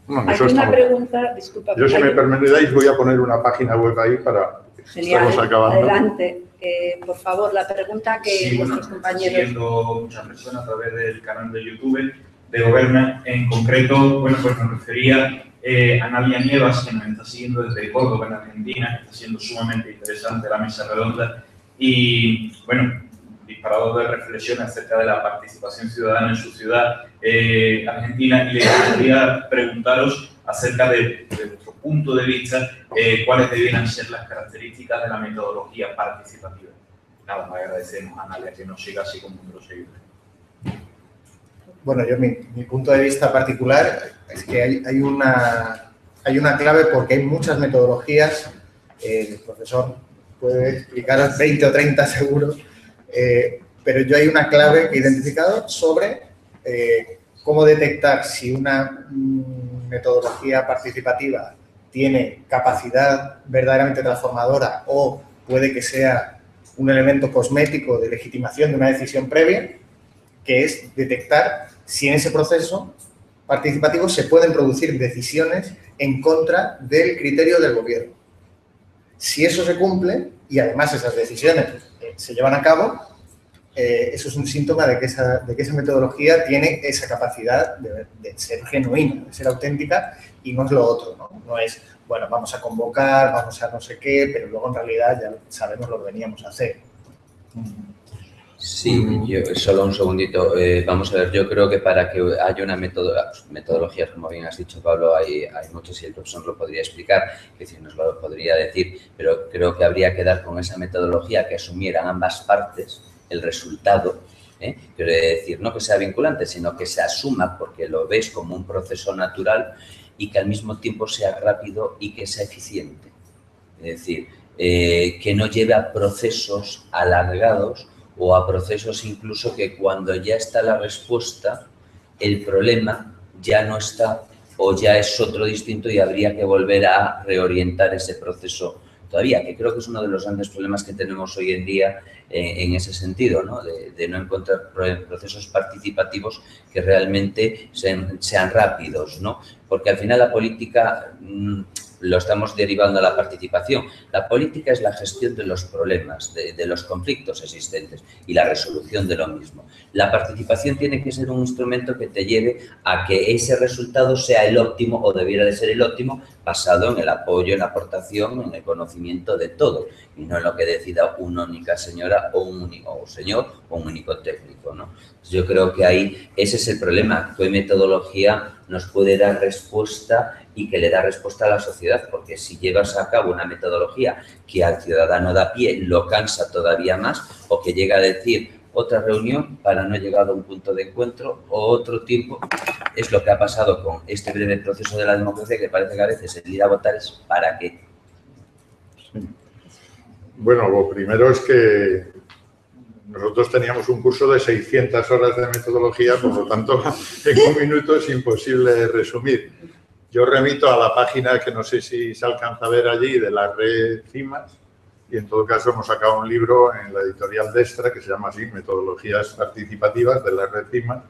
S4: Bueno,
S1: Hay una
S4: muy-
S1: pregunta, disculpa.
S4: Yo, si
S1: hay-
S4: me permitáis, voy a poner una página web ahí para...
S1: Genial,
S4: Estamos acabando.
S1: adelante. Eh, por favor, la pregunta que
S8: Sí, bueno,
S1: nuestros compañeros...
S8: siguiendo muchas personas a través del canal de YouTube de Goberna. En concreto, bueno, pues nos refería eh, a Nadia Nievas, que nos está siguiendo desde Córdoba, en Argentina, que está siendo sumamente interesante la mesa redonda. Y, bueno, disparador de reflexiones acerca de la participación ciudadana en su ciudad, eh, Argentina. Y le gustaría preguntaros acerca de, de vuestro punto de vista, eh, cuáles debieran ser las características de la metodología participativa. Nada más agradecemos a Nadia que nos siga así como número seguidores.
S2: Bueno, yo mi, punto de vista particular es que hay, hay una, hay una clave porque hay muchas metodologías, eh, el profesor puede explicaros 20 o 30 seguro, eh, pero yo hay una clave que he identificado sobre eh, cómo detectar si una mm, metodología participativa tiene capacidad verdaderamente transformadora o puede que sea un elemento cosmético de legitimación de una decisión previa, que es detectar si en ese proceso participativo se pueden producir decisiones en contra del criterio del gobierno. Si eso se cumple y además esas decisiones eh, se llevan a cabo, eh, eso es un síntoma de que, esa, de que esa metodología tiene esa capacidad de, de ser genuina, de ser auténtica y no es lo otro, ¿no? No es, bueno, vamos a convocar, vamos a no sé qué, pero luego en realidad ya sabemos lo que veníamos a hacer.
S3: Sí, yo, solo un segundito. Eh, vamos a ver, yo creo que para que haya una metodo- metodología, como bien has dicho, Pablo, hay, hay muchos y el profesor lo podría explicar, que si nos lo podría decir, pero creo que habría que dar con esa metodología que asumieran ambas partes el resultado. ¿eh? Decir, no que sea vinculante, sino que se asuma porque lo ves como un proceso natural y que al mismo tiempo sea rápido y que sea eficiente. Es decir, eh, que no lleve a procesos alargados o a procesos incluso que cuando ya está la respuesta, el problema ya no está o ya es otro distinto y habría que volver a reorientar ese proceso todavía, que creo que es uno de los grandes problemas que tenemos hoy en día eh, en ese sentido, ¿no? De, no encontrar pro- procesos participativos que realmente sean, sean rápidos, ¿no? Porque al final la política mm, lo estamos derivando a la participación. La política es la gestión de los problemas, de, de los conflictos existentes y la resolución de lo mismo. La participación tiene que ser un instrumento que te lleve a que ese resultado sea el óptimo o debiera de ser el óptimo basado en el apoyo, en la aportación, en el conocimiento de todos y no en lo que decida una única señora o un único señor o un único técnico. ¿no? Yo creo que ahí ese es el problema. ¿Qué metodología nos puede dar respuesta y que le da respuesta a la sociedad? Porque si llevas a cabo una metodología que al ciudadano da pie lo cansa todavía más o que llega a decir otra reunión para no llegar a un punto de encuentro o otro tiempo. Es lo que ha pasado con este breve proceso de la democracia que parece que a veces el ir a votar es para qué.
S4: Bueno, lo primero es que nosotros teníamos un curso de 600 horas de metodología, por lo tanto, en un minuto es imposible resumir. Yo remito a la página que no sé si se alcanza a ver allí de la red CIMAS y en todo caso hemos sacado un libro en la editorial Destra que se llama así, Metodologías Participativas de la red CIMAS,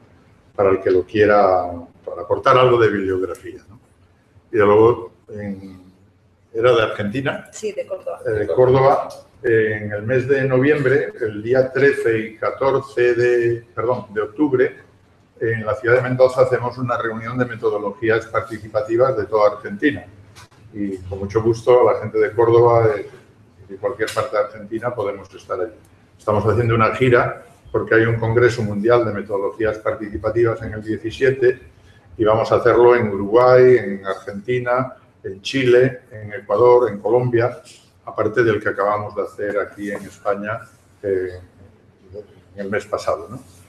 S4: para el que lo quiera, para aportar algo de bibliografía. ¿no? Y de luego, en- era de Argentina,
S1: Sí, de Córdoba.
S4: eh, Córdoba, eh, en el mes de noviembre, el día 13 y 14 de, perdón, de octubre, en la ciudad de Mendoza hacemos una reunión de metodologías participativas de toda Argentina. Y con mucho gusto la gente de Córdoba, de, de cualquier parte de Argentina, podemos estar allí. Estamos haciendo una gira porque hay un Congreso Mundial de Metodologías Participativas en el 17 y vamos a hacerlo en Uruguay, en Argentina, en Chile, en Ecuador, en Colombia, aparte del que acabamos de hacer aquí en España eh, el mes pasado. ¿no?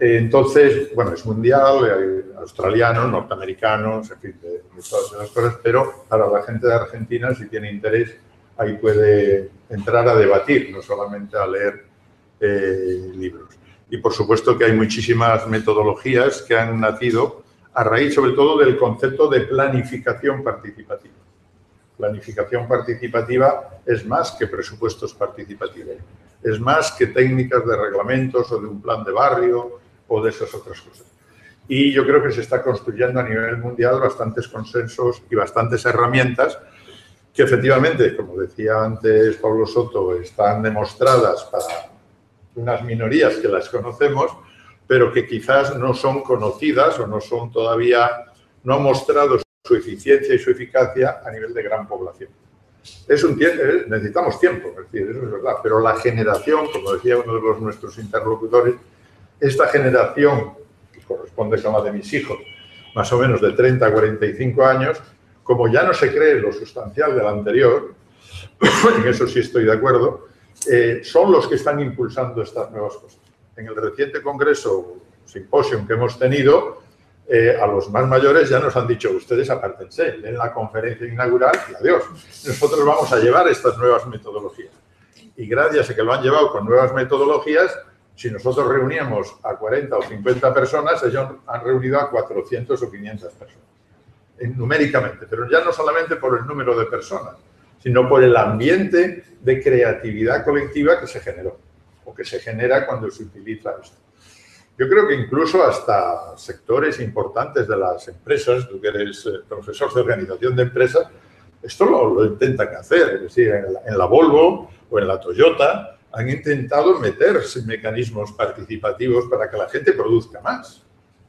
S4: Entonces, bueno, es mundial, hay australianos, norteamericanos, en fin, de, de todas esas cosas, pero para la gente de Argentina, si tiene interés, ahí puede entrar a debatir, no solamente a leer eh, libros. Y por supuesto que hay muchísimas metodologías que han nacido a raíz sobre todo del concepto de planificación participativa. Planificación participativa es más que presupuestos participativos, es más que técnicas de reglamentos o de un plan de barrio o de esas otras cosas. Y yo creo que se está construyendo a nivel mundial bastantes consensos y bastantes herramientas que efectivamente, como decía antes Pablo Soto, están demostradas para unas minorías que las conocemos, pero que quizás no son conocidas o no son todavía, no han mostrado su eficiencia y su eficacia a nivel de gran población. Es un tiempo, necesitamos tiempo, es decir, eso es verdad, pero la generación, como decía uno de los nuestros interlocutores, esta generación, que corresponde con la de mis hijos, más o menos de 30 a 45 años, como ya no se cree lo sustancial del anterior, en eso sí estoy de acuerdo, eh, son los que están impulsando estas nuevas cosas. En el reciente congreso, simposio que hemos tenido, eh, a los más mayores ya nos han dicho, ustedes apártense, en la conferencia inaugural y adiós. Nosotros vamos a llevar estas nuevas metodologías. Y gracias a que lo han llevado con nuevas metodologías, si nosotros reuníamos a 40 o 50 personas, ellos han reunido a 400 o 500 personas, numéricamente, pero ya no solamente por el número de personas, sino por el ambiente de creatividad colectiva que se generó o que se genera cuando se utiliza esto. Yo creo que incluso hasta sectores importantes de las empresas, tú que eres eh, profesor de organización de empresas, esto lo, lo intentan hacer. Es decir, en la, en la, Volvo o en la Toyota han intentado meterse mecanismos participativos para que la gente produzca más.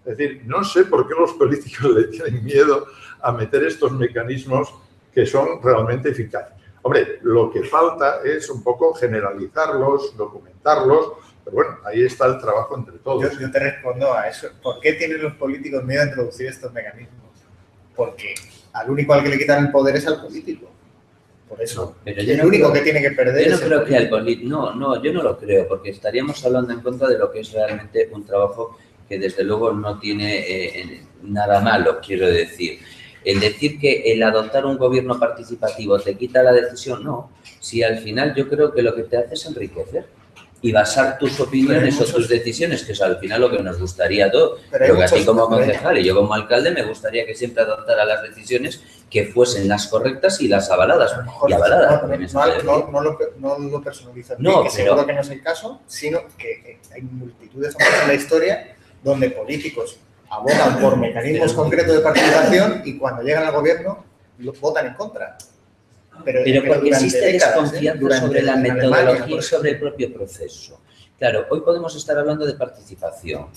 S4: Es decir, no sé por qué los políticos le tienen miedo a meter estos mecanismos que son realmente eficaces. Hombre, lo que falta es un poco generalizarlos, documentarlos, pero bueno, ahí está el trabajo entre todos.
S2: Yo, yo te respondo a eso. ¿Por qué tienen los políticos miedo a introducir estos mecanismos? Porque al único al que le quitan el poder es al político. Por eso.
S3: Pero yo
S2: el
S3: no
S2: único
S3: creo-
S2: que tiene que perder
S3: Yo no
S2: es el
S3: creo que
S2: político,
S3: no, no, yo no lo creo, porque estaríamos hablando en contra de lo que es realmente un trabajo que desde luego no tiene eh, nada malo, quiero decir. El decir que el adoptar un gobierno participativo te quita la decisión, no. Si al final yo creo que lo que te hace es enriquecer y basar tus opiniones
S2: muchos-
S3: o tus decisiones, que es al final lo que nos gustaría a todos.
S2: Pero
S3: que a ti como
S2: hay-
S3: concejal y yo como alcalde me gustaría que siempre adoptara las decisiones que fuesen las correctas y las avaladas.
S2: Mejor
S3: Y avaladas
S2: no, no, no, lo, no lo personalizan
S3: No,
S2: que
S3: pero-
S2: seguro que no es el caso, sino que hay multitud de ejemplos en la historia donde políticos abogan por mecanismos concretos de participación y cuando llegan al gobierno votan en contra. Pero,
S3: Pero porque existe
S2: décadas, ¿eh?
S3: desconfianza sobre la metodología y sobre el propio proceso. Claro, hoy podemos estar hablando de participación,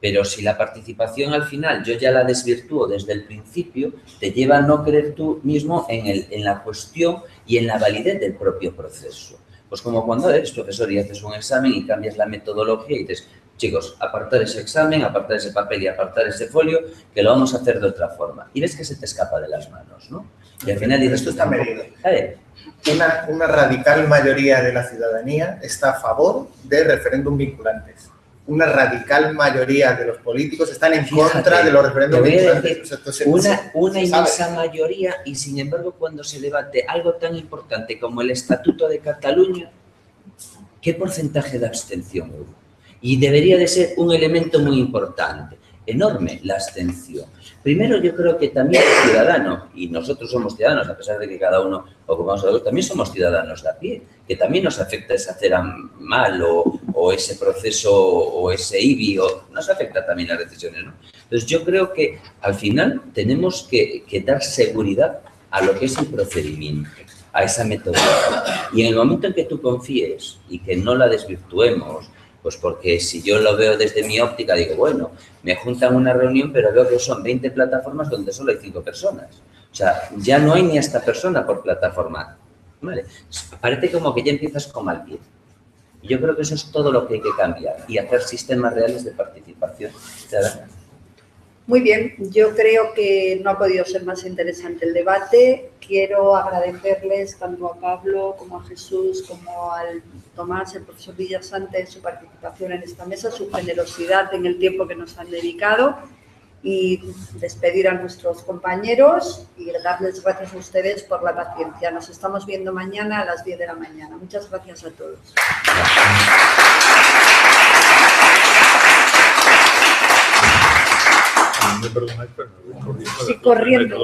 S3: pero si la participación al final yo ya la desvirtúo desde el principio, te lleva a no creer tú mismo en, el, en la cuestión y en la validez del propio proceso. Pues como cuando eres profesor y haces un examen y cambias la metodología y dices, chicos, apartar ese examen, apartar ese papel y apartar ese folio, que lo vamos a hacer de otra forma. Y ves que se te escapa de las manos, ¿no? Y al final dices,
S2: Esto está medido. Una, una radical mayoría de la ciudadanía está a favor de referéndum vinculantes. Una radical mayoría de los políticos están en
S3: Fíjate,
S2: contra de los referéndums vinculantes. se-
S3: Una, una inmensa mayoría y sin embargo cuando se debate algo tan importante como el Estatuto de Cataluña, ¿qué porcentaje de abstención hubo? Y debería de ser un elemento muy importante, enorme la abstención. Primero yo creo que también el ciudadano, y nosotros somos ciudadanos, a pesar de que cada uno ocupamos algo, también somos ciudadanos de a pie, que también nos afecta ese hacer a mal o, o ese proceso o ese IBI, o, nos afecta también las decisiones, ¿no? Entonces yo creo que al final tenemos que, que dar seguridad a lo que es el procedimiento, a esa metodología. Y en el momento en que tú confíes y que no la desvirtuemos, Pues porque si yo lo veo desde mi óptica, digo, bueno, me juntan una reunión, pero veo que son 20 plataformas donde solo hay 5 personas. O sea, ya no hay ni esta persona por plataforma. ¿Vale? Parece como que ya empiezas con mal pie. Yo creo que eso es todo lo que hay que cambiar y hacer sistemas reales de participación. ciudadana.
S1: Muy bien, yo creo que no ha podido ser más interesante el debate. Quiero agradecerles tanto a Pablo como a Jesús, como al Tomás, el profesor Villasante, su participación en esta mesa, su generosidad en el tiempo que nos han dedicado y despedir a nuestros compañeros y darles gracias a ustedes por la paciencia. Nos estamos viendo mañana a las 10 de la mañana. Muchas gracias a todos.
S4: Me perdonáis, pero me voy corriendo.
S1: Sí, corriendo.